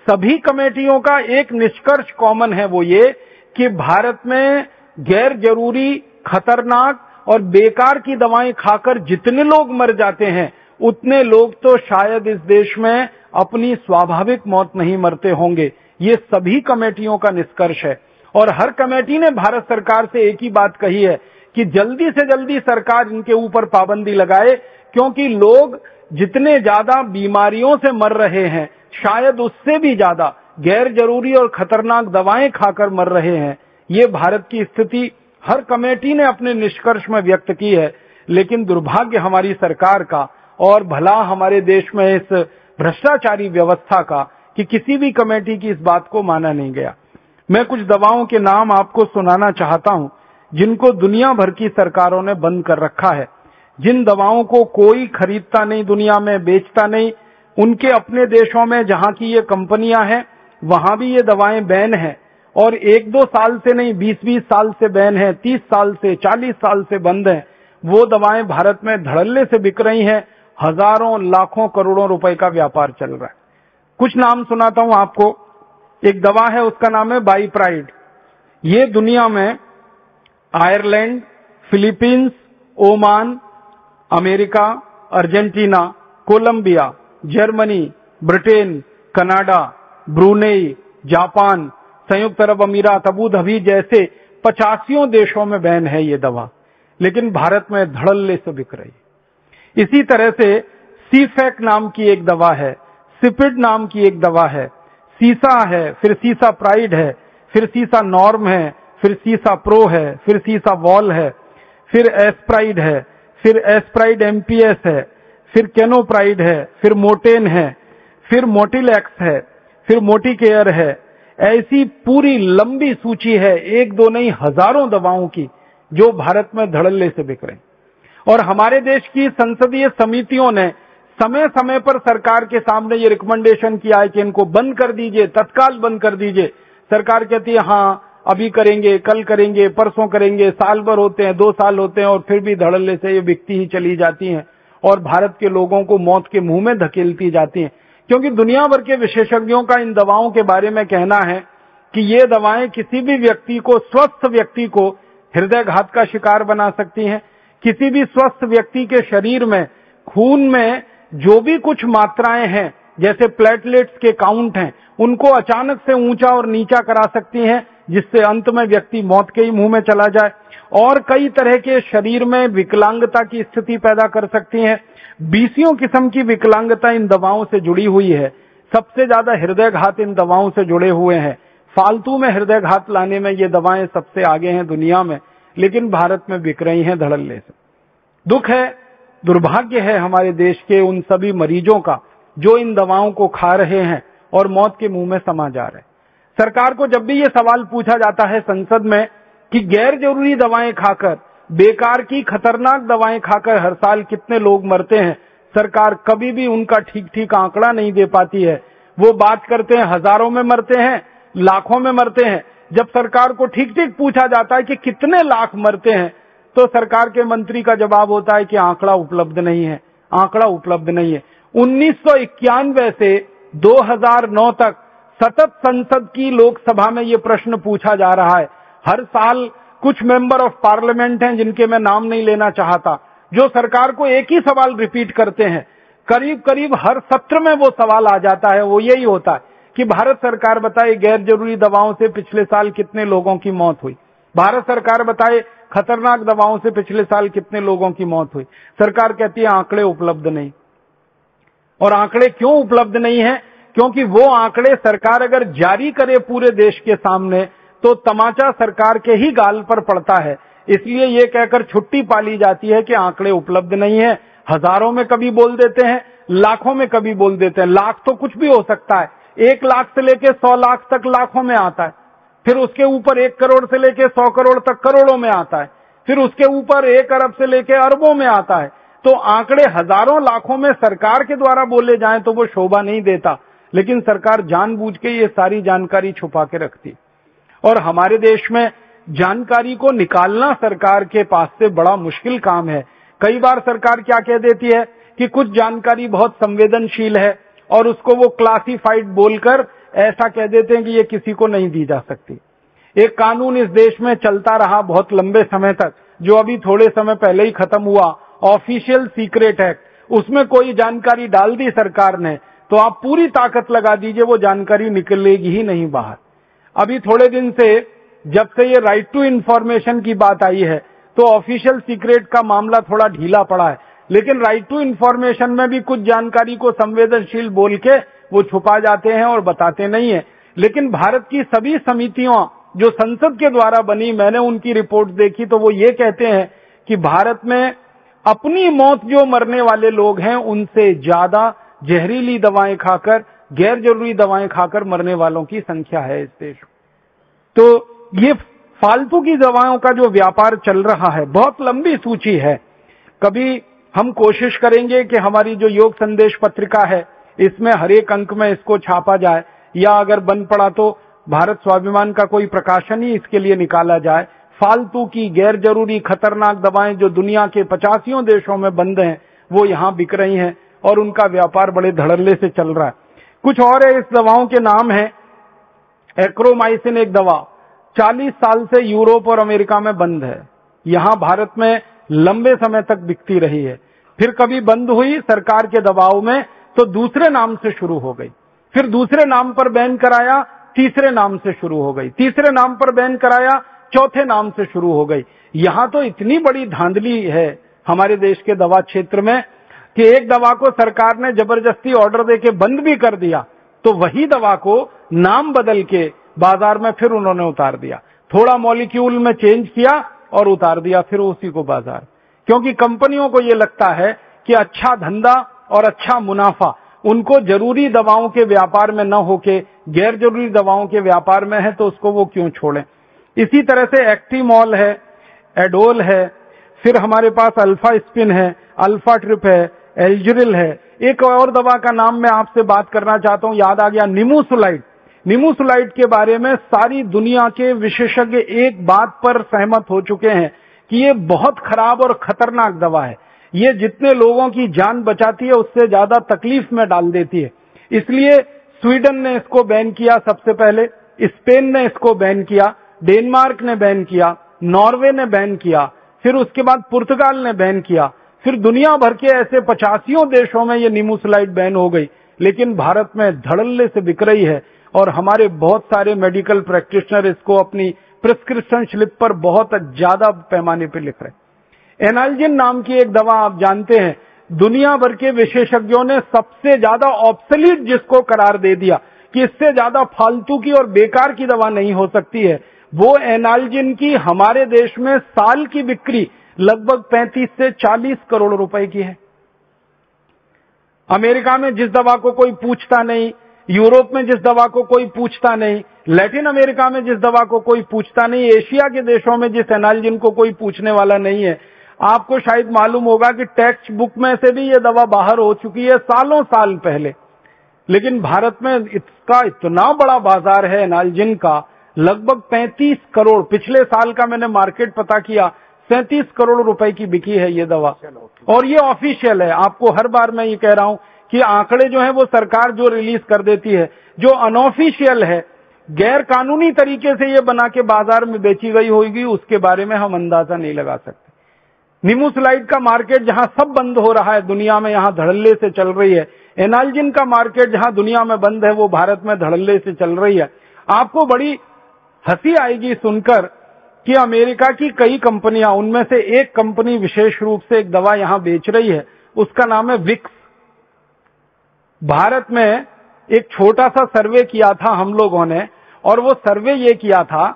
सभी कमेटियों का एक निष्कर्ष कॉमन है वो ये कि भारत में गैर ज़रूरी खतरनाक और बेकार की दवाएँ खाकर जितने लोग मर जाते हैं, उतने लोग तो शायद इस देश में अपनी स्वाभाविक मौत नहीं मरते होंगे। ये सभी कमेटियों का निष्कर्ष है। और हर कमेटी ने भारत सरकार से एक ही बात कही है कि जल्दी से जल्दी सरकार इनके ऊपर पाबंदी लगाए, क्योंकि लोग जितने ज़्यादा बीमारियों से मर रहे हैं, शायद उससे भी ज़्यादा गैर ज़रूरी और खतरनाक दवाएँ खाकर मर रहे हैं। ये भारत की स्थिति हर कमेटी ने अपने निष्कर्ष में व्यक्त की है, लेकिन दुर्भाग्य हमारी सरकार का और भला हमारे देश में इस भ्रष्टाचारी व्यवस्था का कि किसी भी कमेटी की इस बात को माना नहीं गया। मैं कुछ दवाओं के नाम आपको सुनाना चाहता हूँ, जिनको दुनिया भर की सरकारों ने बंद कर रखा है। जिन दवाओं को कोई खरीदता नहीं, दुनिया में बेचता नहीं, उनके अपने देशों में जहाँ की ये कंपनियाँ हैं, वहाँ भी ये दवाएँ बैन है। और एक दो साल से नहीं बीस बीस साल से बैन है, तीस साल से, चालीस साल से बंद है। वो दवाएँ भारत में धड़ल्ले से बिक रही हैं। हज़ारों, लाखों करोड़ों रुपए का व्यापार चल रहा है। कुछ नाम सुनाता हूँ आपको। एक दवा है, उसका नाम है बाई प्राइड ये दुनिया में Ireland, Philippines, Oman, America, Argentina, Colombia, Germany, Britain, Canada, Brunei, Japan संयुक्त अरब अमीरात अबू धाबी जैसे पचासियों देशों में बैन है ये दवा लेकिन भारत में धड़ल्ले से बिक रही इसी तरह से सीफेक नाम की एक दवा है सिपिड नाम की एक दवा है सीसा है फिर सीसा प्राइड है फिर सीसा नॉर्म है फिर सीसा प्रो है फिर सीसा वॉल है फिर एसप्राइड है फिर एसप्राइड एमपीएस है फिर केनोप्राइड है फिर मोटेन है फिर मोटिलैक्स है फिर मोटी केयर है ऐसी पूरी लंबी सूची है, एक दो नहीं, हज़ारों दवाओं की, जो भारत में धड़ल्ले से बिक रहे और हमारे देश की संसदीय समितियों ने समय समय पर सरकार के सामने ये रिकमेंडेशन किया है कि इनको बंद कर दीजिए, तत्काल बंद कर दीजिए। सरकार कहती है हाँ अभी करेंगे, कल करेंगे, परसों करेंगे, साल भर होते हैं, दो साल होते हैं, और फिर भी धड़ल्ले से ये बिकती ही चली जाती हैं। और भारत के लोगों को मौत के मुँह में धकेलती जाती हैं। क्योंकि दुनिया भर के विशेषज्ञों का इन दवाओं के बारे में कहना है कि ये दवाएँ किसी भी व्यक्ति को, स्वस्थ व्यक्ति को हृदय घात का शिकार बना सकती हैं। किसी भी स्वस्थ व्यक्ति के शरीर में, खून में जो भी कुछ मात्राएँ हैं, जैसे प्लेटलेट्स के काउंट हैं, उनको अचानक से ऊँचा और नीचा करा सकती हैं, जिससे अंत में व्यक्ति मौत के ही मुँह में चला जाए। और कई तरह के शरीर में विकलांगता की स्थिति पैदा कर सकती हैं। बीसियों किस्म की विकलांगता इन दवाओं से जुड़ी हुई है। सबसे ज़्यादा हृदय घात इन दवाओं से जुड़े हुए हैं। फालतू में हृदय घात लाने में ये दवाएँ सबसे आगे हैं दुनिया में, लेकिन भारत में बिक रही हैं धड़ल्ले से। दुख है, दुर्भाग्य है हमारे देश के उन सभी मरीजों का, जो इन दवाओं को खा रहे हैं और मौत के मुँह में समा जा रहे सरकार को जब भी ये सवाल पूछा जाता है संसद में कि गैर ज़रूरी दवाएँ खाकर बेकार की खतरनाक दवाएँ खाकर हर साल कितने लोग मरते हैं। सरकार कभी भी उनका ठीक ठीक आंकड़ा नहीं दे पाती है। वो बात करते हैं, हज़ारों में मरते हैं, लाखों में मरते हैं। जब सरकार को ठीक ठीक पूछा जाता है कि कितने लाख मरते हैं तो सरकार के मंत्री का जवाब होता है कि आंकड़ा उपलब्ध नहीं है, आंकड़ा उपलब्ध नहीं है। उन्नीस सौ इक्यानवे से 2009 तक सतत संसद की लोकसभा में ये प्रश्न पूछा जा रहा है। हर साल कुछ मेंबर ऑफ़ पार्लियामेंट हैं जिनके मैं नाम नहीं लेना चाहता, जो सरकार को एक ही सवाल रिपीट करते हैं। करीब करीब हर सत्र में वो सवाल आ जाता है, वो यही होता है कि भारत सरकार बताए गैर ज़रूरी दवाओं से पिछले साल कितने लोगों की मौत हुई। भारत सरकार बताए खतरनाक दवाओं से पिछले साल कितने लोगों की मौत हुई। सरकार कहती है, आंकड़े उपलब्ध नहीं। और आंकड़े क्यों उपलब्ध नहीं है? क्योंकि वो आंकड़े सरकार अगर जारी करे पूरे देश के सामने तो तमाचा सरकार के ही गाल पर पड़ता है। इसलिए ये कहकर छुट्टी पाली जाती है कि आंकड़े उपलब्ध नहीं है। हज़ारों में कभी बोल देते हैं, लाखों में कभी बोल देते हैं। लाख तो कुछ भी हो सकता है। एक लाख से लेके सौ लाख तक लाखों में आता है। फिर उसके ऊपर एक करोड़ से लेके सौ करोड़ तक करोड़ों में आता है। फिर उसके ऊपर एक अरब से लेके अरबों में आता है। तो आंकड़े हज़ारों लाखों में सरकार के द्वारा बोले जाएँ तो वो शोभा नहीं देता। लेकिन सरकार जानबूझ के ये सारी जानकारी छुपा के रखती। और हमारे देश में जानकारी को निकालना सरकार के पास से बड़ा मुश्किल काम है। कई बार सरकार क्या कह देती है कि कुछ जानकारी बहुत संवेदनशील है और उसको वो क्लासिफाइड बोलकर ऐसा कह देते हैं कि ये किसी को नहीं दी जा सकती। एक कानून इस देश में चलता रहा बहुत लंबे समय तक, जो अभी थोड़े समय पहले ही खत्म हुआ। ऑफिशियल सीक्रेट एक्ट उसमें कोई जानकारी डाल दी सरकार ने तो आप पूरी ताकत लगा दीजिए, वो जानकारी निकलेगी ही नहीं बाहर। अभी थोड़े दिन से जब से ये राइट टू इंफॉर्मेशन की बात आई है तो ऑफिशियल सीक्रेट का मामला थोड़ा ढीला पड़ा है। लेकिन राइट टू इंफॉर्मेशन में भी कुछ जानकारी को संवेदनशील बोल के वो छुपा जाते हैं और बताते नहीं है। लेकिन भारत की सभी समितियों, जो संसद के द्वारा बनी, मैंने उनकी रिपोर्ट देखी तो वो ये कहते हैं कि भारत में अपनी मौत जो मरने वाले लोग हैं, उनसे ज़्यादा जहरीली दवाएँ खाकर गैर ज़रूरी दवाएँ खाकर मरने वालों की संख्या है इस देश तो ये फालतू की दवाओं का जो व्यापार चल रहा है, बहुत लंबी सूची है। कभी हम कोशिश करेंगे कि हमारी जो योग संदेश पत्रिका है, इसमें हर एक अंक में इसको छापा जाए, या अगर बन पड़ा तो भारत स्वाभिमान का कोई प्रकाशन ही इसके लिए निकाला जाए। फालतू की गैर ज़रूरी खतरनाक दवाएँ जो दुनिया के पचासियों देशों में बंद हैं, वो यहाँ बिक रही हैं और उनका व्यापार बड़े धड़ल्ले से चल रहा है। कुछ और है, इस दवाओं के नाम है। एक्रोमाइसिन एक दवा। 40 साल से यूरोप और अमेरिका में बंद है। यहाँ भारत में लंबे समय तक बिकती रही है। फिर कभी बंद हुई सरकार के दबाव में तो दूसरे नाम से शुरू हो गई। फिर दूसरे नाम पर बैन कराया, तीसरे नाम से शुरू हो गई। तीसरे नाम पर बैन कराया, चौथे नाम से शुरू हो गई। यहाँ तो इतनी बड़ी धांधली है हमारे देश के दवा क्षेत्र में कि एक दवा को सरकार ने ज़बरदस्ती ऑर्डर देके बंद भी कर दिया तो वही दवा को नाम बदल के बाज़ार में फिर उन्होंने उतार दिया। थोड़ा मॉलिक्यूल में चेंज किया और उतार दिया, फिर उसी को बाज़ार। क्योंकि कंपनियों को यह लगता है कि अच्छा धंधा और अच्छा मुनाफा, उनको ज़रूरी दवाओं के व्यापार में न होके गैर ज़रूरी दवाओं के व्यापार में है तो उसको वो क्यों छोड़े? इसी तरह से एक्टीमॉल है, एडोल है, फिर हमारे पास अल्फ़ा स्पिन है, अल्फ़ा ट्रिप है एल्जरिल है। एक और दवा का नाम मैं आपसे बात करना चाहता हूँ, याद आ गया, निमोसुलाइड। निमोसुलाइड के बारे में सारी दुनिया के विशेषज्ञ एक बात पर सहमत हो चुके हैं कि ये बहुत खराब और खतरनाक दवा है। ये जितने लोगों की जान बचाती है, उससे ज़्यादा तकलीफ़ में डाल देती है। इसलिए स्वीडन ने इसको बैन किया सबसे पहले, स्पेन ने इसको बैन किया, डेनमार्क ने बैन किया, नॉर्वे ने बैन किया, फिर उसके बाद पुर्तगाल ने बैन किया। फिर दुनिया भर के ऐसे पचासियों देशों में ये नीमूसलाइड बैन हो गई। लेकिन भारत में धड़ल्ले से बिक रही है और हमारे बहुत सारे मेडिकल प्रैक्टिशनर इसको अपनी प्रिस्क्रिप्शन स्लिप पर बहुत ज़्यादा पैमाने पर लिख रहे हैं। एनाल्जिन नाम की एक दवा आप जानते हैं, दुनिया भर के विशेषज्ञों ने सबसे ज़्यादा ऑप्सलीट जिसको करार दे दिया कि इससे ज़्यादा फालतू की और बेकार की दवा नहीं हो सकती है, वो एनाल्जिन की हमारे देश में साल की बिक्री लगभग 35 से 40 करोड़ रुपए की है। अमेरिका में जिस दवा को कोई पूछता नहीं, यूरोप में जिस दवा को कोई पूछता नहीं, लैटिन अमेरिका में जिस दवा को कोई पूछता नहीं, एशिया के देशों में जिस एनालजिन को कोई पूछने वाला नहीं है, आपको शायद मालूम होगा कि टेक्स्ट बुक में से भी ये दवा बाहर हो चुकी है सालों साल पहले। लेकिन भारत में इसका इतना बड़ा बाज़ार है एनालजिन का, लगभग 35 करोड़, पिछले साल का मैंने मार्केट पता किया सैंतीस करोड़ रुपए की बिकी है ये दवा। और ये ऑफिशियल है। आपको हर बार मैं ये कह रहा हूँ कि आंकड़े जो है वो सरकार जो रिलीज़ कर देती है जो अनऑफिशियल है गैर कानूनी तरीके से ये बना के बाज़ार में बेची गई होगी उसके बारे में हम अंदाज़ा नहीं लगा सकते। निमोसलाइड का मार्केट जहाँ सब बंद हो रहा है दुनिया में यहाँ धड़ल्ले से चल रही है। एनालजिन का मार्केट जहाँ दुनिया में बंद है वो भारत में धड़ल्ले से चल रही है। आपको बड़ी हँसी आएगी सुनकर कि अमेरिका की कई कंपनियाँ, उनमें से एक कंपनी विशेष रूप से एक दवा यहाँ बेच रही है, उसका नाम है विक्स। भारत में एक छोटा सा सर्वे किया था हम लोगों ने, और वो सर्वे ये किया था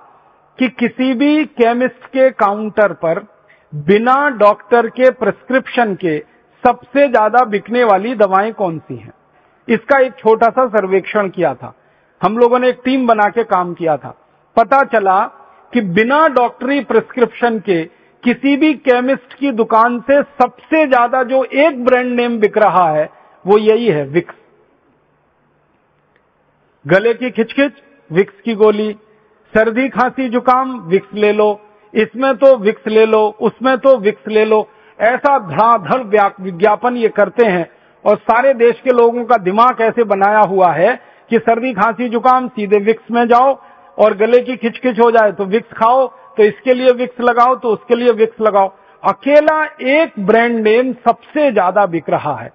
कि किसी भी केमिस्ट के काउंटर पर बिना डॉक्टर के प्रिस्क्रिप्शन के सबसे ज़्यादा बिकने वाली दवाएँ कौन सी हैं? इसका एक छोटा सा सर्वेक्षण किया था। हम लोगों ने एक टीम बना के काम किया था। पता चला कि बिना डॉक्टरी प्रिस्क्रिप्शन के किसी भी केमिस्ट की दुकान से सबसे ज़्यादा जो एक ब्रांड नेम बिक रहा है, वो यही है विक्स। गले की खिचखिच, विक्स की गोली। सर्दी खांसी जुकाम, विक्स ले लो। इसमें तो विक्स ले लो, उसमें तो विक्स ले लो। ऐसा धड़ाधड़ विज्ञापन ये करते हैं और सारे देश के लोगों का दिमाग ऐसे बनाया हुआ है कि सर्दी खांसी जुकाम, सीधे विक्स में जाओ और गले की खिचखिच हो जाए तो विक्स खाओ तो इसके लिए विक्स लगाओ तो उसके लिए विक्स लगाओ। अकेला एक ब्रांड नेम सबसे ज़्यादा बिक रहा है।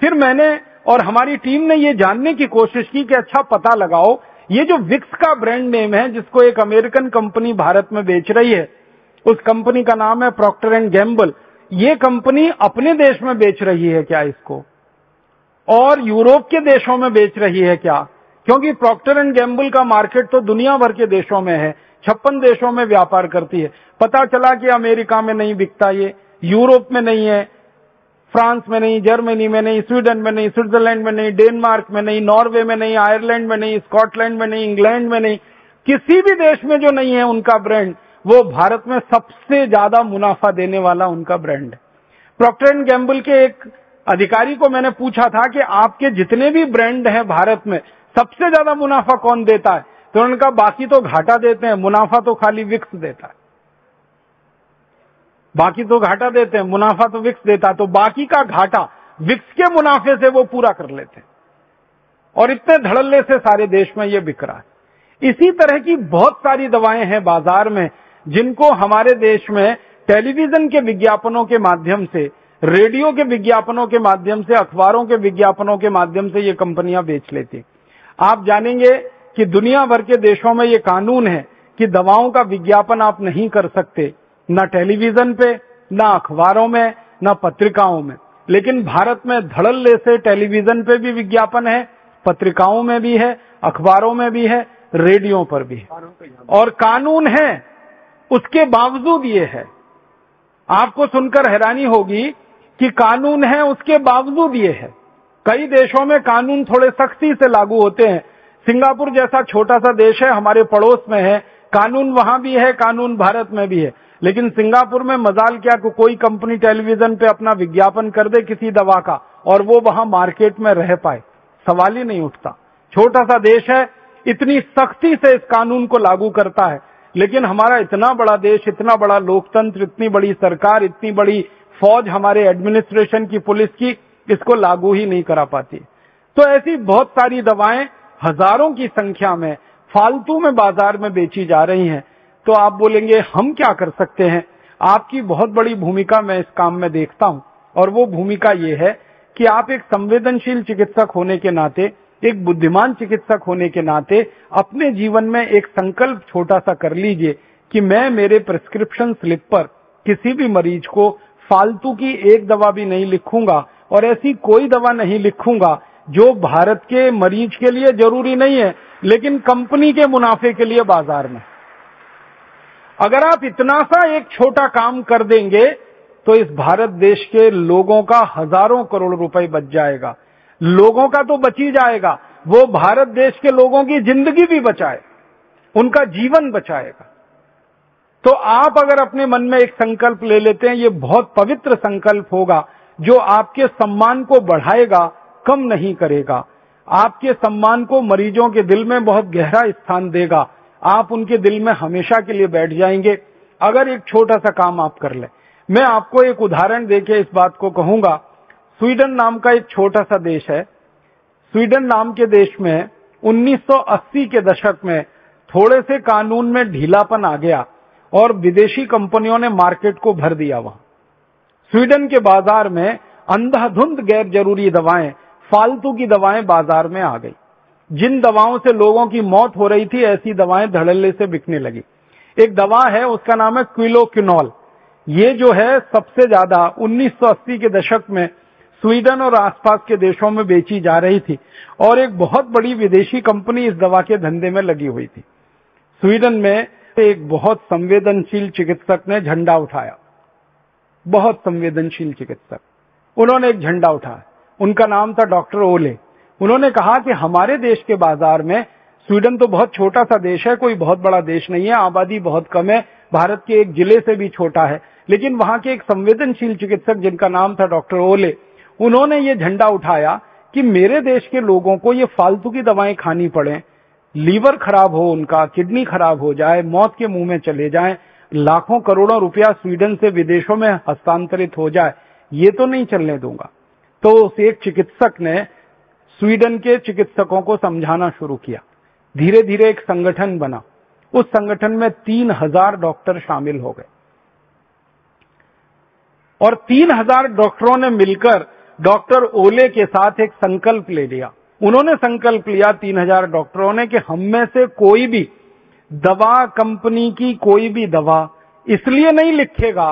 फिर मैंने और हमारी टीम ने ये जानने की कोशिश की कि अच्छा पता लगाओ, ये जो विक्स का ब्रांड नेम है, जिसको एक अमेरिकन कंपनी भारत में बेच रही है, उस कंपनी का नाम है प्रॉक्टर एंड गैम्बल। ये कंपनी अपने देश में बेच रही है क्या इसको? और यूरोप के देशों में बेच रही है क्या? क्योंकि प्रॉक्टर एंड गैम्बल का मार्केट तो दुनिया भर के देशों में है, छप्पन देशों में व्यापार करती है। पता चला कि अमेरिका में नहीं बिकता ये, यूरोप में नहीं है, फ्रांस में नहीं, जर्मनी में नहीं, स्वीडन में नहीं, स्विट्जरलैंड में नहीं, डेनमार्क में नहीं, नॉर्वे में नहीं, आयरलैंड में नहीं, स्कॉटलैंड में नहीं, इंग्लैंड में नहीं, किसी भी देश में जो नहीं है उनका ब्रांड वो भारत में सबसे ज़्यादा मुनाफा देने वाला उनका ब्रांड है। प्रॉक्टर एंड गैम्बल के एक अधिकारी को मैंने पूछा था कि आपके जितने भी ब्रांड हैं भारत में सबसे ज़्यादा मुनाफा कौन देता है? तो उन्होंने कहा बाकी तो घाटा देते हैं, मुनाफा तो खाली विक्स देता है। बाकी तो घाटा देते हैं, मुनाफा तो विक्स देता है तो बाकी का घाटा विक्स के मुनाफे से वो पूरा कर लेते हैं। और इतने धड़ल्ले से सारे देश में ये बिक रहा है। इसी तरह की बहुत सारी दवाएँ हैं बाज़ार में, जिनको हमारे देश में टेलीविज़न के विज्ञापनों के माध्यम से, रेडियो के विज्ञापनों के माध्यम से, अखबारों के विज्ञापनों के माध्यम से ये कंपनियाँ बेच लेती आप जानेंगे कि दुनिया भर के देशों में ये कानून है कि दवाओं का विज्ञापन आप नहीं कर सकते, न टेलीविज़न पे, न अखबारों में, न पत्रिकाओं में। लेकिन भारत में धड़ल्ले से टेलीविज़न पे भी विज्ञापन है, पत्रिकाओं में भी है, अखबारों में भी है, रेडियो पर भी है। और कानून है, उसके बावजूद ये है। आपको सुनकर हैरानी होगी कि कानून है, उसके बावजूद ये है। कई देशों में कानून थोड़े सख्ती से लागू होते हैं। सिंगापुर जैसा छोटा सा देश है, हमारे पड़ोस में है। कानून वहाँ भी है, कानून भारत में भी है। लेकिन सिंगापुर में मजाल क्या को कोई कंपनी टेलीविज़न पे अपना विज्ञापन कर दे किसी दवा का, और वो वहाँ मार्केट में रह पाए। सवाल ही नहीं उठता। छोटा सा देश है, इतनी सख्ती से इस कानून को लागू करता है। लेकिन हमारा इतना बड़ा देश, इतना बड़ा लोकतंत्र, इतनी बड़ी सरकार, इतनी बड़ी फौज हमारे एडमिनिस्ट्रेशन की, पुलिस की इसको लागू ही नहीं करा पाती। तो ऐसी बहुत सारी दवाएँ हज़ारों की संख्या में, फालतू में बाज़ार में बेची जा रही हैं। तो आप बोलेंगे, हम क्या कर सकते हैं? आपकी बहुत बड़ी भूमिका मैं इस काम में देखता हूँ। और वो भूमिका ये है कि आप एक संवेदनशील चिकित्सक होने के नाते, एक बुद्धिमान चिकित्सक होने के नाते, अपने जीवन में एक संकल्प छोटा सा कर लीजिए कि मैं मेरे प्रिस्क्रिप्शन स्लिप पर किसी भी मरीज़ को फालतू की एक दवा भी नहीं लिखूँगा और ऐसी कोई दवा नहीं लिखूँगा, जो भारत के मरीज़ के लिए ज़रूरी नहीं है, लेकिन कंपनी के मुनाफे के लिए बाज़ार में। अगर आप इतना सा एक छोटा काम कर देंगे तो इस भारत देश के लोगों का हज़ारों करोड़ रुपए बच जाएगा। लोगों का तो बच जाएगा, वो भारत देश के लोगों की ज़िंदगी भी बचाए, उनका जीवन बचाएगा। तो आप अगर अपने मन में एक संकल्प ले लेते हैं, ये बहुत पवित्र संकल्प होगा जो आपके सम्मान को बढ़ाएगा, कम नहीं करेगा। आपके सम्मान को मरीजों के दिल में बहुत गहरा स्थान देगा। आप उनके दिल में हमेशा के लिए बैठ जाएँगे। अगर एक छोटा सा काम आप कर ले। मैं आपको एक उदाहरण देके इस बात को कहूँगा। स्वीडन नाम का एक छोटा सा देश है। स्वीडन नाम के देश में 1980 के दशक में थोड़े से कानून में ढीलापन आ गया और विदेशी कंपनियों ने मार्केट को भर दिया वहाँ। स्वीडन के बाज़ार में अंधाधुंध गैर ज़रूरी दवाएँ, फालतू की दवाएँ बाज़ार में आ गई। जिन दवाओं से लोगों की मौत हो रही थी, ऐसी दवाएँ धड़ल्ले से बिकने लगी। एक दवा है, उसका नाम है क्विलोक्विनॉल। ये जो है, सबसे ज़्यादा 1980 के दशक में स्वीडन और आसपास के देशों में बेची जा रही थी और एक बहुत बड़ी विदेशी कंपनी इस दवा के धंधे में लगी हुई थी। स्वीडन में एक बहुत संवेदनशील चिकित्सक ने झंडा उठाया। बहुत संवेदनशील चिकित्सक। उन्होंने एक झंडा उठाया। उनका नाम था डॉक्टर ओले। उन्होंने कहा कि हमारे देश के बाज़ार में स्वीडन तो बहुत छोटा सा देश है, कोई बहुत बड़ा देश नहीं है, आबादी बहुत कम है, भारत के एक ज़िले से भी छोटा है। लेकिन वहाँ के एक संवेदनशील चिकित्सक जिनका नाम था डॉक्टर ओले, उन्होंने ये झंडा उठाया कि मेरे देश के लोगों को ये फालतू की दवाएँ खानी पड़े। लीवर खराब हो उनका, किडनी खराब हो जाए, मौत के मुँह में चले जाए लाखों करोड़ों रुपया स्वीडन से विदेशों में हस्तांतरित हो जाए, ये तो नहीं चलने दूँगा। तो उस एक चिकित्सक ने स्वीडन के चिकित्सकों को समझाना शुरू किया। धीरे धीरे एक संगठन बना। उस संगठन में तीन हज़ार डॉक्टर शामिल हो गए। और तीन हज़ार डॉक्टरों ने मिलकर डॉक्टर ओले के साथ एक संकल्प ले लिया। उन्होंने संकल्प लिया तीन हज़ार डॉक्टरों ने कि हम में से कोई भी दवा कंपनी की कोई भी दवा इसलिए नहीं लिखेगा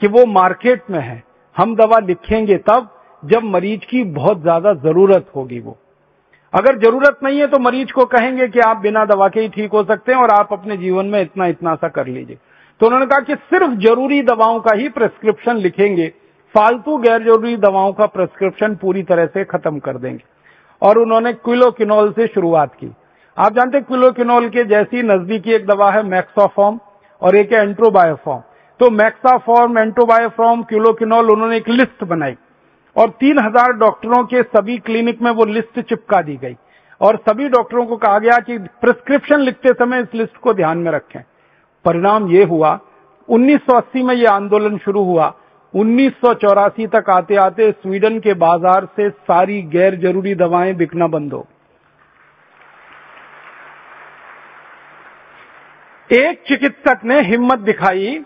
कि वो मार्केट में है। हम दवा लिखेंगे तब जब मरीज़ की बहुत ज़्यादा ज़रूरत होगी वो। अगर ज़रूरत नहीं है तो मरीज़ को कहेंगे कि आप बिना दवा के ही ठीक हो सकते हैं और आप अपने जीवन में इतना इतना सा कर लीजिए। तो उन्होंने कहा कि सिर्फ़ ज़रूरी दवाओं का ही प्रेस्क्रिप्शन लिखेंगे, फालतू गैर ज़रूरी दवाओं का प्रेस्क्रिप्शन पूरी तरह से खत्म कर देंगे। और उन्होंने क्विलोकिनोल से शुरुआत की। आप जानते हैं क्विलोकिनोल के जैसी नजदीकी एक दवा है मैक्सोफॉर्म और एक है एंट्रोबायोफॉर्म। तो मैक्साफॉर्म, एंट्रोबायोफॉर्म क्विलोकिनोल उन्होंने एक लिस्ट बनाई और तीन हज़ार डॉक्टरों के सभी क्लिनिक में वो लिस्ट चिपका दी गई। और सभी डॉक्टरों को कहा गया कि प्रिस्क्रिप्शन लिखते समय इस लिस्ट को ध्यान में रखें। परिणाम ये हुआ 1980 में ये आंदोलन शुरू हुआ। उन्नीस सौ चौरासी तक आते आते स्वीडन के बाज़ार से सारी गैर ज़रूरी दवाएँ बिकना बंद हो एक चिकित्सक ने हिम्मत दिखाई,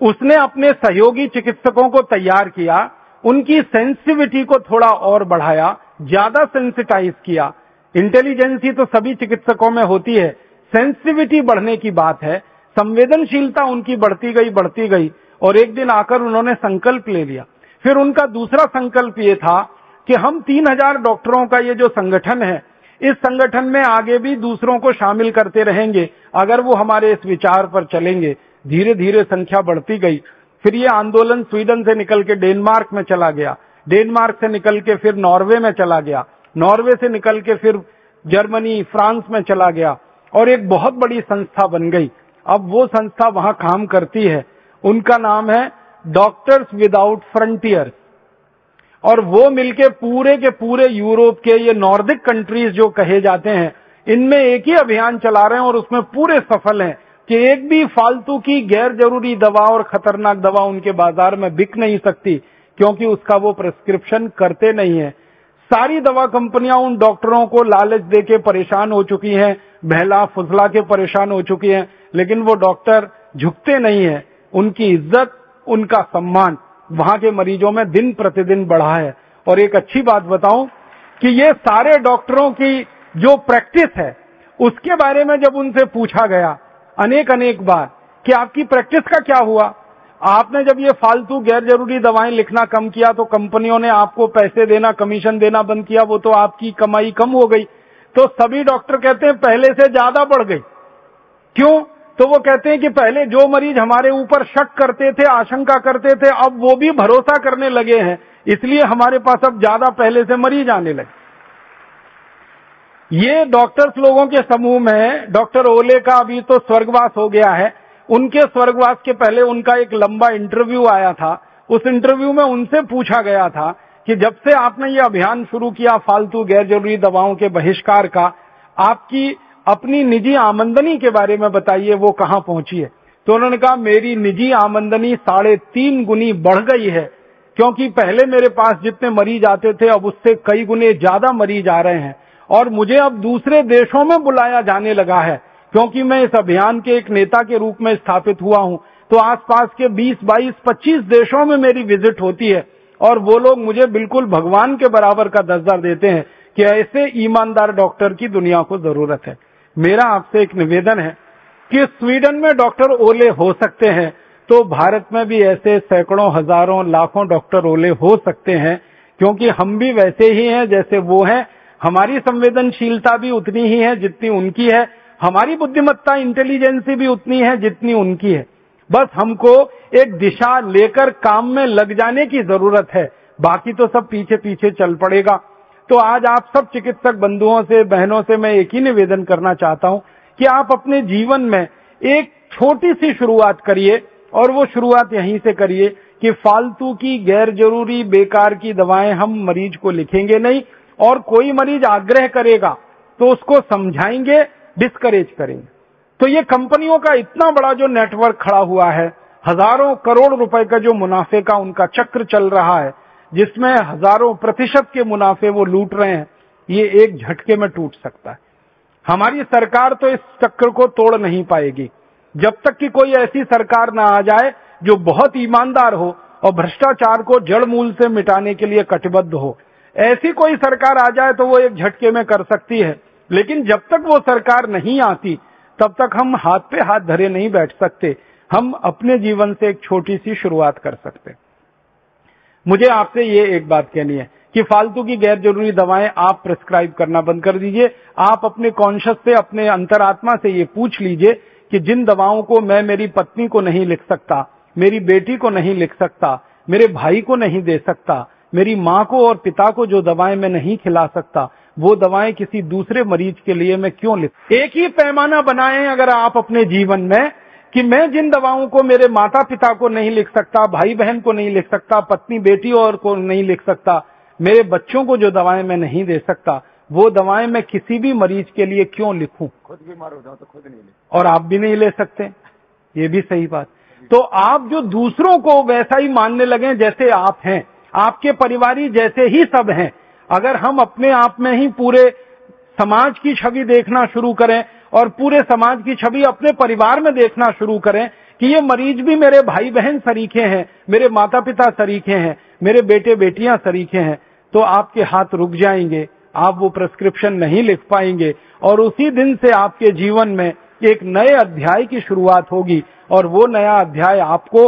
उसने अपने सहयोगी चिकित्सकों को तैयार किया, उनकी सेंसिटिविटी को थोड़ा और बढ़ाया, ज़्यादा सेंसिटाइज किया। इंटेलिजेंसी तो सभी चिकित्सकों में होती है, सेंसिटिविटी बढ़ने की बात है, संवेदनशीलता उनकी बढ़ती गई बढ़ती गई, और एक दिन आकर उन्होंने संकल्प ले लिया। फिर उनका दूसरा संकल्प ये था कि हम तीन हज़ार डॉक्टरों का ये जो संगठन है इस संगठन में आगे भी दूसरों को शामिल करते रहेंगे, अगर वो हमारे इस विचार पर चलेंगे। धीरे धीरे संख्या बढ़ती गई। फिर ये आंदोलन स्वीडन से निकल के डेनमार्क में चला गया। डेनमार्क से निकल के फिर नॉर्वे में चला गया। नॉर्वे से निकल के फिर जर्मनी, फ्रांस में चला गया। और एक बहुत बड़ी संस्था बन गई। अब वो संस्था वहाँ काम करती है। उनका नाम है डॉक्टर्स विदाउट फ्रंटियर। और वो मिलके पूरे के पूरे यूरोप के ये नॉर्दिक कंट्रीज़ जो कहे जाते हैं, इनमें एक ही अभियान चला रहे हैं और उसमें पूरे सफल हैं कि एक भी फालतू की गैर ज़रूरी दवा और खतरनाक दवा उनके बाज़ार में बिक नहीं सकती, क्योंकि उसका वो प्रिस्क्रिप्शन करते नहीं है। सारी दवा कंपनियाँ उन डॉक्टरों को लालच दे के परेशान हो चुकी हैं, बहला फुसला के परेशान हो चुकी हैं, लेकिन वो डॉक्टर झुकते नहीं है। उनकी इज़्ज़त, उनका सम्मान वहाँ के मरीजों में दिन प्रतिदिन बढ़ा है। और एक अच्छी बात बताऊँ कि ये सारे डॉक्टरों की जो प्रैक्टिस है, उसके बारे में जब उनसे पूछा गया अनेक अनेक बार कि आपकी प्रैक्टिस का क्या हुआ, आपने जब ये फालतू गैर ज़रूरी दवाएँ लिखना कम किया तो कंपनियों ने आपको पैसे देना, कमीशन देना बंद किया, वो तो आपकी कमाई कम हो गई। तो सभी डॉक्टर कहते हैं पहले से ज़्यादा बढ़ गई। क्यों? तो वो कहते हैं कि पहले जो मरीज़ हमारे ऊपर शक करते थे, आशंका करते थे, अब वो भी भरोसा करने लगे हैं। इसलिए हमारे पास अब ज़्यादा पहले से मरीज़ आने लगे। ये डॉक्टर्स लोगों के समूह में, डॉक्टर ओले का अभी तो स्वर्गवास हो गया है। उनके स्वर्गवास के पहले उनका एक लंबा इंटरव्यू आया था। उस इंटरव्यू में उनसे पूछा गया था कि जब से आपने ये अभियान शुरू किया फालतू गैर ज़रूरी दवाओं के बहिष्कार का, आपकी अपनी निजी आमंदनी के बारे में बताइए वो कहाँ पहुँची है? तो उन्होंने कहा मेरी निजी आमंदनी साढ़े तीन गुनी बढ़ गई है क्योंकि पहले मेरे पास जितने मरीज़ आते थे अब उससे कई गुने ज़्यादा मरीज़ आ रहे हैं। और मुझे अब दूसरे देशों में बुलाया जाने लगा है क्योंकि मैं इस अभियान के एक नेता के रूप में स्थापित हुआ हूँ। तो आसपास के 20, 22, 25 देशों में मेरी विज़िट होती है और वो लोग मुझे बिल्कुल भगवान के बराबर का दर्जा देते हैं कि ऐसे ईमानदार डॉक्टर की दुनिया को ज़रूरत है। मेरा आपसे एक निवेदन है कि स्वीडन में डॉक्टर ओले हो सकते हैं तो भारत में भी ऐसे सैकड़ों, हज़ारों, लाखों डॉक्टर ओले हो सकते हैं, क्योंकि हम भी वैसे ही हैं जैसे वो हैं। हमारी संवेदनशीलता भी उतनी ही है जितनी उनकी है, हमारी बुद्धिमत्ता, इंटेलिजेंसी भी उतनी है जितनी उनकी है। बस हमको एक दिशा लेकर काम में लग जाने की ज़रूरत है, बाकी तो सब पीछे पीछे चल पड़ेगा। तो आज आप सब चिकित्सक बंधुओं से, बहनों से मैं एक ही निवेदन करना चाहता हूँ कि आप अपने जीवन में एक छोटी सी शुरुआत करिए और वो शुरुआत यहीं से करिए कि फालतू की गैर ज़रूरी बेकार की दवाएँ हम मरीज़ को लिखेंगे नहीं और कोई मरीज़ आग्रह करेगा तो उसको समझाएँगे डिस्करेज करेंगे। तो ये कंपनियों का इतना बड़ा जो नेटवर्क खड़ा हुआ है, हज़ारों करोड़ रुपए का जो मुनाफे का उनका चक्र चल रहा है जिसमें हज़ारों प्रतिशत के मुनाफे वो लूट रहे हैं, ये एक झटके में टूट सकता है। हमारी सरकार तो इस चक्र को तोड़ नहीं पाएगी। जब तक कि कोई ऐसी सरकार ना आ जाए जो बहुत ईमानदार हो और भ्रष्टाचार को जड़ मूल से मिटाने के लिए कटिबद्ध हो। ऐसी कोई सरकार आ जाए तो वो एक झटके में कर सकती है, लेकिन जब तक वो सरकार नहीं आती, तब तक हम हाथ पे हाथ धरे नहीं बैठ सकते। हम अपने जीवन से एक छोटी सी शुरुआत कर सकते मुझे आपसे ये एक बात कहनी है कि फालतू की गैर ज़रूरी दवाएँ आप प्रिस्क्राइब करना बंद कर दीजिए। आप अपने कॉन्शियस से, अपने अंतरात्मा से ये पूछ लीजिए कि जिन दवाओं को मैं मेरी पत्नी को नहीं लिख सकता, मेरी बेटी को नहीं लिख सकता, मेरे भाई को नहीं दे सकता, मेरी माँ को और पिता को जो दवाएँ मैं नहीं खिला सकता, वो दवाएँ किसी दूसरे मरीज़ के लिए मैं क्यों लिख एक ही पैमाना बनाएँ अगर आप अपने जीवन में कि मैं जिन दवाओं को मेरे माता पिता को नहीं लिख सकता भाई बहन को नहीं लिख सकता पत्नी बेटी और को नहीं लिख सकता मेरे बच्चों को जो दवाएँ मैं नहीं दे सकता वो दवाएँ मैं किसी भी मरीज़ के लिए क्यों लिखूं? खुद बीमार हो जाओ तो खुद नहीं ले और आप भी नहीं ले सकते। ये भी सही बात। तो आप जो दूसरों को वैसा ही मानने लगे जैसे आप हैं आपके परिवारी जैसे ही सब हैं अगर हम अपने आप में ही पूरे समाज की छवि देखना शुरू करें और पूरे समाज की छवि अपने परिवार में देखना शुरू करें कि ये मरीज़ भी मेरे भाई बहन सरीखे हैं, मेरे माता पिता सरीखे हैं, मेरे बेटे बेटियाँ सरीखे हैं तो आपके हाथ रुक जाएँगे, आप वो प्रेस्क्रिप्शन नहीं लिख पाएँगे और उसी दिन से आपके जीवन में एक नए अध्याय की शुरुआत होगी और वो नया अध्याय आपको,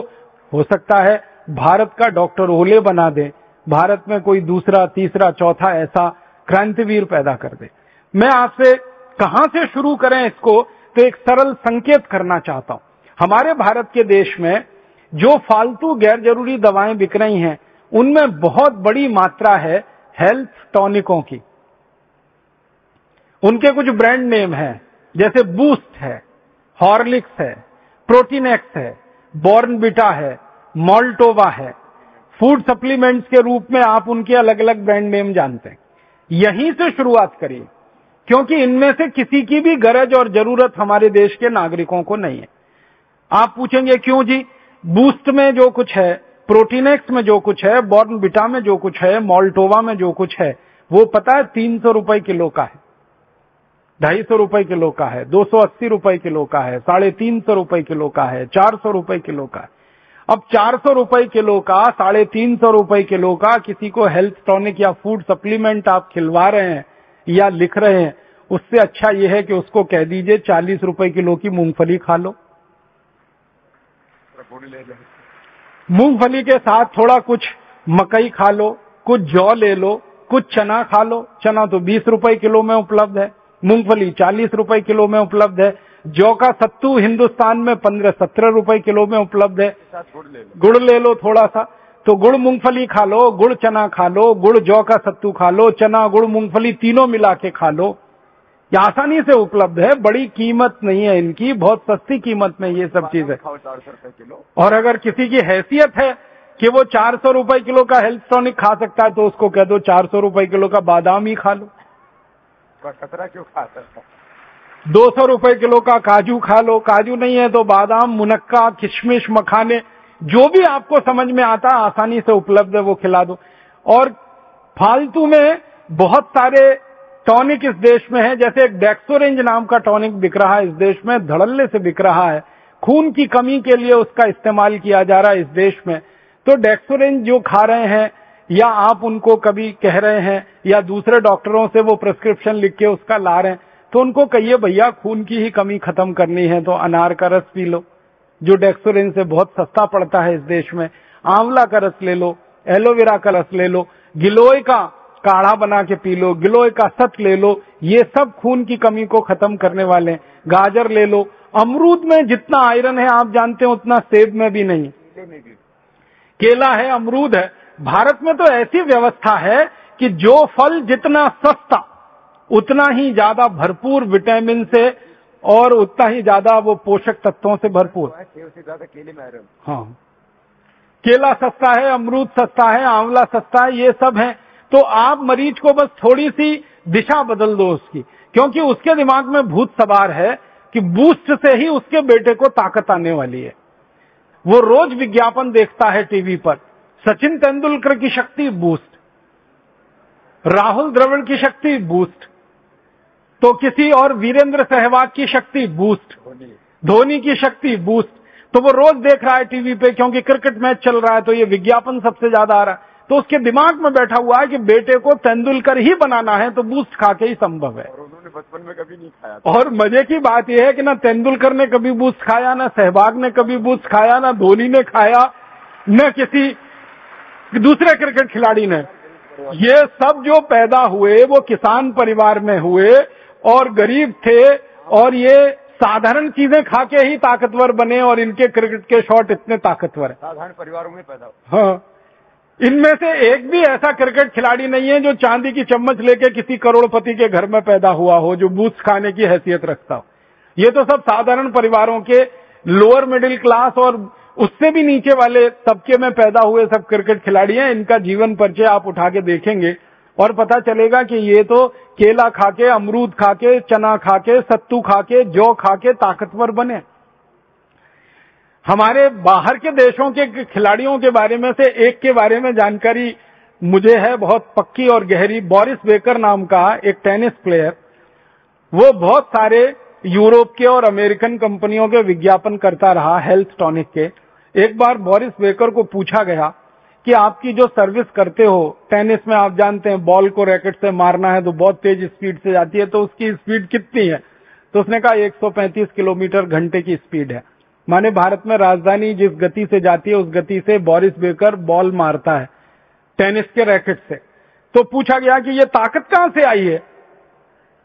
हो सकता है, भारत का डॉक्टर ओले बना दे, भारत में कोई दूसरा, तीसरा, चौथा ऐसा क्रांतिवीर पैदा कर दे। मैं आपसे कहाँ से शुरू करें इसको तो एक सरल संकेत करना चाहता हूँ। हमारे भारत के देश में जो फालतू गैर ज़रूरी दवाएँ बिक रही हैं, उनमें बहुत बड़ी मात्रा है हेल्थ टॉनिकों की। उनके कुछ ब्रांड नेम है, जैसे बूस्ट है हॉर्लिक्स है प्रोटीनेक्स है बॉर्नबिटा है मॉल्टोवा है। फ़ूड सप्लीमेंट्स के रूप में आप उनके अलग अलग ब्रांड नेम जानते हैं। यहीं से शुरुआत करिए। क्योंकि इनमें से किसी की भी गरज और ज़रूरत हमारे देश के नागरिकों को नहीं है। आप पूछेंगे क्यों जी? बूस्ट में जो कुछ है, प्रोटीनेक्स में जो कुछ है बॉर्नबिटा में जो कुछ है, मॉल्टोवा में जो कुछ है, वो पता है तीन सौ रुपए किलो का है, ढाई सौ रुपए किलो का है, दो सौ अस्सी रुपए किलो का है, साढ़े तीन सौ रुपए किलो का है, चार सौ रुपए किलो का है। अब चार सौ रुपए किलो का, साढ़े तीन सौ रुपए किलो का किसी को हेल्थ टॉनिक या फ़ूड सप्लीमेंट आप खिलवा रहे हैं या लिख रहे हैं उससे अच्छा यह है कि उसको कह दीजिए चालीस रुपए किलो की मूंगफली खा लो। मूंगफली के साथ थोड़ा कुछ मकई खा लो कुछ जौ ले लो कुछ चना खा लो। चना तो बीस रुपए किलो में उपलब्ध है मूंगफली चालीस रुपए किलो में उपलब्ध है जौ का सत्तू हिंदुस्तान में पंद्रह सत्रह रुपए किलो में उपलब्ध है। गुड़ ले लो थोड़ा सा। तो गुड़ मूंगफली खा लो गुड़ चना खा लो गुड़ जौ का सत्तू खा लो चना गुड़ मूंगफली तीनों मिला के खा लो। ये आसानी से उपलब्ध है बड़ी कीमत नहीं है इनकी बहुत सस्ती कीमत में ये सब चीज़। चीज़ें और अगर किसी की हैसियत है कि वो चार सौ रुपए किलो का हेल्थ टॉनिक खा सकता है तो उसको कह दो चार सौ रुपये किलो का बादाम ही खा लो। खतरा क्यों खा सकता दो सौ रुपए किलो का काजू खा लो। काजू नहीं है तो बादाम मुनक्का किशमिश मखाने जो भी आपको समझ में आता है आसानी से उपलब्ध है, वो खिला दो। और फालतू में बहुत सारे टॉनिक इस देश में है, जैसे एक डेक्सोरेंज नाम का टॉनिक बिक रहा है इस देश में, धड़ल्ले से बिक रहा है। खून की कमी के लिए उसका इस्तेमाल किया जा रहा है इस देश में। तो डेक्सोरेंज जो खा रहे हैं, या आप उनको कभी कह रहे हैं, या दूसरे डॉक्टरों से वो प्रिस्क्रिप्शन लिख के उसका ला रहे हैं तो उनको कहिए, भैया, खून की ही कमी खत्म करनी है तो अनार का रस पी लो। जो डेक्सोरेंज से बहुत सस्ता पड़ता है इस देश में। आंवला का रस ले लो एलोवेरा का रस ले लो, गिलोय का काढ़ा बना के पी लो, गिलोय का सत ले लो, ये सब खून की कमी को खत्म करने वाले गाजर ले लो। अमरूद में जितना आयरन है, आप जानते हैं, उतना सेब में भी नहीं। केला है, अमरूद है। भारत में तो ऐसी व्यवस्था है कि जो फल जितना सस्ता, उतना ही ज़्यादा भरपूर विटामिन से और उतना ही ज़्यादा वो पोषक तत्वों से भरपूर। सेब से ज़्यादा केले में आयरन। हाँ। केला सस्ता है अमरूद सस्ता है आंवला सस्ता है ये सब है। तो आप मरीज़ को बस थोड़ी सी दिशा बदल दो उसकी क्योंकि उसके दिमाग में भूत सवार है कि बूस्ट से ही उसके बेटे को ताकत आने वाली है। वो रोज विज्ञापन देखता है टीवी पर सचिन तेंदुलकर की शक्ति बूस्ट राहुल द्रविड़ की शक्ति बूस्ट। तो किसी और वीरेंद्र सहवाग की शक्ति बूस्ट धोनी। की शक्ति बूस्ट तो वो रोज देख रहा है टीवी पे क्योंकि क्रिकेट मैच चल रहा है तो ये विज्ञापन सबसे ज़्यादा आ रहा है। तो उसके दिमाग में बैठा हुआ है कि बेटे को तेंदुलकर ही बनाना है तो बूस्ट खा के ही संभव है। और उन्होंने बचपन में कभी नहीं खाया और मज़े की बात यह है कि ना तेंदुलकर ने कभी बूस्ट खाया ना सहवाग ने कभी बूस्ट खाया ना धोनी ने खाया न किसी दूसरे क्रिकेट खिलाड़ी ने। ये सब जो पैदा हुए वो किसान परिवार में हुए और गरीब थे और ये साधारण चीज़ें खा के ही ताकतवर बने और इनके क्रिकेट के शॉट इतने ताकतवर। है साधारण परिवारों में पैदा हाँ। इनमें से एक भी ऐसा क्रिकेट खिलाड़ी नहीं है जो चांदी की चम्मच लेके किसी करोड़पति के घर में पैदा हुआ हो जो बूथ खाने की हैसियत रखता हो। ये तो सब साधारण परिवारों के लोअर मिडिल क्लास और उससे भी नीचे वाले तबके में पैदा हुए सब क्रिकेट खिलाड़ी हैं। इनका जीवन परिचय आप उठा के देखेंगे। और पता चलेगा कि ये तो केला खा के अमरूद खा के चना खा के सत्तू खा के जौ खा के ताकतवर बने। हमारे बाहर के देशों के, खिलाड़ियों के बारे में से एक के बारे में जानकारी मुझे है बहुत पक्की और गहरी। बोरिस बेकर नाम का एक टेनिस प्लेयर, वो बहुत सारे यूरोप के और अमेरिकन कंपनियों के विज्ञापन करता रहा, हेल्थ टॉनिक के। एक बार बोरिस बेकर को पूछा गया कि आपकी जो सर्विस करते हो टेनिस में आप जानते हैं बॉल को रैकेट से मारना है तो बहुत तेज स्पीड से जाती है तो उसकी स्पीड कितनी है? तो उसने कहा 135 किलोमीटर घंटे की स्पीड है। माने भारत में राजधानी जिस गति से जाती है, उस गति से बोरिस बेकर बॉल मारता है टेनिस के रैकेट से। तो पूछा गया कि ये ताकत कहाँ से आई है?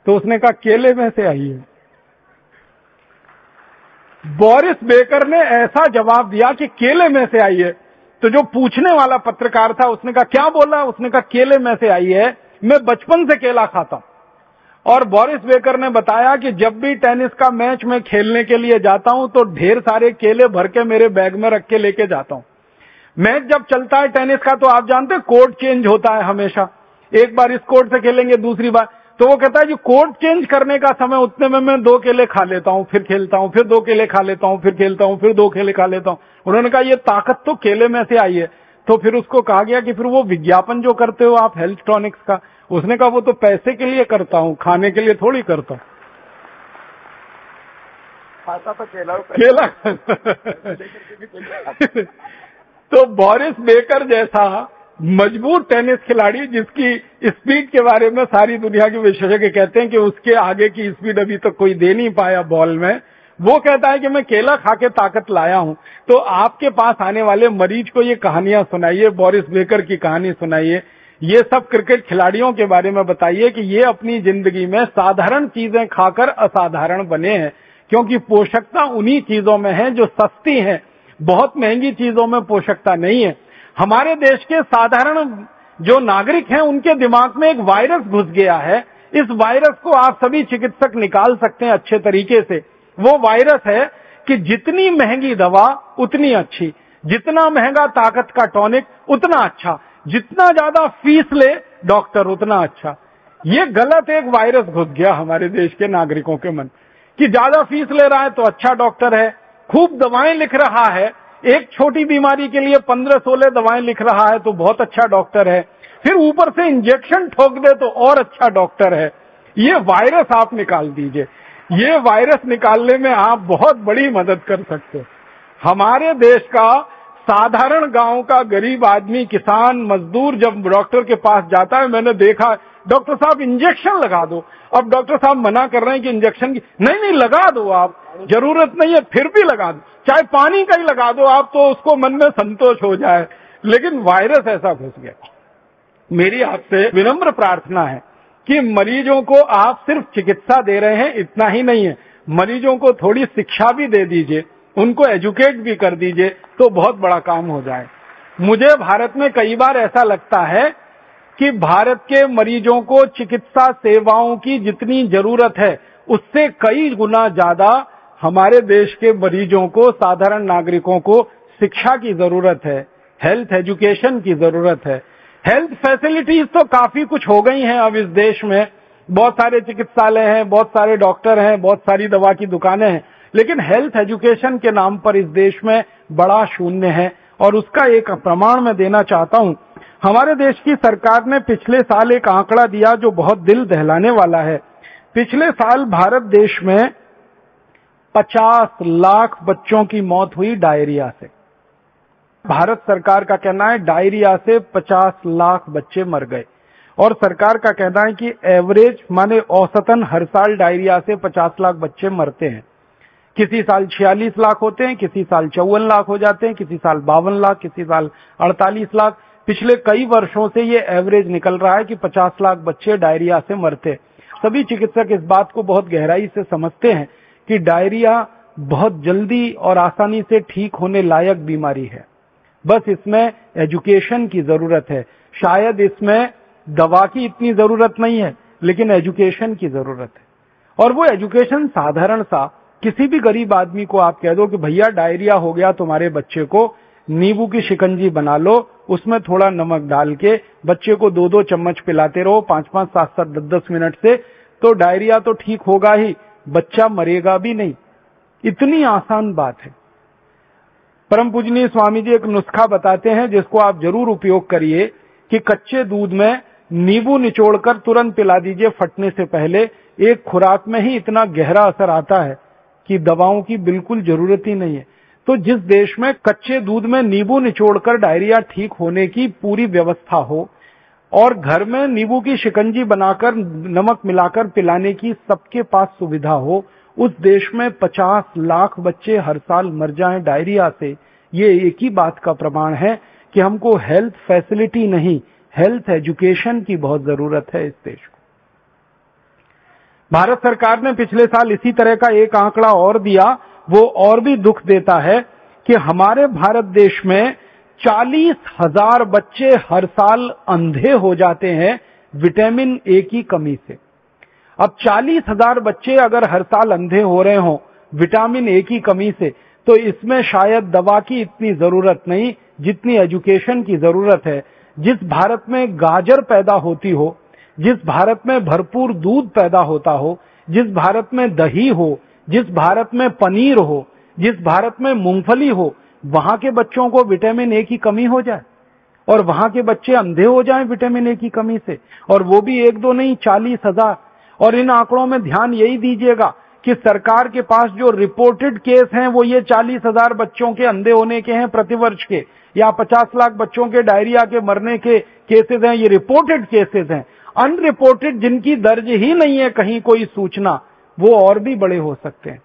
तो उसने कहा, केले में से आई है। बोरिस बेकर ने ऐसा जवाब दिया कि केले में से आई है। तो जो पूछने वाला पत्रकार था, उसने कहा, क्या बोला? उसने कहा, केले में से आई है, मैं बचपन से केला खाता हूँ। और बोरिस बेकर ने बताया कि जब भी टेनिस का मैच में खेलने के लिए जाता हूँ तो ढेर सारे केले भर के मेरे बैग में रख के लेके जाता हूँ। मैच जब चलता है टेनिस का तो आप जानते कोर्ट चेंज होता है हमेशा। एक बार इस कोर्ट से खेलेंगे, दूसरी बार। तो वो कहता है जी कोर्ट चेंज करने का समय उतने में मैं दो केले खा लेता हूँ फिर खेलता हूँ फिर दो केले खा लेता हूँ फिर खेलता हूँ फिर दो केले खा लेता हूँ। उन्होंने कहा ये ताकत तो केले में से आई है। तो फिर उसको कहा गया कि फिर वो विज्ञापन जो करते हो आप हेल्थ टॉनिक्स का उसने कहा वो तो पैसे के लिए करता हूँ खाने के लिए थोड़ी करता हूँ। खाता तो केला केला। <laughs> <laughs> तो बोरिस बेकर जैसा मज़बूत टेनिस खिलाड़ी जिसकी स्पीड के बारे में सारी दुनिया के विशेषज्ञ कहते हैं कि उसके आगे की स्पीड अभी तक तो कोई दे नहीं पाया बॉल में। वो कहता है कि मैं केला खा के ताकत लाया हूँ। तो आपके पास आने वाले मरीज़ को ये कहानियाँ सुनाइए, बोरिस बेकर की कहानी सुनाइए। ये सब क्रिकेट खिलाड़ियों के बारे में बताइए कि ये अपनी ज़िंदगी में साधारण चीज़ें खाकर असाधारण बने हैं। क्योंकि पोषकता उन्हीं चीज़ों में है जो सस्ती है। बहुत महँगी चीज़ों में पोषकता नहीं है। हमारे देश के साधारण जो नागरिक हैं, उनके दिमाग में एक वायरस घुस गया है। इस वायरस को आप सभी चिकित्सक निकाल सकते हैं अच्छे तरीके से। वो वायरस है कि जितनी महँगी दवा, उतनी अच्छी। जितना महँगा ताकत का टॉनिक, उतना अच्छा। जितना ज़्यादा फ़ीस ले, डॉक्टर, उतना अच्छा। ये गलत एक वायरस घुस गया हमारे देश के नागरिकों के मन। कि ज़्यादा फ़ीस ले रहा है तो अच्छा डॉक्टर है। खूब दवाएँ लिख रहा है एक छोटी बीमारी के लिए पंद्रह सोलह दवाएँ लिख रहा है तो बहुत अच्छा डॉक्टर है। फिर ऊपर से इंजेक्शन ठोक दे तो और अच्छा डॉक्टर है। ये वायरस आप निकाल दीजिए। ये वायरस निकालने में आप बहुत बड़ी मदद कर सकते हमारे देश का साधारण गाँव का गरीब आदमी किसान मजदूर जब डॉक्टर के पास जाता है, मैंने देखा डॉक्टर साहब इंजेक्शन लगा दो। अब डॉक्टर साहब मना कर रहे हैं कि इंजेक्शन की नहीं नहीं, लगा दो आप। ज़रूरत नहीं है, फिर भी लगा दो। चाहे पानी का ही लगा दो आप तो उसको मन में संतोष हो जाए। लेकिन वायरस ऐसा घुस गया। मेरी आपसे विनम्र प्रार्थना है कि मरीजों को आप सिर्फ़ चिकित्सा दे रहे हैं, इतना ही नहीं है। मरीजों को थोड़ी शिक्षा भी दे दीजिए, उनको एजुकेट भी कर दीजिए तो बहुत बड़ा काम हो जाए। मुझे भारत में कई बार ऐसा लगता है कि भारत के मरीजों को चिकित्सा सेवाओं की जितनी ज़रूरत है, उससे कई गुना ज़्यादा हमारे देश के मरीजों को, साधारण नागरिकों को शिक्षा की ज़रूरत है हेल्थ एजुकेशन की ज़रूरत है। हेल्थ फैसिलिटीज़ तो काफ़ी कुछ हो गई हैं अब इस देश में। बहुत सारे चिकित्सालय हैं, बहुत सारे डॉक्टर हैं, बहुत सारी दवा की दुकानें हैं। लेकिन हेल्थ एजुकेशन के नाम पर इस देश में बड़ा शून्य है। और उसका एक प्रमाण मैं देना चाहता हूँ हमारे देश की सरकार ने पिछले साल एक आंकड़ा दिया जो बहुत दिल दहलाने वाला है। पिछले साल भारत देश में 50 लाख बच्चों की मौत हुई डायरिया से। भारत सरकार का कहना है डायरिया से 50 लाख बच्चे मर गए। और सरकार का कहना है कि एवरेज माने औसतन हर साल डायरिया से 50 लाख बच्चे मरते हैं। किसी साल 46 लाख होते हैं, किसी साल चौवन लाख हो जाते हैं, किसी साल बावन लाख, किसी साल 48 लाख। पिछले कई वर्षों से ये एवरेज निकल रहा है कि 50 लाख बच्चे डायरिया से मरते सभी चिकित्सक इस बात को बहुत गहराई से समझते हैं कि डायरिया बहुत जल्दी और आसानी से ठीक होने लायक बीमारी है। बस इसमें एजुकेशन की ज़रूरत है। शायद इसमें दवा की इतनी ज़रूरत नहीं है, लेकिन एजुकेशन की ज़रूरत है। और वो एजुकेशन साधारण सा, किसी भी गरीब आदमी को आप कह दो कि भैया डायरिया हो गया तुम्हारे बच्चे को नींबू की शिकंजी बना लो, उसमें थोड़ा नमक डाल के, बच्चे को दो दो चम्मच पिलाते रहो पाँच पाँच सात सात दस दस मिनट से तो डायरिया तो ठीक होगा ही, बच्चा मरेगा भी नहीं। इतनी आसान बात है। परम पूजनीय स्वामी जी एक नुस्खा बताते हैं, जिसको आप ज़रूर उपयोग करिए, कि कच्चे दूध में नींबू निचोड़कर तुरंत पिला दीजिए फटने से पहले। एक खुराक में ही इतना गहरा असर आता है कि दवाओं की बिल्कुल ज़रूरत ही नहीं है। तो जिस देश में कच्चे दूध में नींबू निचोड़कर डायरिया ठीक होने की पूरी व्यवस्था हो, और घर में नींबू की शिकंजी बनाकर नमक मिलाकर पिलाने की सबके पास सुविधा हो, उस देश में 50 लाख बच्चे हर साल मर जाएँ डायरिया से, ये एक ही बात का प्रमाण है कि हमको हेल्थ फैसिलिटी नहीं, हेल्थ एजुकेशन की बहुत ज़रूरत है इस देश को। भारत सरकार ने पिछले साल इसी तरह का एक आंकड़ा और दिया वो और भी दुख देता है कि हमारे भारत देश में चालीस हज़ार बच्चे हर साल अंधे हो जाते हैं विटामिन ए की कमी से। अब चालीस हज़ार बच्चे अगर हर साल अंधे हो रहे हो विटामिन ए की कमी से तो इसमें शायद दवा की इतनी ज़रूरत नहीं जितनी एजुकेशन की ज़रूरत है। जिस भारत में गाजर पैदा होती हो, जिस भारत में भरपूर दूध पैदा होता हो, जिस भारत में दही हो जिस भारत में पनीर हो, जिस भारत में मूंगफली हो, वहाँ के बच्चों को विटामिन ए की कमी हो जाए और वहाँ के बच्चे अंधे हो जाएँ विटामिन ए की कमी से। और वो भी एक दो नहीं, चालीस हज़ार। और इन आंकड़ों में ध्यान यही दीजिएगा कि सरकार के पास जो रिपोर्टेड केस हैं, वो ये चालीस हज़ार बच्चों के अंधे होने के हैं प्रतिवर्ष के, या पचास लाख बच्चों के डायरिया के मरने के केसेस हैं, ये रिपोर्टेड केसेस हैं। अनरिपोर्टेड जिनकी दर्ज ही नहीं है कहीं कोई सूचना। वो और भी बड़े हो सकते हैं।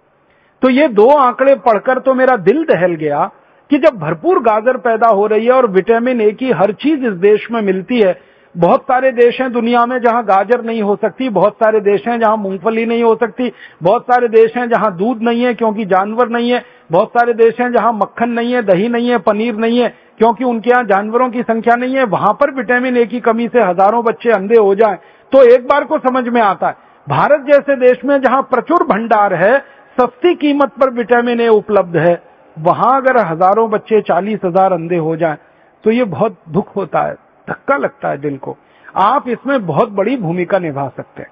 तो ये दो आंकड़े पढ़कर तो मेरा दिल दहल गया कि जब भरपूर गाजर पैदा हो रही है और विटामिन ए की हर चीज़ इस देश में मिलती है, बहुत सारे देश हैं दुनिया में जहाँ गाजर नहीं हो सकती, बहुत सारे देश हैं जहाँ मूंगफली नहीं हो सकती, बहुत सारे देश हैं जहाँ दूध नहीं है क्योंकि जानवर नहीं है, बहुत सारे देश हैं जहाँ मक्खन नहीं है, दही नहीं है, पनीर नहीं है क्योंकि उनके यहाँ जानवरों की संख्या नहीं है, वहाँ पर विटामिन ए की कमी से हज़ारों बच्चे अंधे हो जाए। तो एक बार को समझ में आता है भारत जैसे देश में जहाँ प्रचुर भंडार है, सस्ती कीमत पर विटामिन ए उपलब्ध है, वहाँ अगर हज़ारों बच्चे चालीस हज़ार अंधे हो जाएँ तो ये बहुत दुख होता है, धक्का लगता है दिल को। आप इसमें बहुत बड़ी भूमिका निभा सकते हैं।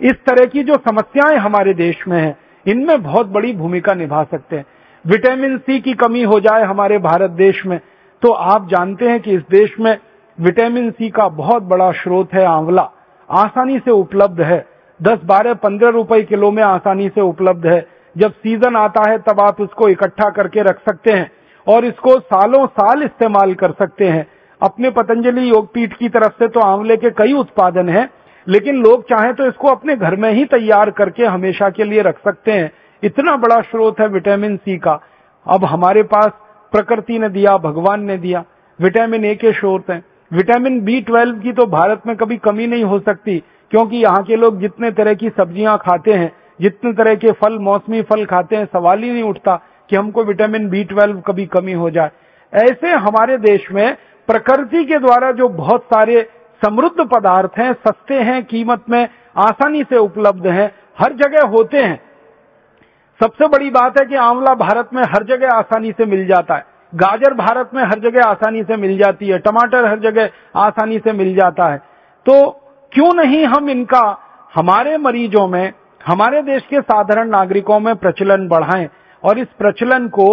इस तरह की जो समस्याएँ हमारे देश में है, इनमें बहुत बड़ी भूमिका निभा सकते हैं। विटामिन सी की कमी हो जाए हमारे भारत देश में तो आप जानते हैं कि इस देश में विटामिन सी का बहुत बड़ा स्रोत है आंवला। आसानी से उपलब्ध है। 10, 12, 15 रुपए किलो में आसानी से उपलब्ध है। जब सीज़न आता है तब आप इसको इकट्ठा करके रख सकते हैं और इसको सालों साल इस्तेमाल कर सकते हैं। अपने पतंजलि योगपीठ की तरफ़ से तो आंवले के कई उत्पादन हैं लेकिन लोग चाहें तो इसको अपने घर में ही तैयार करके हमेशा के लिए रख सकते हैं। इतना बड़ा स्रोत है विटामिन सी का। अब हमारे पास प्रकृति ने दिया भगवान ने दिया। विटामिन ए के स्रोत हैं। विटामिन बी ट्वेल्व की तो भारत में कभी कमी नहीं हो सकती, क्योंकि यहाँ के लोग जितने तरह की सब्ज़ियाँ खाते हैं, जितने तरह के फल, मौसमी फल खाते हैं, सवाल ही नहीं उठता कि हमको विटामिन बी ट्वेल्व कभी कमी हो जाए। ऐसे हमारे देश में प्रकृति के द्वारा जो बहुत सारे समृद्ध पदार्थ हैं, सस्ते हैं, कीमत में आसानी से उपलब्ध हैं, हर जगह होते हैं। सबसे बड़ी बात है कि आंवला भारत में हर जगह आसानी से मिल जाता है। गाजर भारत में हर जगह आसानी से मिल जाती है, टमाटर हर जगह आसानी से मिल जाता है। तो क्यों नहीं हम इनका, हमारे मरीजों में, हमारे देश के साधारण नागरिकों में प्रचलन बढ़ाएँ और इस प्रचलन को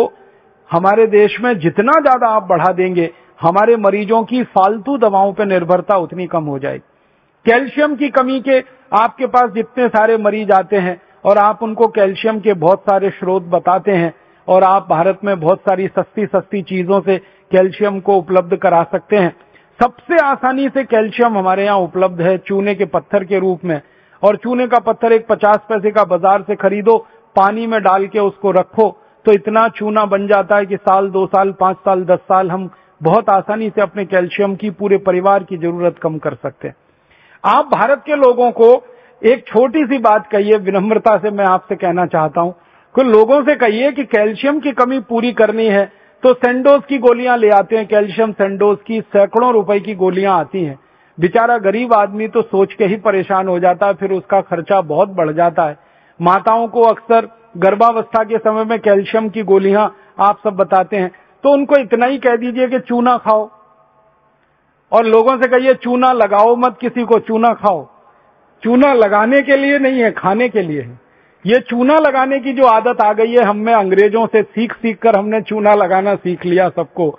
हमारे देश में जितना ज़्यादा आप बढ़ा देंगे, हमारे मरीजों की फालतू दवाओं पर निर्भरता उतनी कम हो जाएगी। कैल्शियम की कमी के आपके पास जितने सारे मरीज़ आते हैं और आप उनको कैल्शियम के बहुत सारे स्रोत बताते हैं और आप भारत में बहुत सारी सस्ती सस्ती चीज़ों से कैल्शियम को उपलब्ध करा सकते हैं। सबसे आसानी से कैल्शियम हमारे यहाँ उपलब्ध है चूने के पत्थर के रूप में। और चूने का पत्थर एक पचास पैसे का बाज़ार से खरीदो, पानी में डाल के उसको रखो तो इतना चूना बन जाता है कि साल, दो साल, पाँच साल, दस साल हम बहुत आसानी से अपने कैल्शियम की, पूरे परिवार की ज़रूरत कम कर सकते हैं। आप भारत के लोगों को एक छोटी सी बात कहिए, विनम्रता से मैं आपसे कहना चाहता हूँ। कि लोगों से कहिए कि कैल्शियम की कमी पूरी करनी है तो सेंडोज की गोलियाँ ले आते हैं, कैल्शियम सेंडोज की, सैकड़ों रुपए की गोलियाँ आती हैं। बेचारा गरीब आदमी तो सोच के ही परेशान हो जाता है, फिर उसका खर्चा बहुत बढ़ जाता है। माताओं को अक्सर गर्भावस्था के समय में कैल्शियम की गोलियाँ आप सब बताते हैं तो उनको इतना ही कह दीजिए कि चूना खाओ। और लोगों से कहिए, चूना लगाओ मत किसी को, चूना खाओ। चूना लगाने के लिए नहीं है, खाने के लिए है। ये चूना लगाने की जो आदत आ गई है हमें अंग्रेज़ों से सीख सीख कर हमने चूना लगाना सीख लिया सबको।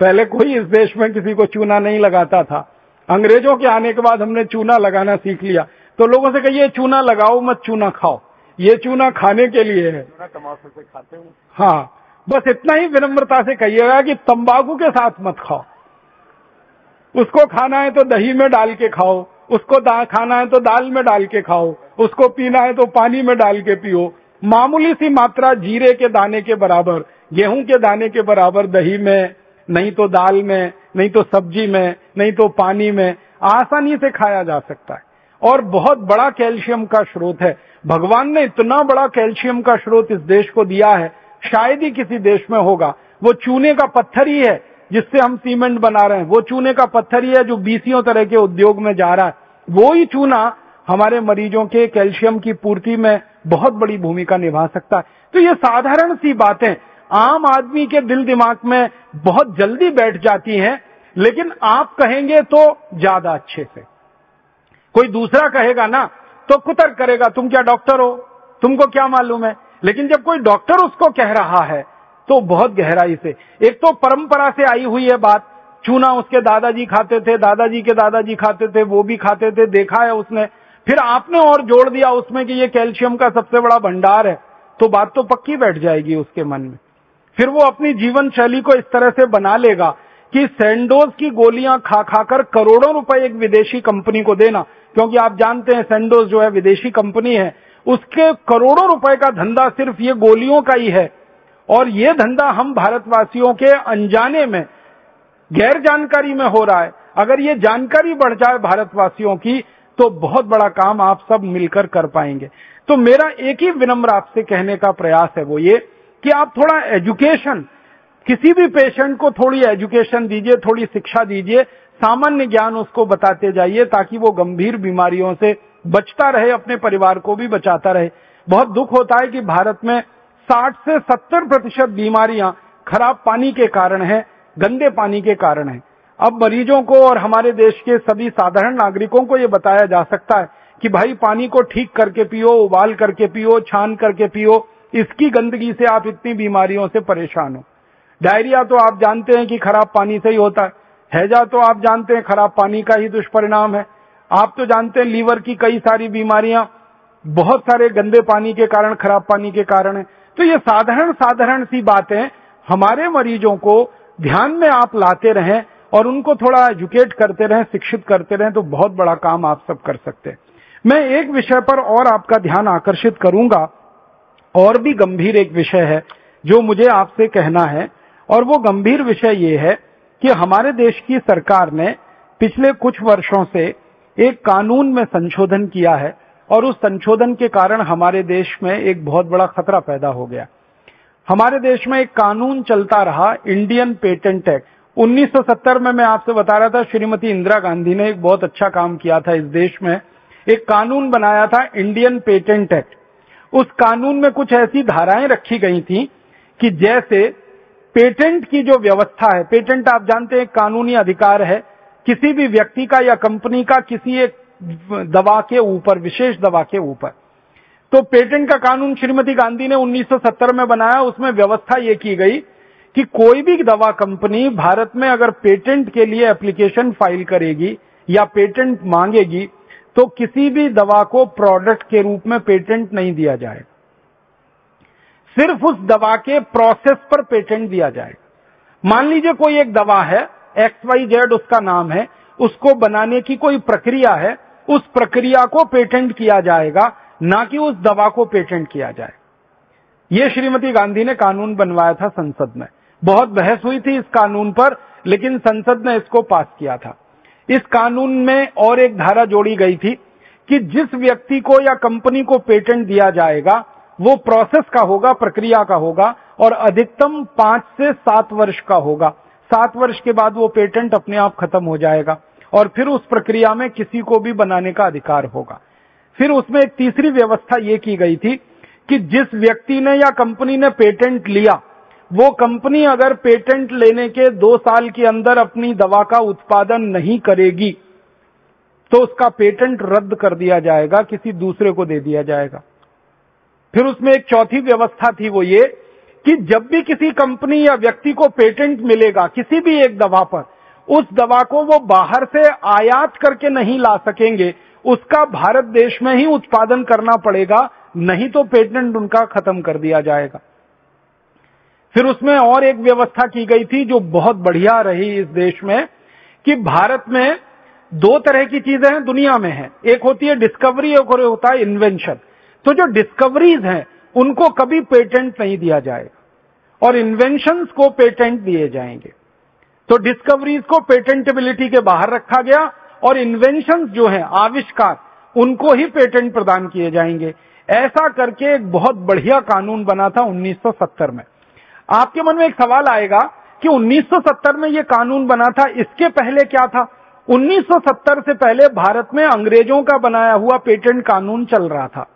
पहले कोई इस देश में किसी को चूना नहीं लगाता था। अंग्रेज़ों के आने के बाद हमने चूना लगाना सीख लिया। तो लोगों से कहिए चूना लगाओ मत चूना खाओ। ये चूना खाने के लिए है। से खाते हूँ। हाँ बस इतना ही विनम्रता से कहिएगा कि तंबाकू के साथ मत खाओ। उसको खाना है तो दही में डाल के खाओ उसको खाना है तो दाल में डाल के खाओ। उसको पीना है तो पानी में डाल के पियो। मामूली सी मात्रा जीरे के दाने के बराबर, गेहूँ के दाने के बराबर, दही में, नहीं तो दाल में, नहीं तो सब्ज़ी में, नहीं तो पानी में, आसानी से खाया जा सकता है। और बहुत बड़ा कैल्शियम का स्रोत है। भगवान ने इतना बड़ा कैल्शियम का स्रोत इस देश को दिया है, शायद ही किसी देश में होगा। वो चूने का पत्थर ही है जिससे हम सीमेंट बना रहे हैं। वो चूने का पत्थर ही है जो बीसियों तरह के उद्योग में जा रहा है। वो ही चूना हमारे मरीजों के कैल्शियम की पूर्ति में बहुत बड़ी भूमिका निभा सकता है। तो ये साधारण सी बातें आम आदमी के दिल दिमाग में बहुत जल्दी बैठ जाती हैं, लेकिन आप कहेंगे तो ज़्यादा अच्छे से। कोई दूसरा कहेगा ना तो कुतर करेगा, तुम क्या डॉक्टर हो? तुमको क्या मालूम है? लेकिन जब कोई डॉक्टर उसको कह रहा है तो बहुत गहराई से। एक तो परंपरा से आई हुई है बात, चूना उसके दादाजी खाते थे, दादाजी के दादाजी खाते थे, वो भी खाते थे, देखा है उसने फिर आपने और जोड़ दिया उसमें कि ये कैल्शियम का सबसे बड़ा भंडार है तो बात तो पक्की बैठ जाएगी उसके मन में। फिर वो अपनी जीवन शैली को इस तरह से बना लेगा कि सेंडोज की गोलियाँ खा खाकर करोड़ों रुपए एक विदेशी कंपनी को देना। क्योंकि आप जानते हैं सेंडोज जो है विदेशी कंपनी है, उसके करोड़ों रुपए का धंधा सिर्फ़ ये गोलियों का ही है। और ये धंधा हम भारतवासियों के अनजाने में, गैर जानकारी में हो रहा है। अगर ये जानकारी बढ़ जाए भारतवासियों की तो बहुत बड़ा काम आप सब मिलकर कर पाएँगे। तो मेरा एक ही विनम्र आपसे कहने का प्रयास है वो ये कि आप थोड़ा एजुकेशन, किसी भी पेशेंट को थोड़ी एजुकेशन दीजिए, थोड़ी शिक्षा दीजिए, सामान्य ज्ञान उसको बताते जाइए ताकि वो गंभीर बीमारियों से बचता रहे, अपने परिवार को भी बचाता रहे। बहुत दुख होता है कि भारत में 60 से 70 प्रतिशत बीमारियाँ खराब पानी के कारण है, गंदे पानी के कारण है। अब मरीजों को और हमारे देश के सभी साधारण नागरिकों को ये बताया जा सकता है कि भाई, पानी को ठीक करके पियो, उबाल करके पियो, छान करके पियो, इसकी गंदगी से आप इतनी बीमारियों से परेशान हो। डायरिया तो आप जानते हैं कि खराब पानी से ही होता है। हैजा तो आप जानते हैं खराब पानी का ही दुष्परिणाम है। आप तो जानते हैं लीवर की कई सारी बीमारियाँ, बहुत सारे गंदे पानी के कारण, खराब पानी के कारण है। तो ये साधारण साधारण सी बातें हमारे मरीजों को ध्यान में आप लाते रहें और उनको थोड़ा एजुकेट करते रहें, शिक्षित करते रहें तो बहुत बड़ा काम आप सब कर सकते हैं। मैं एक विषय पर और आपका ध्यान आकर्षित करूँगा। और भी गंभीर एक विषय है, जो मुझे आपसे कहना है। और वो गंभीर विषय ये है कि हमारे देश की सरकार ने पिछले कुछ वर्षों से एक कानून में संशोधन किया है। और उस संशोधन के कारण हमारे देश में एक बहुत बड़ा खतरा पैदा हो गया। हमारे देश में एक कानून चलता रहा, इंडियन पेटेंट एक्ट। 1970 में मैं आपसे बता रहा था, श्रीमती इंदिरा गांधी ने एक बहुत अच्छा काम किया था इस देश में। एक कानून बनाया था, इंडियन पेटेंट एक्ट। उस कानून में कुछ ऐसी धाराएँ रखी गई थी कि जैसे पेटेंट की जो व्यवस्था है, पेटेंट आप जानते हैं कानूनी अधिकार है। किसी भी व्यक्ति का या कंपनी का किसी एक दवा के ऊपर, विशेष दवा के ऊपर। तो पेटेंट का कानून श्रीमती गांधी ने 1970 में बनाया, उसमें व्यवस्था ये की गई कि कोई भी दवा कंपनी भारत में अगर पेटेंट के लिए एप्लीकेशन फ़ाइल करेगी या पेटेंट मांगेगी तो किसी भी दवा को प्रोडक्ट के रूप में पेटेंट नहीं दिया जाएगा सिर्फ़ उस दवा के प्रोसेस पर पेटेंट दिया जाएगा मान लीजिए कोई एक दवा है एक्स वाई जेड उसका नाम है, उसको बनाने की कोई प्रक्रिया है, उस प्रक्रिया को पेटेंट किया जाएगा, ना कि उस दवा को पेटेंट किया जाए। ये श्रीमती गांधी ने कानून बनवाया था संसद में। बहुत बहस हुई थी इस कानून पर, लेकिन संसद ने इसको पास किया था। इस कानून में और एक धारा जोड़ी गई थी कि जिस व्यक्ति को या कंपनी को पेटेंट दिया जाएगा, वो प्रोसेस का होगा, प्रक्रिया का होगा, और अधिकतम पाँच से सात वर्ष का होगा। सात वर्ष के बाद वो पेटेंट अपने आप खत्म हो जाएगा, और फिर उस प्रक्रिया में किसी को भी बनाने का अधिकार होगा। फिर उसमें एक तीसरी व्यवस्था ये की गई थी कि जिस व्यक्ति ने या कंपनी ने पेटेंट लिया वो कंपनी अगर पेटेंट लेने के दो साल के अंदर अपनी दवा का उत्पादन नहीं करेगी तो उसका पेटेंट रद्द कर दिया जाएगा, किसी दूसरे को दे दिया जाएगा। फिर उसमें एक चौथी व्यवस्था थी वो ये, कि जब भी किसी कंपनी या व्यक्ति को पेटेंट मिलेगा, किसी भी एक दवा पर, उस दवा को वो बाहर से आयात करके नहीं ला सकेंगे, उसका भारत देश में ही उत्पादन करना पड़ेगा, नहीं तो पेटेंट उनका खत्म कर दिया जाएगा। फिर उसमें और एक व्यवस्था की गई थी जो बहुत बढ़िया रही इस देश में, कि भारत में दो तरह की चीज़ें हैं दुनिया में है। एक होती है डिस्कवरी एक होता है इन्वेंशन तो जो डिस्कवरीज हैं, उनको कभी पेटेंट नहीं दिया जाएगा और इन्वेंशंस को पेटेंट दिए जाएँगे। तो डिस्कवरीज को पेटेंटेबिलिटी के बाहर रखा गया और इन्वेंशन जो है, आविष्कार, उनको ही पेटेंट प्रदान किए जाएँगे। ऐसा करके एक बहुत बढ़िया कानून बना था 1970 में। आपके मन में एक सवाल आएगा कि 1970 में यह कानून बना था, इसके पहले क्या था? 1970 से पहले भारत में अंग्रेज़ों का बनाया हुआ पेटेंट कानून चल रहा था।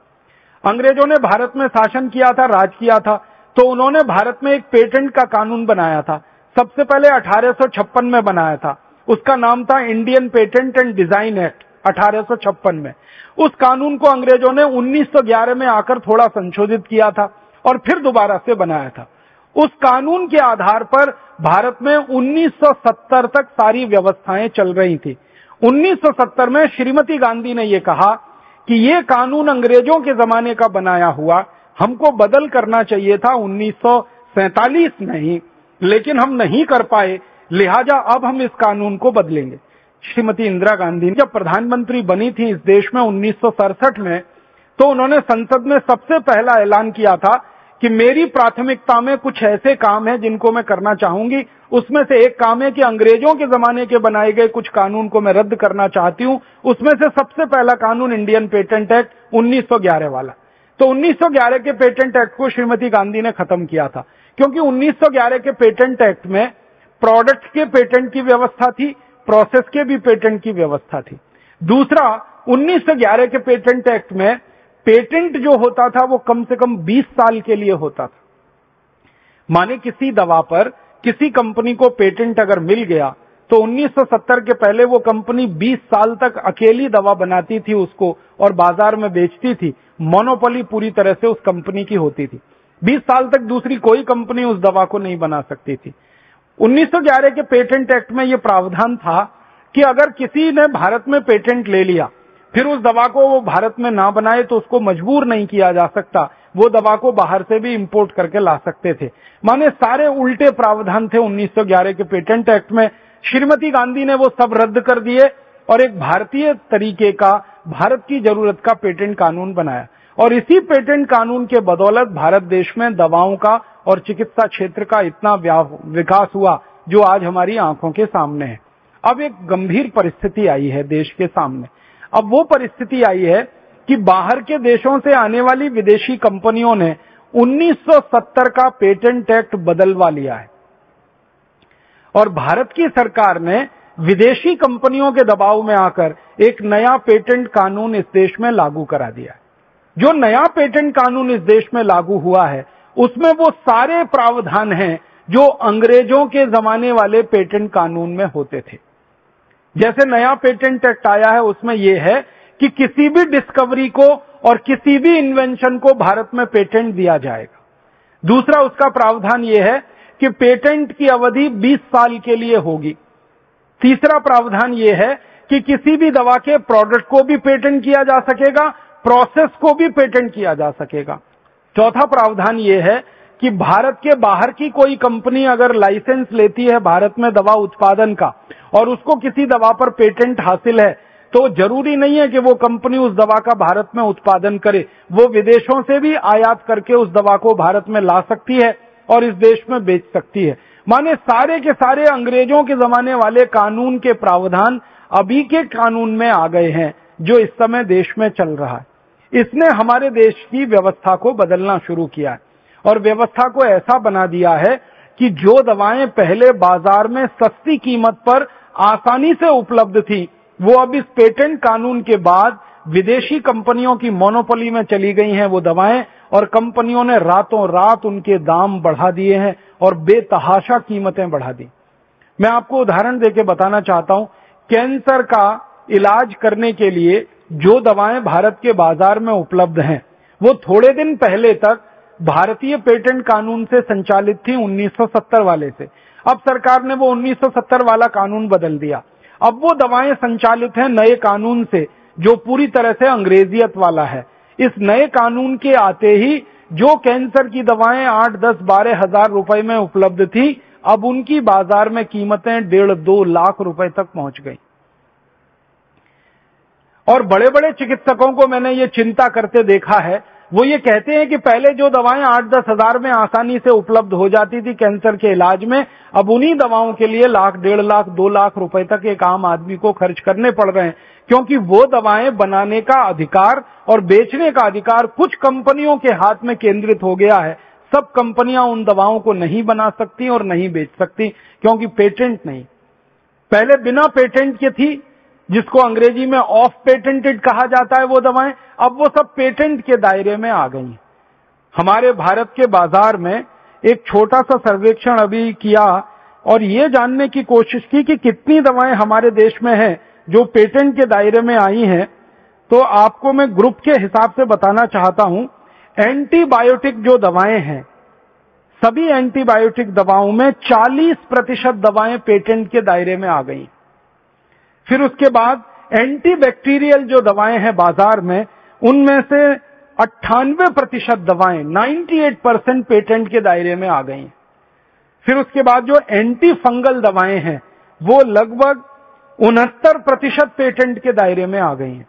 अंग्रेज़ों ने भारत में शासन किया था, राज किया था तो उन्होंने भारत में एक पेटेंट का कानून बनाया था। सबसे पहले अठारह सौ छप्पन में बनाया था। उसका नाम था Indian Patent and Design Act, अठारह सौ छप्पन में। उस कानून को अंग्रेज़ों ने 1911 में आकर थोड़ा संशोधित किया था और फिर दोबारा से बनाया था। उस कानून के आधार पर भारत में 1970 तक सारी व्यवस्थाएँ चल रही थी। 1970 में श्रीमती गांधी ने यह कहा कि ये कानून अंग्रेज़ों के जमाने का बनाया हुआ, हमको बदल करना चाहिए था उन्नीस में ही लेकिन हम नहीं कर पाए, लिहाजा अब हम इस कानून को बदलेंगे। श्रीमती इंदिरा गांधी जब प्रधानमंत्री बनी थी इस देश में उन्नीस सौ सड़सठ में तो उन्होंने संसद में सबसे पहला ऐलान किया था कि मेरी प्राथमिकता में कुछ ऐसे काम है जिनको मैं करना चाहूँगी। उसमें से एक काम है कि अंग्रेज़ों के जमाने के बनाए गए कुछ कानून को मैं रद्द करना चाहती हूँ। उसमें से सबसे पहला कानून इंडियन पेटेंट एक्ट 1911 वाला। तो 1911 के पेटेंट एक्ट को श्रीमती गांधी ने खत्म किया था। क्योंकि 1911 के पेटेंट एक्ट में प्रोडक्ट के पेटेंट की व्यवस्था थी, प्रोसेस के भी पेटेंट की व्यवस्था थी। दूसरा 1911 के पेटेंट एक्ट में पेटेंट जो होता था वो कम से कम 20 साल के लिए होता था। माने किसी दवा पर किसी कंपनी को पेटेंट अगर मिल गया तो 1970 के पहले वो कंपनी 20 साल तक अकेली दवा बनाती थी उसको और बाज़ार में बेचती थी। मोनोपोली पूरी तरह से उस कंपनी की होती थी। 20 साल तक दूसरी कोई कंपनी उस दवा को नहीं बना सकती थी। 1911 के पेटेंट एक्ट में यह प्रावधान था कि अगर किसी ने भारत में पेटेंट ले लिया फिर उस दवा को वो भारत में ना बनाए तो उसको मजबूर नहीं किया जा सकता। वो दवा को बाहर से भी इंपोर्ट करके ला सकते थे। माने सारे उल्टे प्रावधान थे 1911 के पेटेंट एक्ट में। श्रीमती गांधी ने वो सब रद्द कर दिए और एक भारतीय तरीके का, भारत की ज़रूरत का पेटेंट कानून बनाया। और इसी पेटेंट कानून के बदौलत भारत देश में दवाओं का और चिकित्सा क्षेत्र का इतना विकास हुआ, जो आज हमारी आँखों के सामने है। अब एक गंभीर परिस्थिति आई है देश के सामने। अब वो परिस्थिति आई है कि बाहर के देशों से आने वाली विदेशी कंपनियों ने 1970 का पेटेंट एक्ट बदलवा लिया है। और भारत की सरकार ने विदेशी कंपनियों के दबाव में आकर एक नया पेटेंट कानून इस देश में लागू करा दिया जो नया पेटेंट कानून इस देश में लागू हुआ है, उसमें वो सारे प्रावधान हैं जो अंग्रेज़ों के जमाने वाले पेटेंट कानून में होते थे। जैसे नया पेटेंट एक्ट आया है, उसमें यह है कि किसी भी डिस्कवरी को और किसी भी इन्वेंशन को भारत में पेटेंट दिया जाएगा। दूसरा उसका प्रावधान यह है कि पेटेंट की अवधि 20 साल के लिए होगी। तीसरा प्रावधान यह है कि किसी भी दवा के प्रोडक्ट को भी पेटेंट किया जा सकेगा प्रोसेस को भी पेटेंट किया जा सकेगा। चौथा प्रावधान यह है कि भारत के बाहर की कोई कंपनी अगर लाइसेंस लेती है भारत में दवा उत्पादन का, और उसको किसी दवा पर पेटेंट हासिल है तो ज़रूरी नहीं है कि वो कंपनी उस दवा का भारत में उत्पादन करे। वो विदेशों से भी आयात करके उस दवा को भारत में ला सकती है और इस देश में बेच सकती है। माने सारे के सारे अंग्रेज़ों के जमाने वाले कानून के प्रावधान अभी के कानून में आ गए हैं, जो इस समय देश में चल रहा है। इसने हमारे देश की व्यवस्था को बदलना शुरू किया है। और व्यवस्था को ऐसा बना दिया है कि जो दवाएँ पहले बाज़ार में सस्ती कीमत पर आसानी से उपलब्ध थी, वो अब इस पेटेंट कानून के बाद विदेशी कंपनियों की मोनोपोली में चली गई हैं वो दवाएँ, और कंपनियों ने रातों रात उनके दाम बढ़ा दिए हैं और बेतहाशा कीमतें बढ़ा दी। मैं आपको उदाहरण देके बताना चाहता हूँ, कैंसर का इलाज करने के लिए जो दवाएँ भारत के बाज़ार में उपलब्ध हैं, वो थोड़े दिन पहले तक भारतीय पेटेंट कानून से संचालित थी 1970 वाले से। अब सरकार ने वो 1970 वाला कानून बदल दिया। अब वो दवाएँ संचालित हैं नए कानून से, जो पूरी तरह से अंग्रेजियत वाला है। इस नए कानून के आते ही जो कैंसर की दवाएँ आठ, दस, बारह हज़ार रुपए में उपलब्ध थी, अब उनकी बाज़ार में कीमतें डेढ़, दो लाख रुपए तक पहुँच गई। और बड़े बड़े चिकित्सकों को मैंने ये चिंता करते देखा है वो ये कहते हैं कि पहले जो दवाएँ आठ दस हज़ार में आसानी से उपलब्ध हो जाती थी कैंसर के इलाज में, अब उन्हीं दवाओं के लिए लाख, डेढ़ लाख, दो लाख रुपए तक एक आम आदमी को खर्च करने पड़ रहे हैं। क्योंकि वो दवाएँ बनाने का अधिकार और बेचने का अधिकार कुछ कंपनियों के हाथ में केंद्रित हो गया है। सब कंपनियाँ उन दवाओं को नहीं बना सकती और नहीं बेच सकती, क्योंकि पेटेंट नहीं। पहले बिना पेटेंट के थी जिसको अंग्रेज़ी में ऑफ़ पेटेंटेड कहा जाता है, वो दवाएँ अब वो सब पेटेंट के दायरे में आ गई हमारे भारत के बाज़ार में एक छोटा सा सर्वेक्षण अभी किया और ये जानने की कोशिश की कि कितनी दवाएँ हमारे देश में हैं जो पेटेंट के दायरे में आई हैं। तो आपको मैं ग्रुप के हिसाब से बताना चाहता हूँ एंटीबायोटिक जो दवाएँ हैं, सभी एंटीबायोटिक दवाओं में 40 प्रतिशत दवाएँ पेटेंट के दायरे में आ गई फिर उसके बाद एंटीबैक्टीरियल जो दवाएँ हैं बाज़ार में, उनमें से अट्ठानवे प्रतिशत दवाएँ 98 परसेंट पेटेंट के दायरे में आ गई। फिर उसके बाद जो एंटी फंगल दवाएँ हैं, वो लगभग उनहत्तर प्रतिशत पेटेंट के दायरे में आ गई। हैं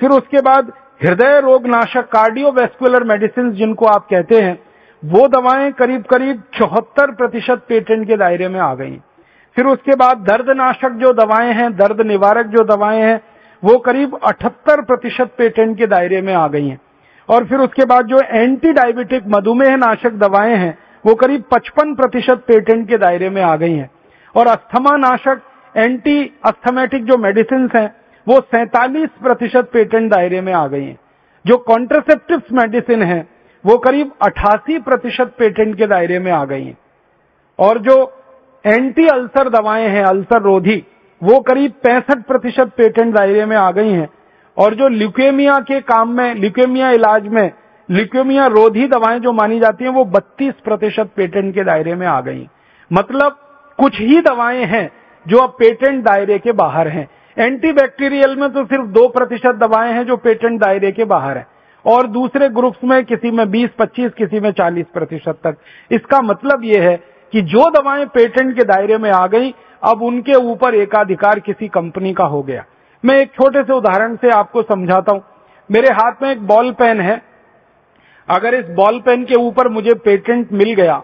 फिर उसके बाद हृदय रोग नाशक कार्डियोवेस्कुलर मेडिसिन जिनको आप कहते हैं, वो दवाएँ करीब करीब चौहत्तर प्रतिशत पेटेंट के दायरे में आ गई। फिर उसके बाद दर्दनाशक जो दवाएँ हैं, दर्द निवारक जो दवाएँ हैं, वो करीब अठहत्तर प्रतिशत पेटेंट के दायरे में आ गई हैं। और फिर उसके बाद जो एंटी डायबिटिक मधुमेह नाशक दवाएँ हैं, वो करीब 55 प्रतिशत पेटेंट के दायरे में आ गई हैं। और अस्थमा नाशक, एंटी अस्थमेटिक जो मेडिसिन हैं, वो सैतालीस प्रतिशत पेटेंट दायरे में आ गई हैं। जो कॉन्ट्रासेप्टिव मेडिसिन है, वो करीब 88 प्रतिशत पेटेंट के दायरे में आ गई हैं। और जो एंटी अल्सर दवाएँ हैं, अल्सर रोधी। वो करीब पैंसठ प्रतिशत पेटेंट दायरे में आ गई हैं। और जो ल्यूकेमिया के काम में ल्यूकेमिया इलाज में ल्यूकेमिया रोधी दवाएँ जो मानी जाती हैं, वो 32 प्रतिशत पेटेंट के दायरे में आ गई। मतलब कुछ ही दवाएँ हैं जो अब पेटेंट दायरे के बाहर हैं। एंटीबैक्टीरियल में तो सिर्फ़ दो प्रतिशत दवाएँ हैं जो पेटेंट दायरे के बाहर हैं। और दूसरे ग्रुप्स में किसी में 20-25 किसी में 40 प्रतिशत तक। इसका मतलब यह है कि जो दवाएँ पेटेंट के दायरे में आ गई, अब उनके ऊपर एकाधिकार किसी कंपनी का हो गया। मैं एक छोटे से उदाहरण से आपको समझाता हूँ। मेरे हाथ में एक बॉल पेन है। अगर इस बॉल पेन के ऊपर मुझे पेटेंट मिल गया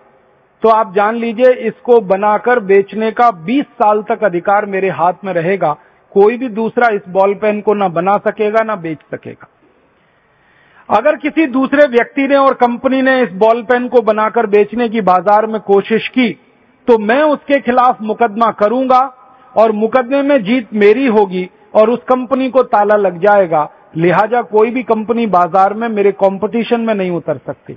तो आप जान लीजिए, इसको बनाकर बेचने का 20 साल तक अधिकार मेरे हाथ में रहेगा। कोई भी दूसरा इस बॉल पेन को ना बना सकेगा, ना बेच सकेगा। अगर किसी दूसरे व्यक्ति ने और कंपनी ने इस बॉल पेन को बनाकर बेचने की बाज़ार में कोशिश की तो मैं उसके खिलाफ मुकदमा करूँगा और मुकदमे में जीत मेरी होगी और उस कंपनी को ताला लग जाएगा। लिहाजा कोई भी कंपनी बाज़ार में मेरे कंपटीशन में नहीं उतर सकती।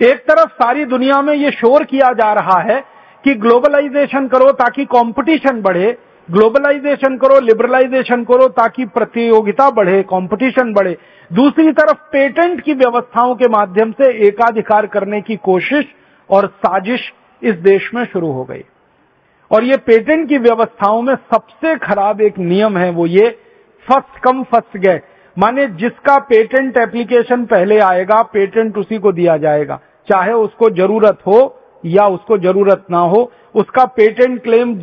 एक तरफ़ सारी दुनिया में ये शोर किया जा रहा है कि ग्लोबलाइजेशन करो ताकि कंपटीशन बढ़े ग्लोबलाइजेशन करो, लिबरलाइजेशन करो ताकि प्रतियोगिता बढ़े कंपटीशन बढ़े। दूसरी तरफ़ पेटेंट की व्यवस्थाओं के माध्यम से एकाधिकार करने की कोशिश और साजिश इस देश में शुरू हो गई। और ये पेटेंट की व्यवस्थाओं में सबसे खराब एक नियम है वो ये, फ़र्स्ट कम, फ़र्स्ट गए माने जिसका पेटेंट एप्लीकेशन पहले आएगा, पेटेंट उसी को दिया जाएगा। चाहे उसको ज़रूरत हो या उसको ज़रूरत ना हो, उसका पेटेंट क्लेम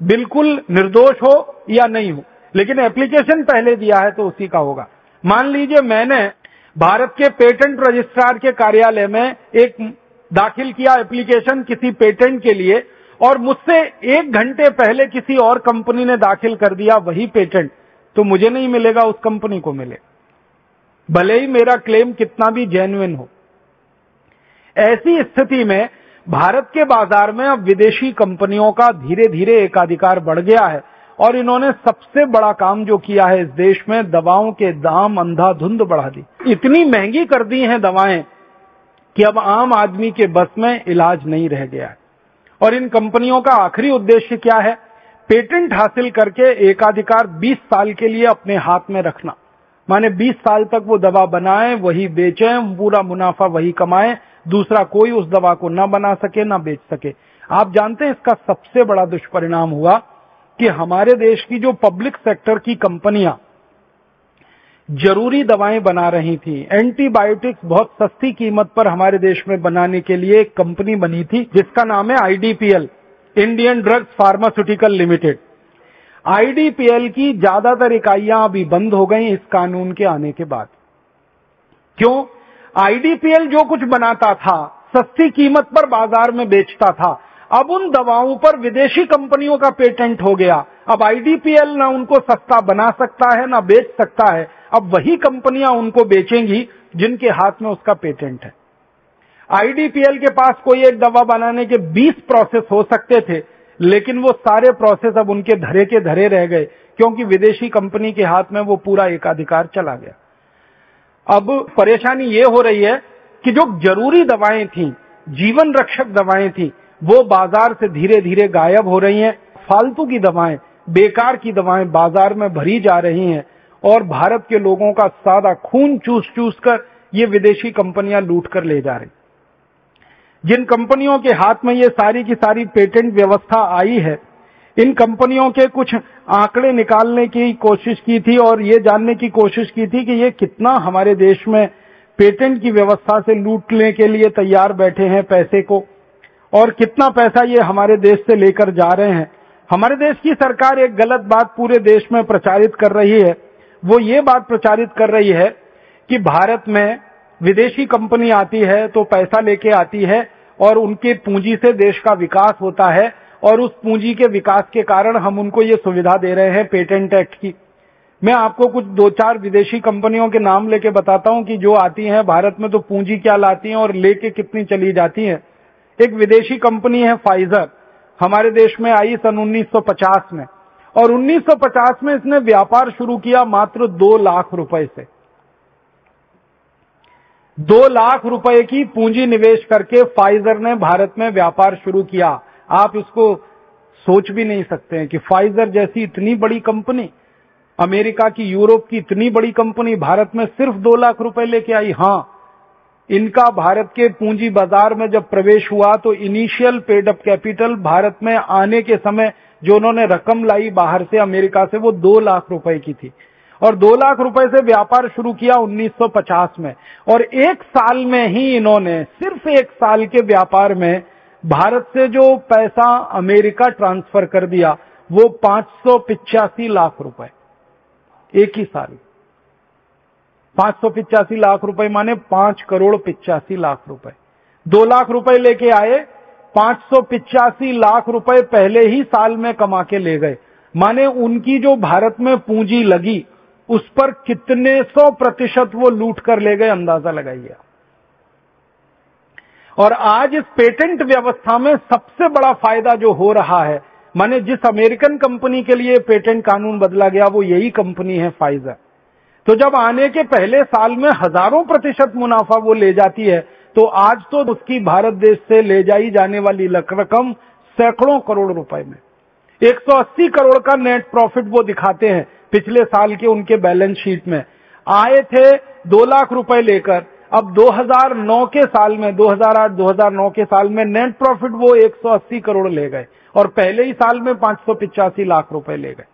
बिल्कुल निर्दोष हो या नहीं हो। लेकिन एप्लीकेशन पहले दिया है तो उसी का होगा। मान लीजिए मैंने भारत के पेटेंट रजिस्ट्रार के कार्यालय में एक दाखिल किया एप्लीकेशन किसी पेटेंट के लिए और मुझसे एक घंटे पहले किसी और कंपनी ने दाखिल कर दिया वही पेटेंट तो मुझे नहीं मिलेगा, उस कंपनी को मिले। भले ही मेरा क्लेम कितना भी जेन्युन हो। ऐसी स्थिति में भारत के बाज़ार में अब विदेशी कंपनियों का धीरे धीरे एकाधिकार बढ़ गया है और इन्होंने सबसे बड़ा काम जो किया है इस देश में, दवाओं के दाम अंधाधुंध बढ़ा दी इतनी महँगी कर दी हैं दवाएँ कि अब आम आदमी के बस में इलाज नहीं रह गया है। और इन कंपनियों का आखिरी उद्देश्य क्या है? पेटेंट हासिल करके एकाधिकार 20 साल के लिए अपने हाथ में रखना। माने 20 साल तक वो दवा बनाए, वही बेचें, पूरा मुनाफा वही कमाए दूसरा कोई उस दवा को ना बना सके, ना बेच सके। आप जानते हैं इसका सबसे बड़ा दुष्परिणाम हुआ कि हमारे देश की जो पब्लिक सेक्टर की कंपनियाँ ज़रूरी दवाएँ बना रही थी, एंटीबायोटिक्स बहुत सस्ती कीमत पर हमारे देश में बनाने के लिए एक कंपनी बनी थी, जिसका नाम है IDPL, Indian Drugs Pharmaceutical Limited. IDPL की ज़्यादातर इकाइयाँ अभी बंद हो गई इस कानून के आने के बाद। क्यों? आईडीपीएल जो कुछ बनाता था, सस्ती कीमत पर बाज़ार में बेचता था, अब उन दवाओं पर विदेशी कंपनियों का पेटेंट हो गया। अब आईडीपीएल ना उनको सस्ता बना सकता है, ना बेच सकता है। अब वही कंपनियाँ उनको बेचेंगी जिनके हाथ में उसका पेटेंट है। आईडीपीएल के पास कोई एक दवा बनाने के 20 प्रोसेस हो सकते थे, लेकिन वो सारे प्रोसेस अब उनके धरे के धरे रह गए, क्योंकि विदेशी कंपनी के हाथ में वो पूरा एकाधिकार चला गया। अब परेशानी ये हो रही है कि जो ज़रूरी दवाएँ थी, जीवन रक्षक दवाएँ थी, वो बाज़ार से धीरे धीरे गायब हो रही हैं। फालतू की दवाएँ, बेकार की दवाएँ बाज़ार में भरी जा रही हैं और भारत के लोगों का सादा खून चूस चूस कर ये विदेशी कंपनियाँ लूट कर ले जा रही। जिन कंपनियों के हाथ में ये सारी की सारी पेटेंट व्यवस्था आई है, इन कंपनियों के कुछ आंकड़े निकालने की कोशिश की थी और ये जानने की कोशिश की थी कि ये कितना हमारे देश में पेटेंट की व्यवस्था से लूटने के लिए तैयार बैठे हैं पैसे को। और कितना पैसा ये हमारे देश से लेकर जा रहे हैं। हमारे देश की सरकार एक गलत बात पूरे देश में प्रचारित कर रही है। वो ये बात प्रचारित कर रही है कि भारत में विदेशी कंपनी आती है तो पैसा लेके आती है और उनके पूंजी से देश का विकास होता है। और उस पूंजी के विकास के कारण हम उनको ये सुविधा दे रहे हैं, पेटेंट एक्ट की। मैं आपको कुछ दो चार विदेशी कंपनियों के नाम लेके बताता हूँ कि जो आती हैं, भारत में तो पूंजी क्या लाती हैं और लेके कितनी चली जाती हैं। एक विदेशी कंपनी है फाइजर हमारे देश में आई सन 1950 में। और 1950 में इसने व्यापार शुरू किया मात्र दो लाख रुपए से। दो लाख रुपए की पूंजी निवेश करके फाइजर ने भारत में व्यापार शुरू किया। आप इसको सोच भी नहीं सकते हैं कि फाइजर जैसी इतनी बड़ी कंपनी, अमेरिका की, यूरोप की इतनी बड़ी कंपनी भारत में सिर्फ़ दो लाख रुपए लेके आई। हाँ, इनका भारत के पूंजी बाज़ार में जब प्रवेश हुआ तो initial paid up capital Bharat में आने के समय जो उन्होंने रकम लाई बाहर से अमेरिका से, वो दो लाख रुपए की थी। और दो लाख रुपए से व्यापार शुरू किया 1950 में। और एक साल में ही इन्होंने, सिर्फ़ एक साल के व्यापार में भारत से जो पैसा अमेरिका ट्रांसफ़र कर दिया, वो पाँच लाख रुपए। एक ही साल। पाँच लाख रुपए माने पाँच करोड़ पिचासी लाख रुपए। दो लाख रुपए लेके आए, पाँच लाख रुपए पहले ही साल में कमा के ले गए। माने उनकी जो भारत में पूंजी लगी, उस पर कितने सौ प्रतिशत वो लूट कर ले गए, अंदाज़ा लगाइए और आज इस पेटेंट व्यवस्था में सबसे बड़ा फ़ायदा जो हो रहा है, माने जिस अमेरिकन कंपनी के लिए पेटेंट कानून बदला गया, वो यही कंपनी है फाइजर। तो जब आने के पहले साल में हज़ारों प्रतिशत मुनाफा वो ले जाती है तो आज तो उसकी भारत देश से ले जाई जाने वाली रकम सैकड़ों करोड़ रुपए में। 180 करोड़ का नेट प्रॉफिट वो दिखाते हैं पिछले साल के उनके बैलेंस शीट में। आए थे दो लाख रुपए लेकर अब 2009 के साल में 2008-2009 के साल में नेट प्रॉफिट वो 180 करोड़ ले गए और पहले ही साल में पाँच लाख रुपए ले गए।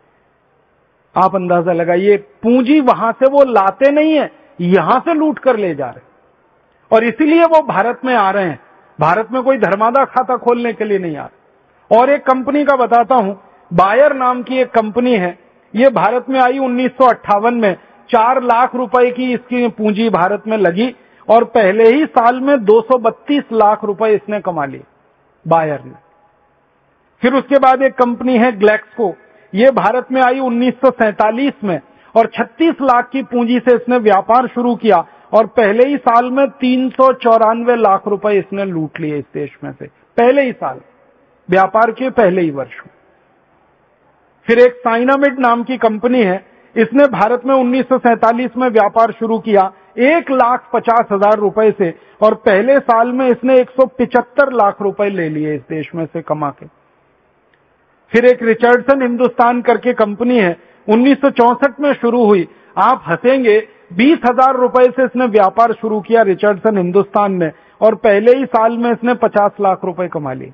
आप अंदाज़ा लगाइए, पूंजी वहाँ से वो लाते नहीं है, यहाँ से लूट कर ले जा रहे और इसीलिए वो भारत में आ रहे हैं। भारत में कोई धर्मादा खाता खोलने के लिए नहीं आ रहे। और एक कंपनी का बताता हूँ, बायर नाम की एक कंपनी है, ये भारत में आई उन्नीस सौ अट्ठावन में, चार लाख रुपए की इसकी पूंजी भारत में लगी। और पहले ही साल में 232 लाख रुपए इसने कमा लिए बायर ने। फिर उसके बाद एक कंपनी है ग्लैक्सको। ये भारत में आई उन्नीस सौ सैंतालीस में और 36 लाख की पूंजी से इसने व्यापार शुरू किया और पहले ही साल में तीन सौ चौरानवे लाख रुपए इसने लूट लिए इस देश में से। पहले ही साल। व्यापार के पहले ही वर्ष। फिर एक साइनामिड नाम की कंपनी है। इसने भारत में उन्नीस सौ सैंतालीस में व्यापार शुरू किया एक लाख पचास हज़ार रुपए से, और पहले साल में इसने एक सौ पिचहत्तर लाख रुपए ले लिए इस देश में से कमा के। फिर एक रिचर्डसन हिंदुस्तान करके कंपनी है 1964 में शुरू हुई। आप हंसेंगे, बीस हज़ार रुपए से इसने व्यापार शुरू किया रिचर्डसन हिंदुस्तान ने और पहले ही साल में इसने पचास लाख रुपए कमा लिए,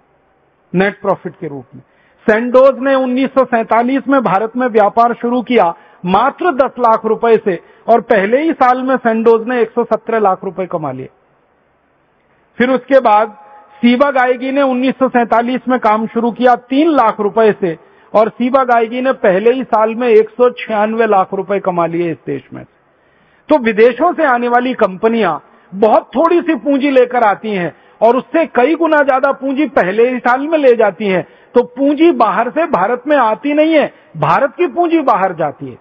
नेट प्रॉफिट के रूप में। सेंडोज ने उन्नीस सौ सैंतालीस में भारत में व्यापार शुरू किया मात्र दस लाख रुपए से, और पहले ही साल में सेंडोज ने 117 लाख रुपए कमा लिए। फिर उसके बाद सीबा गायगी ने उन्नीस सौ सैंतालीस में काम शुरू किया तीन लाख रुपए से, और सीबा गायगी ने पहले ही साल में एक सौ छियानवे लाख रुपए कमा लिए इस देश में। तो विदेशों से आने वाली कंपनियाँ बहुत थोड़ी सी पूंजी लेकर आती हैं, और उससे कई गुना ज़्यादा पूंजी पहले ही साल में ले जाती हैं। तो पूंजी बाहर से भारत में आती नहीं है, भारत की पूंजी बाहर जाती है।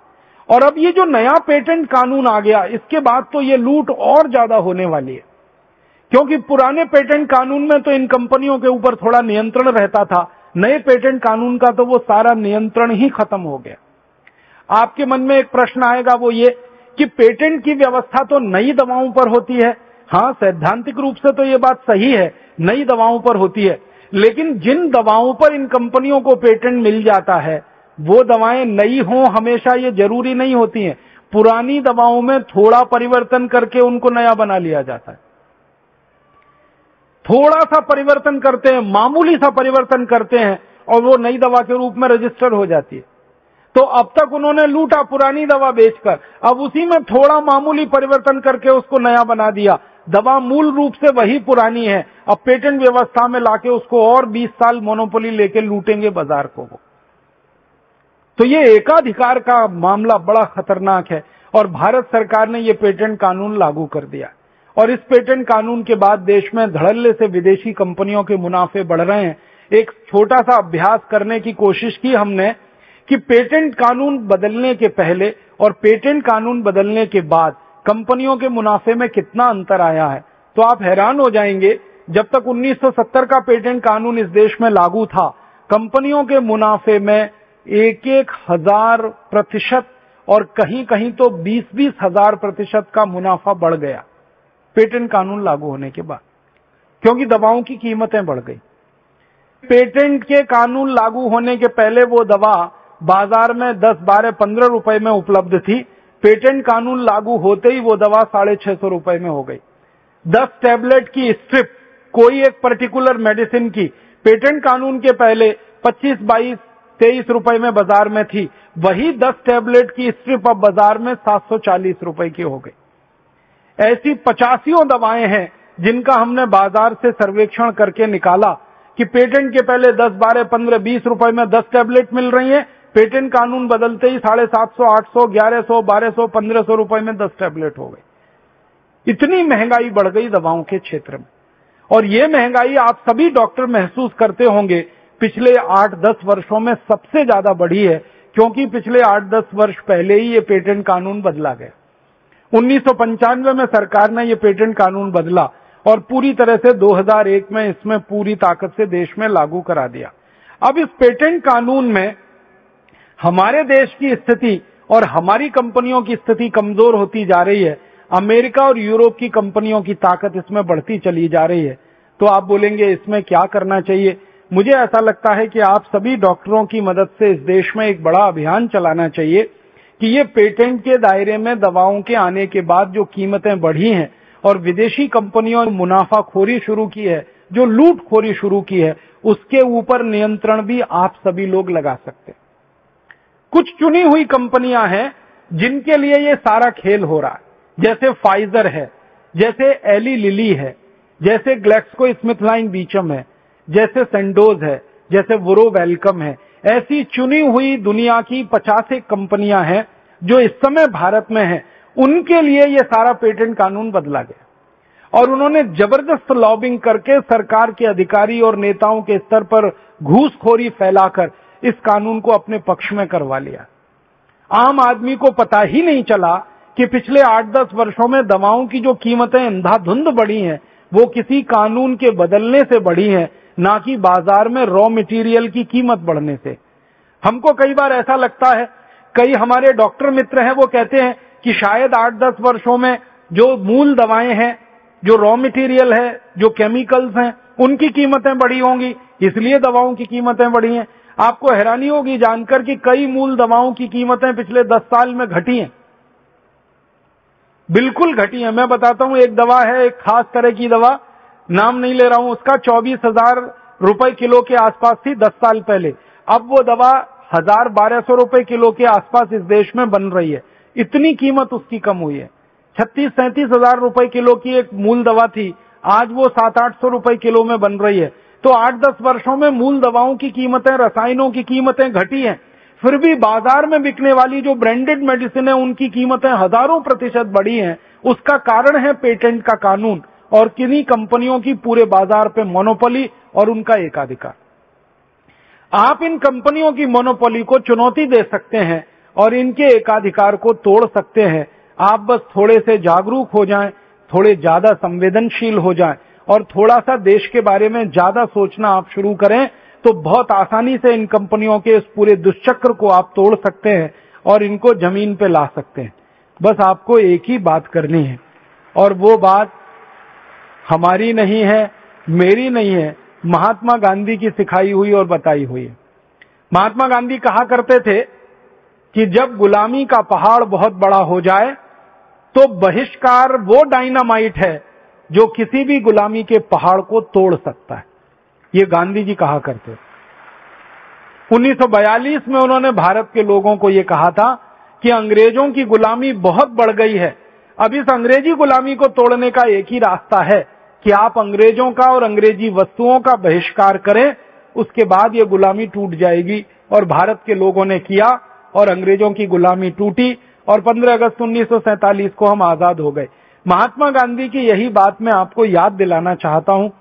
और अब ये जो नया पेटेंट कानून आ गया, इसके बाद तो ये लूट और ज़्यादा होने वाली है। क्योंकि पुराने पेटेंट कानून में तो इन कंपनियों के ऊपर थोड़ा नियंत्रण रहता था, नए पेटेंट कानून का तो वो सारा नियंत्रण ही खत्म हो गया। आपके मन में एक प्रश्न आएगा वो ये कि पेटेंट की व्यवस्था तो नई दवाओं पर होती है। हाँ सैद्धांतिक रूप से तो ये बात सही है, नई दवाओं पर होती है। लेकिन जिन दवाओं पर इन कंपनियों को पेटेंट मिल जाता है वो दवाएँ नई हों, हमेशा ये ज़रूरी नहीं होती हैं। पुरानी दवाओं में थोड़ा परिवर्तन करके उनको नया बना लिया जाता है। थोड़ा सा परिवर्तन करते हैं, मामूली सा परिवर्तन करते हैं, और वो नई दवा के रूप में रजिस्टर हो जाती है। तो अब तक उन्होंने लूटा पुरानी दवा बेचकर, अब उसी में थोड़ा मामूली परिवर्तन करके उसको नया बना दिया। दवा मूल रूप से वही पुरानी है, अब पेटेंट व्यवस्था में लाके उसको और 20 साल मोनोपोली लेके लूटेंगे बाज़ार को वो। तो ये एकाधिकार का मामला बड़ा खतरनाक है और भारत सरकार ने ये पेटेंट कानून लागू कर दिया। और इस पेटेंट कानून के बाद देश में धड़ल्ले से विदेशी कंपनियों के मुनाफे बढ़ रहे हैं। एक छोटा सा अभ्यास करने की कोशिश की हमने कि पेटेंट कानून बदलने के पहले और पेटेंट कानून बदलने के बाद कंपनियों के मुनाफे में कितना अंतर आया है। तो आप हैरान हो जाएँगे, जब तक 1970 का पेटेंट कानून इस देश में लागू था, कंपनियों के मुनाफे में एक एक हज़ार प्रतिशत और कहीं कहीं तो बीस बीस हज़ार प्रतिशत का मुनाफा बढ़ गया। पेटेंट कानून लागू होने के बाद क्योंकि दवाओं की कीमतें बढ़ गई। पेटेंट के कानून लागू होने के पहले वो दवा बाज़ार में 10, 12, 15 रुपए में उपलब्ध थी। पेटेंट कानून लागू होते ही वो दवा साढ़े छह सौ रुपए में हो गई। दस टैबलेट की स्ट्रिप कोई एक पर्टिकुलर मेडिसिन की पेटेंट कानून के पहले 25, 22, 23 रुपए में बाज़ार में थी। वही 10 टैबलेट की स्ट्रिप अब बाज़ार में 740 रुपए की हो गई। ऐसी पचासियों दवाएँ हैं जिनका हमने बाज़ार से सर्वेक्षण करके निकाला कि पेटेंट के पहले 10, 12, 15, 20 रुपए में 10 टैबलेट मिल रही हैं। पेटेंट कानून बदलते ही साढ़े सात सौ आठ सौ ग्यारह सौ बारह सौ पंद्रह सौ रुपए में दस टैबलेट हो गए। इतनी महँगाई बढ़ गई दवाओं के क्षेत्र में। और ये महँगाई आप सभी डॉक्टर महसूस करते होंगे पिछले आठ दस वर्षों में सबसे ज़्यादा बढ़ी है, क्योंकि पिछले आठ दस वर्ष पहले ही ये पेटेंट कानून बदला गया। उन्नीस सौ पंचानवे में सरकार ने ये पेटेंट कानून बदला और पूरी तरह से 2001 में इसमें पूरी ताकत से देश में लागू करा दिया। अब इस पेटेंट कानून में हमारे देश की स्थिति और हमारी कंपनियों की स्थिति कमज़ोर होती जा रही है। अमेरिका और यूरोप की कंपनियों की ताकत इसमें बढ़ती चली जा रही है। तो आप बोलेंगे, इसमें क्या करना चाहिए? मुझे ऐसा लगता है कि आप सभी डॉक्टरों की मदद से इस देश में एक बड़ा अभियान चलाना चाहिए कि ये पेटेंट के दायरे में दवाओं के आने के बाद जो कीमतें बढ़ी हैं और विदेशी कंपनियों ने मुनाफाखोरी शुरू की है, जो लूटखोरी शुरू की है, उसके ऊपर नियंत्रण भी आप सभी लोग लगा सकते हैं। कुछ चुनी हुई कंपनियाँ हैं जिनके लिए ये सारा खेल हो रहा है। जैसे फाइजर है, जैसे एली लिली है, जैसे ग्लेक्सको स्मिथलाइन बीचम है जैसे सेंडोज है, जैसे वुरो वेलकम है, ऐसी चुनी हुई दुनिया की पचास कंपनियाँ हैं जो इस समय भारत में हैं। उनके लिए ये सारा पेटेंट कानून बदला गया। और उन्होंने ज़बरदस्त लॉबिंग करके सरकार के अधिकारी और नेताओं के स्तर पर घूसखोरी फैलाकर इस कानून को अपने पक्ष में करवा लिया। आम आदमी को पता ही नहीं चला कि पिछले आठ दस वर्षों में दवाओं की जो कीमतें अंधाधुंध बढ़ी हैं, वो किसी कानून के बदलने से बढ़ी हैं ना कि बाज़ार में रॉ मटेरियल की कीमत बढ़ने से। हमको कई बार ऐसा लगता है, कई हमारे डॉक्टर मित्र हैं, वो कहते हैं कि शायद आठ दस वर्षों में जो मूल दवाएँ हैं, जो रॉ मटेरियल है, जो केमिकल्स हैं, उनकी कीमतें बढ़ी होंगी, इसलिए दवाओं की कीमतें बढ़ी हैं। आपको हैरानी होगी जानकर कि कई मूल दवाओं की कीमतें पिछले दस साल में घटी हैं। बिल्कुल घटी है। मैं बताता हूँ, एक दवा है, एक खास तरह की दवा नाम नहीं ले रहा हूँ, उसका चौबीस हज़ार रुपए किलो के आसपास थी दस साल पहले। अब वो दवा हज़ार बारह सौ रुपए किलो के आसपास इस देश में बन रही है। इतनी कीमत उसकी कम हुई है। छत्तीस सैंतीस हज़ार रुपए किलो की एक मूल दवा थी, आज वो सात आठ सौ रुपए किलो में बन रही है। तो आठ दस वर्षों में मूल दवाओं की कीमतें, रसायनों की कीमतें घटी हैं। फिर भी बाज़ार में बिकने वाली जो ब्रांडेड मेडिसिन है, उनकी कीमतें हज़ारों प्रतिशत बढ़ी हैं। उसका कारण है पेटेंट का कानून। और किन्हीं कंपनियों की पूरे बाज़ार पे मोनोपोली और उनका एकाधिकार। आप इन कंपनियों की मोनोपोली को चुनौती दे सकते हैं और इनके एकाधिकार को तोड़ सकते हैं। आप बस थोड़े से जागरूक हो जाएँ, थोड़े ज़्यादा संवेदनशील हो जाएँ और थोड़ा सा देश के बारे में ज़्यादा सोचना आप शुरू करें तो बहुत आसानी से इन कंपनियों के इस पूरे दुष्चक्र को आप तोड़ सकते हैं और इनको ज़मीन पे ला सकते हैं। बस आपको एक ही बात करनी है और वो बात हमारी नहीं है, मेरी नहीं है। महात्मा गांधी की सिखाई हुई और बताई हुई। है महात्मा गांधी कहा करते थे कि जब गुलामी का पहाड़ बहुत बड़ा हो जाए तो बहिष्कार वो डायनामाइट है जो किसी भी गुलामी के पहाड़ को तोड़ सकता है। ये गांधी जी कहा करते 1942 में उन्होंने भारत के लोगों को यह कहा था कि अंग्रेज़ों की गुलामी बहुत बढ़ गई है। अब इस अंग्रेज़ी गुलामी को तोड़ने का एक ही रास्ता है। कि आप अंग्रेज़ों का और अंग्रेज़ी वस्तुओं का बहिष्कार करें, उसके बाद ये गुलामी टूट जाएगी। और भारत के लोगों ने किया और अंग्रेज़ों की गुलामी टूटी और 15 अगस्त उन्नीस सौ सैंतालीस को हम आज़ाद हो गए। महात्मा गांधी की यही बात मैं आपको याद दिलाना चाहता हूँ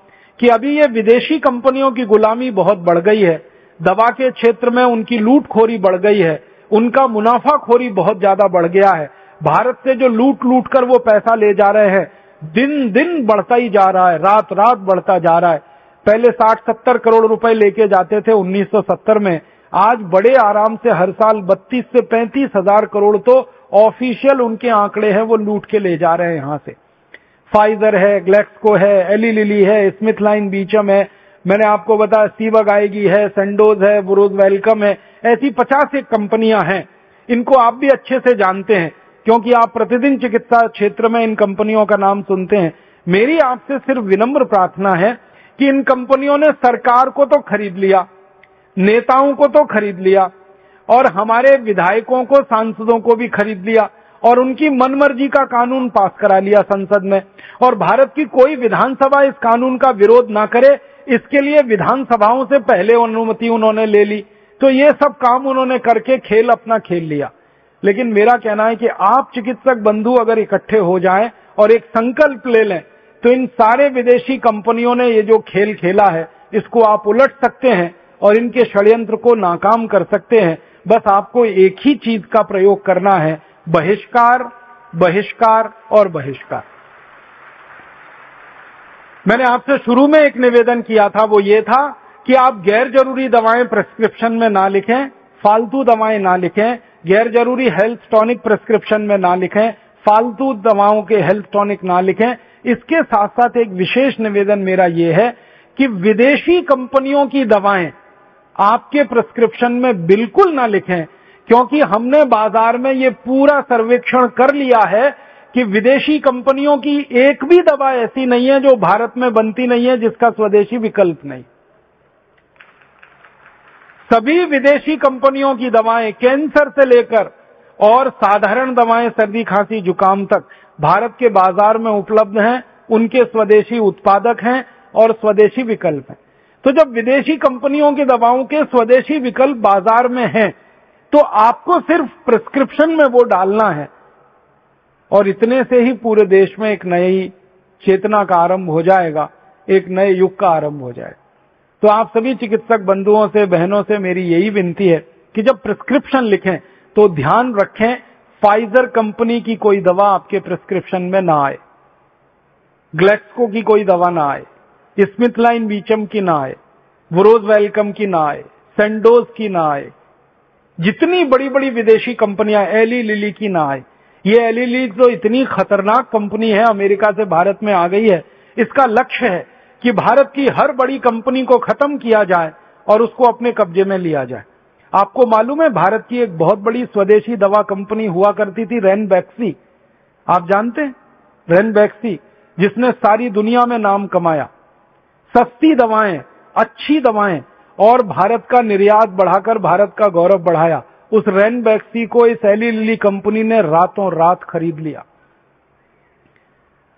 कि अभी ये विदेशी कंपनियों की गुलामी बहुत बढ़ गई है। दवा के क्षेत्र में उनकी लूटखोरी बढ़ गई है। उनका मुनाफाखोरी बहुत ज़्यादा बढ़ गया है। भारत से जो लूट लूट कर वो पैसा ले जा रहे हैं दिन दिन बढ़ता ही जा रहा है, रात रात बढ़ता जा रहा है। पहले 60-70 करोड़ रुपए लेके जाते थे 1970 में। आज बड़े आराम से हर साल 32 से पैंतीस हज़ार करोड़ तो ऑफिशियल उनके आंकड़े हैं, वो लूट के ले जा रहे हैं यहाँ से। फाइजर है ग्लेक्सको है एली लिली है स्मिथ लाइन बीचम है। मैंने आपको बताया सीवग आएगी है सेंडोज है बुरोज वेलकम है। ऐसी पचास एक कंपनियाँ हैं। इनको आप भी अच्छे से जानते हैं। क्योंकि आप प्रतिदिन चिकित्सा क्षेत्र में इन कंपनियों का नाम सुनते हैं। मेरी आपसे सिर्फ़ विनम्र प्रार्थना है कि इन कंपनियों ने सरकार को तो खरीद लिया, नेताओं को तो खरीद लिया, और हमारे विधायकों को, सांसदों को भी खरीद लिया, और उनकी मनमर्जी का कानून पास करा लिया संसद में। और भारत की कोई विधानसभा इस कानून का विरोध ना करे, इसके लिए विधानसभाओं से पहले अनुमति उन्होंने ले ली। तो ये सब काम उन्होंने करके खेल अपना खेल लिया। लेकिन मेरा कहना है कि आप चिकित्सक बंधु अगर इकट्ठे हो जाएँ और एक संकल्प ले लें तो इन सारे विदेशी कंपनियों ने ये जो खेल खेला है, इसको आप उलट सकते हैं और इनके षड्यंत्र को नाकाम कर सकते हैं। बस आपको एक ही चीज़ का प्रयोग करना है, बहिष्कार बहिष्कार और बहिष्कार। मैंने आपसे शुरू में एक निवेदन किया था, वो ये था कि आप गैर ज़रूरी दवाएँ प्रेस्क्रिप्शन में ना लिखें, फालतू दवाएँ ना लिखें गैर ज़रूरी हेल्थ टॉनिक प्रेस्क्रिप्शन में ना लिखें, फालतू दवाओं के हेल्थ टॉनिक ना लिखें। इसके साथ साथ एक विशेष निवेदन मेरा ये है कि विदेशी कंपनियों की दवाएँ आपके प्रेस्क्रिप्शन में बिल्कुल ना लिखें, क्योंकि हमने बाज़ार में ये पूरा सर्वेक्षण कर लिया है कि विदेशी कंपनियों की एक भी दवा ऐसी नहीं है जो भारत में बनती नहीं है जिसका स्वदेशी विकल्प नहीं। सभी विदेशी कंपनियों की दवाएँ कैंसर से लेकर और साधारण दवाएँ सर्दी, खांसी, जुकाम तक भारत के बाज़ार में उपलब्ध हैं, उनके स्वदेशी उत्पादक हैं और स्वदेशी विकल्प हैं। तो जब विदेशी कंपनियों की दवाओं के स्वदेशी विकल्प बाज़ार में हैं तो आपको सिर्फ़ प्रिस्क्रिप्शन में वो डालना है। और इतने से ही पूरे देश में एक नई चेतना का आरंभ हो जाएगा, एक नए युग का आरंभ हो जाएगा। तो आप सभी चिकित्सक बंधुओं से, बहनों से मेरी यही विनती है कि जब प्रिस्क्रिप्शन लिखें तो ध्यान रखें फाइजर कंपनी की कोई दवा आपके प्रिस्क्रिप्शन में ना आए। ग्लेक्सको की कोई दवा ना आए। स्मिथ लाइन बीचम की ना आए। वरोज वेलकम की ना आए। सेंडोज की ना आए। जितनी बड़ी बड़ी विदेशी कंपनियाँ एली लिली की ना आए। ये एली लिली तो इतनी खतरनाक कंपनी है, अमेरिका से भारत में आ गई है। इसका लक्ष्य है कि भारत की हर बड़ी कंपनी को खत्म किया जाए और उसको अपने कब्जे में लिया जाए। आपको मालूम है, भारत की एक बहुत बड़ी स्वदेशी दवा कंपनी हुआ करती थी रेन बैक्सी आप जानते हैं? रेन बैक्सी जिसने सारी दुनिया में नाम कमाया। सस्ती दवाएँ, अच्छी दवाएँ, और भारत का निर्यात बढ़ाकर भारत का गौरव बढ़ाया। उस रेन बैक्सी को इस एली लिली कंपनी ने रातों रात खरीद लिया।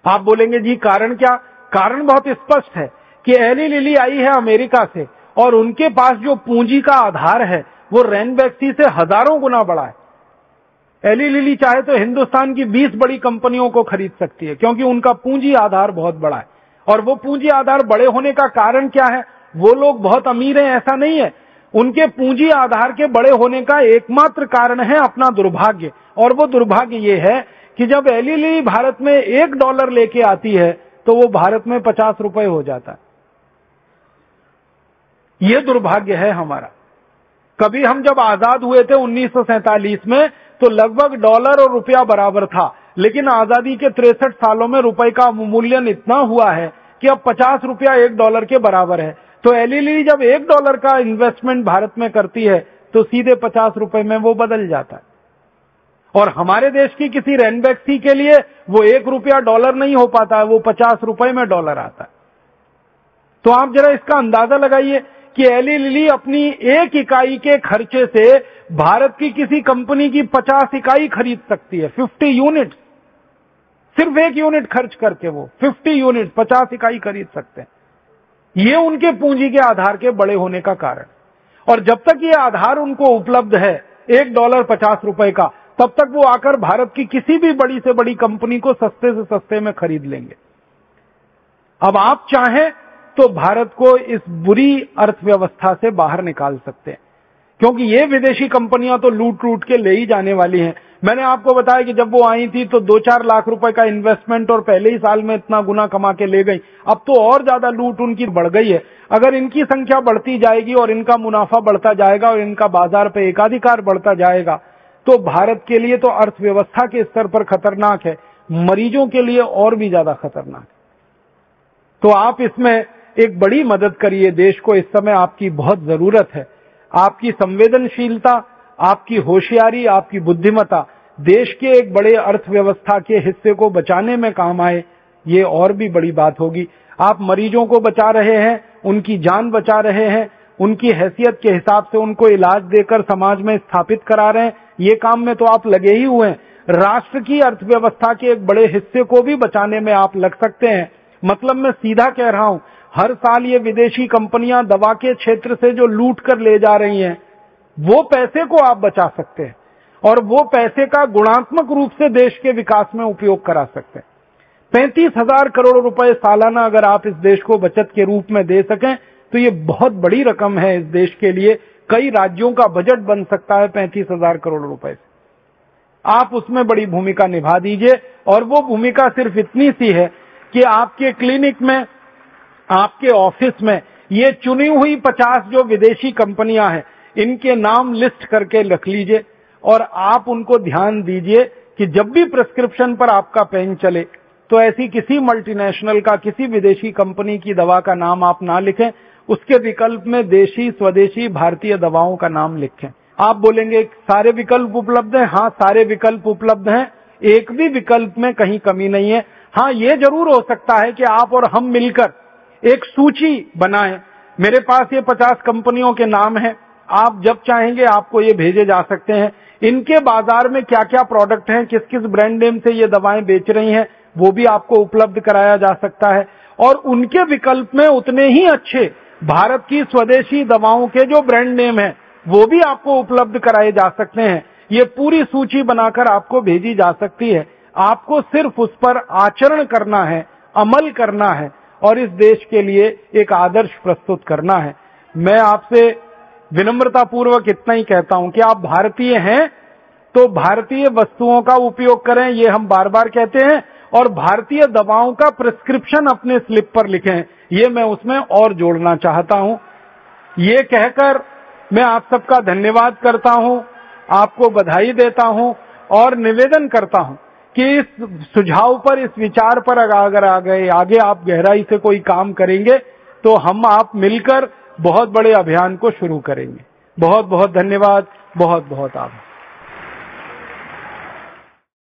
आप बोलेंगे, जी, कारण क्या? कारण बहुत स्पष्ट है कि एली लिली आई है अमेरिका से और उनके पास जो पूंजी का आधार है, वो रेन बैक्सी से हज़ारों गुना बड़ा है। एली लिली चाहे तो हिंदुस्तान की 20 बड़ी कंपनियों को खरीद सकती है, क्योंकि उनका पूंजी आधार बहुत बड़ा है। और वो पूंजी आधार बड़े होने का कारण क्या है, वो लोग बहुत अमीर हैं, ऐसा नहीं है। उनके पूंजी आधार के बड़े होने का एकमात्र कारण है अपना दुर्भाग्य। और वो दुर्भाग्य ये है कि जब एली एलईली भारत में एक डॉलर लेके आती है तो वो भारत में पचास रुपए हो जाता है। ये दुर्भाग्य है हमारा। कभी हम जब आज़ाद हुए थे उन्नीस सौ सैंतालीस में तो लगभग डॉलर और रुपया बराबर था। लेकिन आज़ादी के तिरसठ सालों में रुपए का मूल्यन इतना हुआ है कि अब पचास रुपया एक डॉलर के बराबर है। तो एलईली जब एक डॉलर का इन्वेस्टमेंट भारत में करती है तो सीधे पचास रुपए में वो बदल जाता है। और हमारे देश की किसी रेनबैक्सी के लिए वो एक रुपया डॉलर नहीं हो पाता है, वो पचास रुपए में डॉलर आता है। तो आप जरा इसका अंदाज़ा लगाइए कि एली लिली अपनी एक इकाई के खर्चे से भारत की किसी कंपनी की पचास इकाई खरीद सकती है फिफ्टी यूनिट सिर्फ़ एक यूनिट खर्च करके वो फिफ्टी यूनिट पचास इकाई खरीद सकते हैं। ये उनके पूंजी के आधार के बड़े होने का कारण। और जब तक ये आधार उनको उपलब्ध है, एक डॉलर पचास रुपए का तब तक वो आकर भारत की किसी भी बड़ी से बड़ी कंपनी को सस्ते से सस्ते में खरीद लेंगे। अब आप चाहें तो भारत को इस बुरी अर्थव्यवस्था से बाहर निकाल सकते हैं। क्योंकि ये विदेशी कंपनियाँ तो लूट लूट के ले ही जाने वाली हैं। मैंने आपको बताया कि जब वो आई थी तो दो चार लाख रुपए का इन्वेस्टमेंट और पहले ही साल में इतना गुना कमा के ले गई। अब तो और ज़्यादा लूट उनकी बढ़ गई है। अगर इनकी संख्या बढ़ती जाएगी और इनका मुनाफा बढ़ता जाएगा और इनका बाज़ार पे एकाधिकार बढ़ता जाएगा तो भारत के लिए तो अर्थव्यवस्था के स्तर पर खतरनाक है। मरीजों के लिए और भी ज़्यादा खतरनाक है। तो आप इसमें एक बड़ी मदद करिए। देश को इस समय आपकी बहुत ज़रूरत है। आपकी संवेदनशीलता, आपकी होशियारी, आपकी बुद्धिमता देश के एक बड़े अर्थव्यवस्था के हिस्से को बचाने में काम आए, ये और भी बड़ी बात होगी। आप मरीजों को बचा रहे हैं, उनकी जान बचा रहे हैं, उनकी हैसियत के हिसाब से उनको इलाज देकर समाज में स्थापित करा रहे हैं। ये काम में तो आप लगे ही हुए हैं। राष्ट्र की अर्थव्यवस्था के एक बड़े हिस्से को भी बचाने में आप लग सकते हैं। मतलब मैं सीधा कह रहा हूँ, हर साल ये विदेशी कंपनियाँ दवा के क्षेत्र से जो लूट कर ले जा रही हैं, वो पैसे को आप बचा सकते हैं और वो पैसे का गुणात्मक रूप से देश के विकास में उपयोग करा सकते हैं। पैंतीस हज़ार करोड़ रुपए सालाना अगर आप इस देश को बचत के रूप में दे सकें तो ये बहुत बड़ी रकम है इस देश के लिए। कई राज्यों का बजट बन सकता है पैंतीस हज़ार करोड़ रुपए से। आप उसमें बड़ी भूमिका निभा दीजिए और वो भूमिका सिर्फ़ इतनी सी है कि आपके क्लिनिक में, आपके ऑफ़िस में ये चुनी हुई पचास जो विदेशी कंपनियाँ हैं, इनके नाम लिस्ट करके रख लीजिए और आप उनको ध्यान दीजिए कि जब भी प्रिस्क्रिप्शन पर आपका पेन चले तो ऐसी किसी मल्टीनेशनल का, किसी विदेशी कंपनी की दवा का नाम आप ना लिखें। उसके विकल्प में देशी, स्वदेशी, भारतीय दवाओं का नाम लिखें। आप बोलेंगे, सारे विकल्प उपलब्ध हैं? हाँ सारे विकल्प उपलब्ध हैं। एक भी विकल्प में कहीं कमी नहीं है। हाँ ये ज़रूर हो सकता है कि आप और हम मिलकर एक सूची बनाएँ। मेरे पास ये पचास कंपनियों के नाम हैं। आप जब चाहेंगे, आपको ये भेजे जा सकते हैं। इनके बाज़ार में क्या क्या प्रोडक्ट हैं? किस किस ब्रांड नेम से ये दवाएँ बेच रही हैं? वो भी आपको उपलब्ध कराया जा सकता है। और उनके विकल्प में उतने ही अच्छे भारत की स्वदेशी दवाओं के जो ब्रांड नेम है, वो भी आपको उपलब्ध कराए जा सकते हैं। ये पूरी सूची बनाकर आपको भेजी जा सकती है। आपको सिर्फ़ उस पर आचरण करना है, अमल करना है और इस देश के लिए एक आदर्श प्रस्तुत करना है। मैं आपसे विनम्रता पूर्वक इतना ही कहता हूँ कि आप भारतीय हैं तो भारतीय वस्तुओं का उपयोग करें, ये हम बार बार कहते हैं। और भारतीय दवाओं का प्रिस्क्रिप्शन अपने स्लिप पर लिखें। ये मैं उसमें और जोड़ना चाहता हूँ। ये कहकर मैं आप सबका धन्यवाद करता हूँ, आपको बधाई देता हूँ और निवेदन करता हूँ कि इस सुझाव पर, इस विचार पर अगर आ गए आगे आप गहराई से कोई काम करेंगे तो हम आप मिलकर बहुत बड़े अभियान को शुरू करेंगे। बहुत बहुत धन्यवाद बहुत बहुत आभार।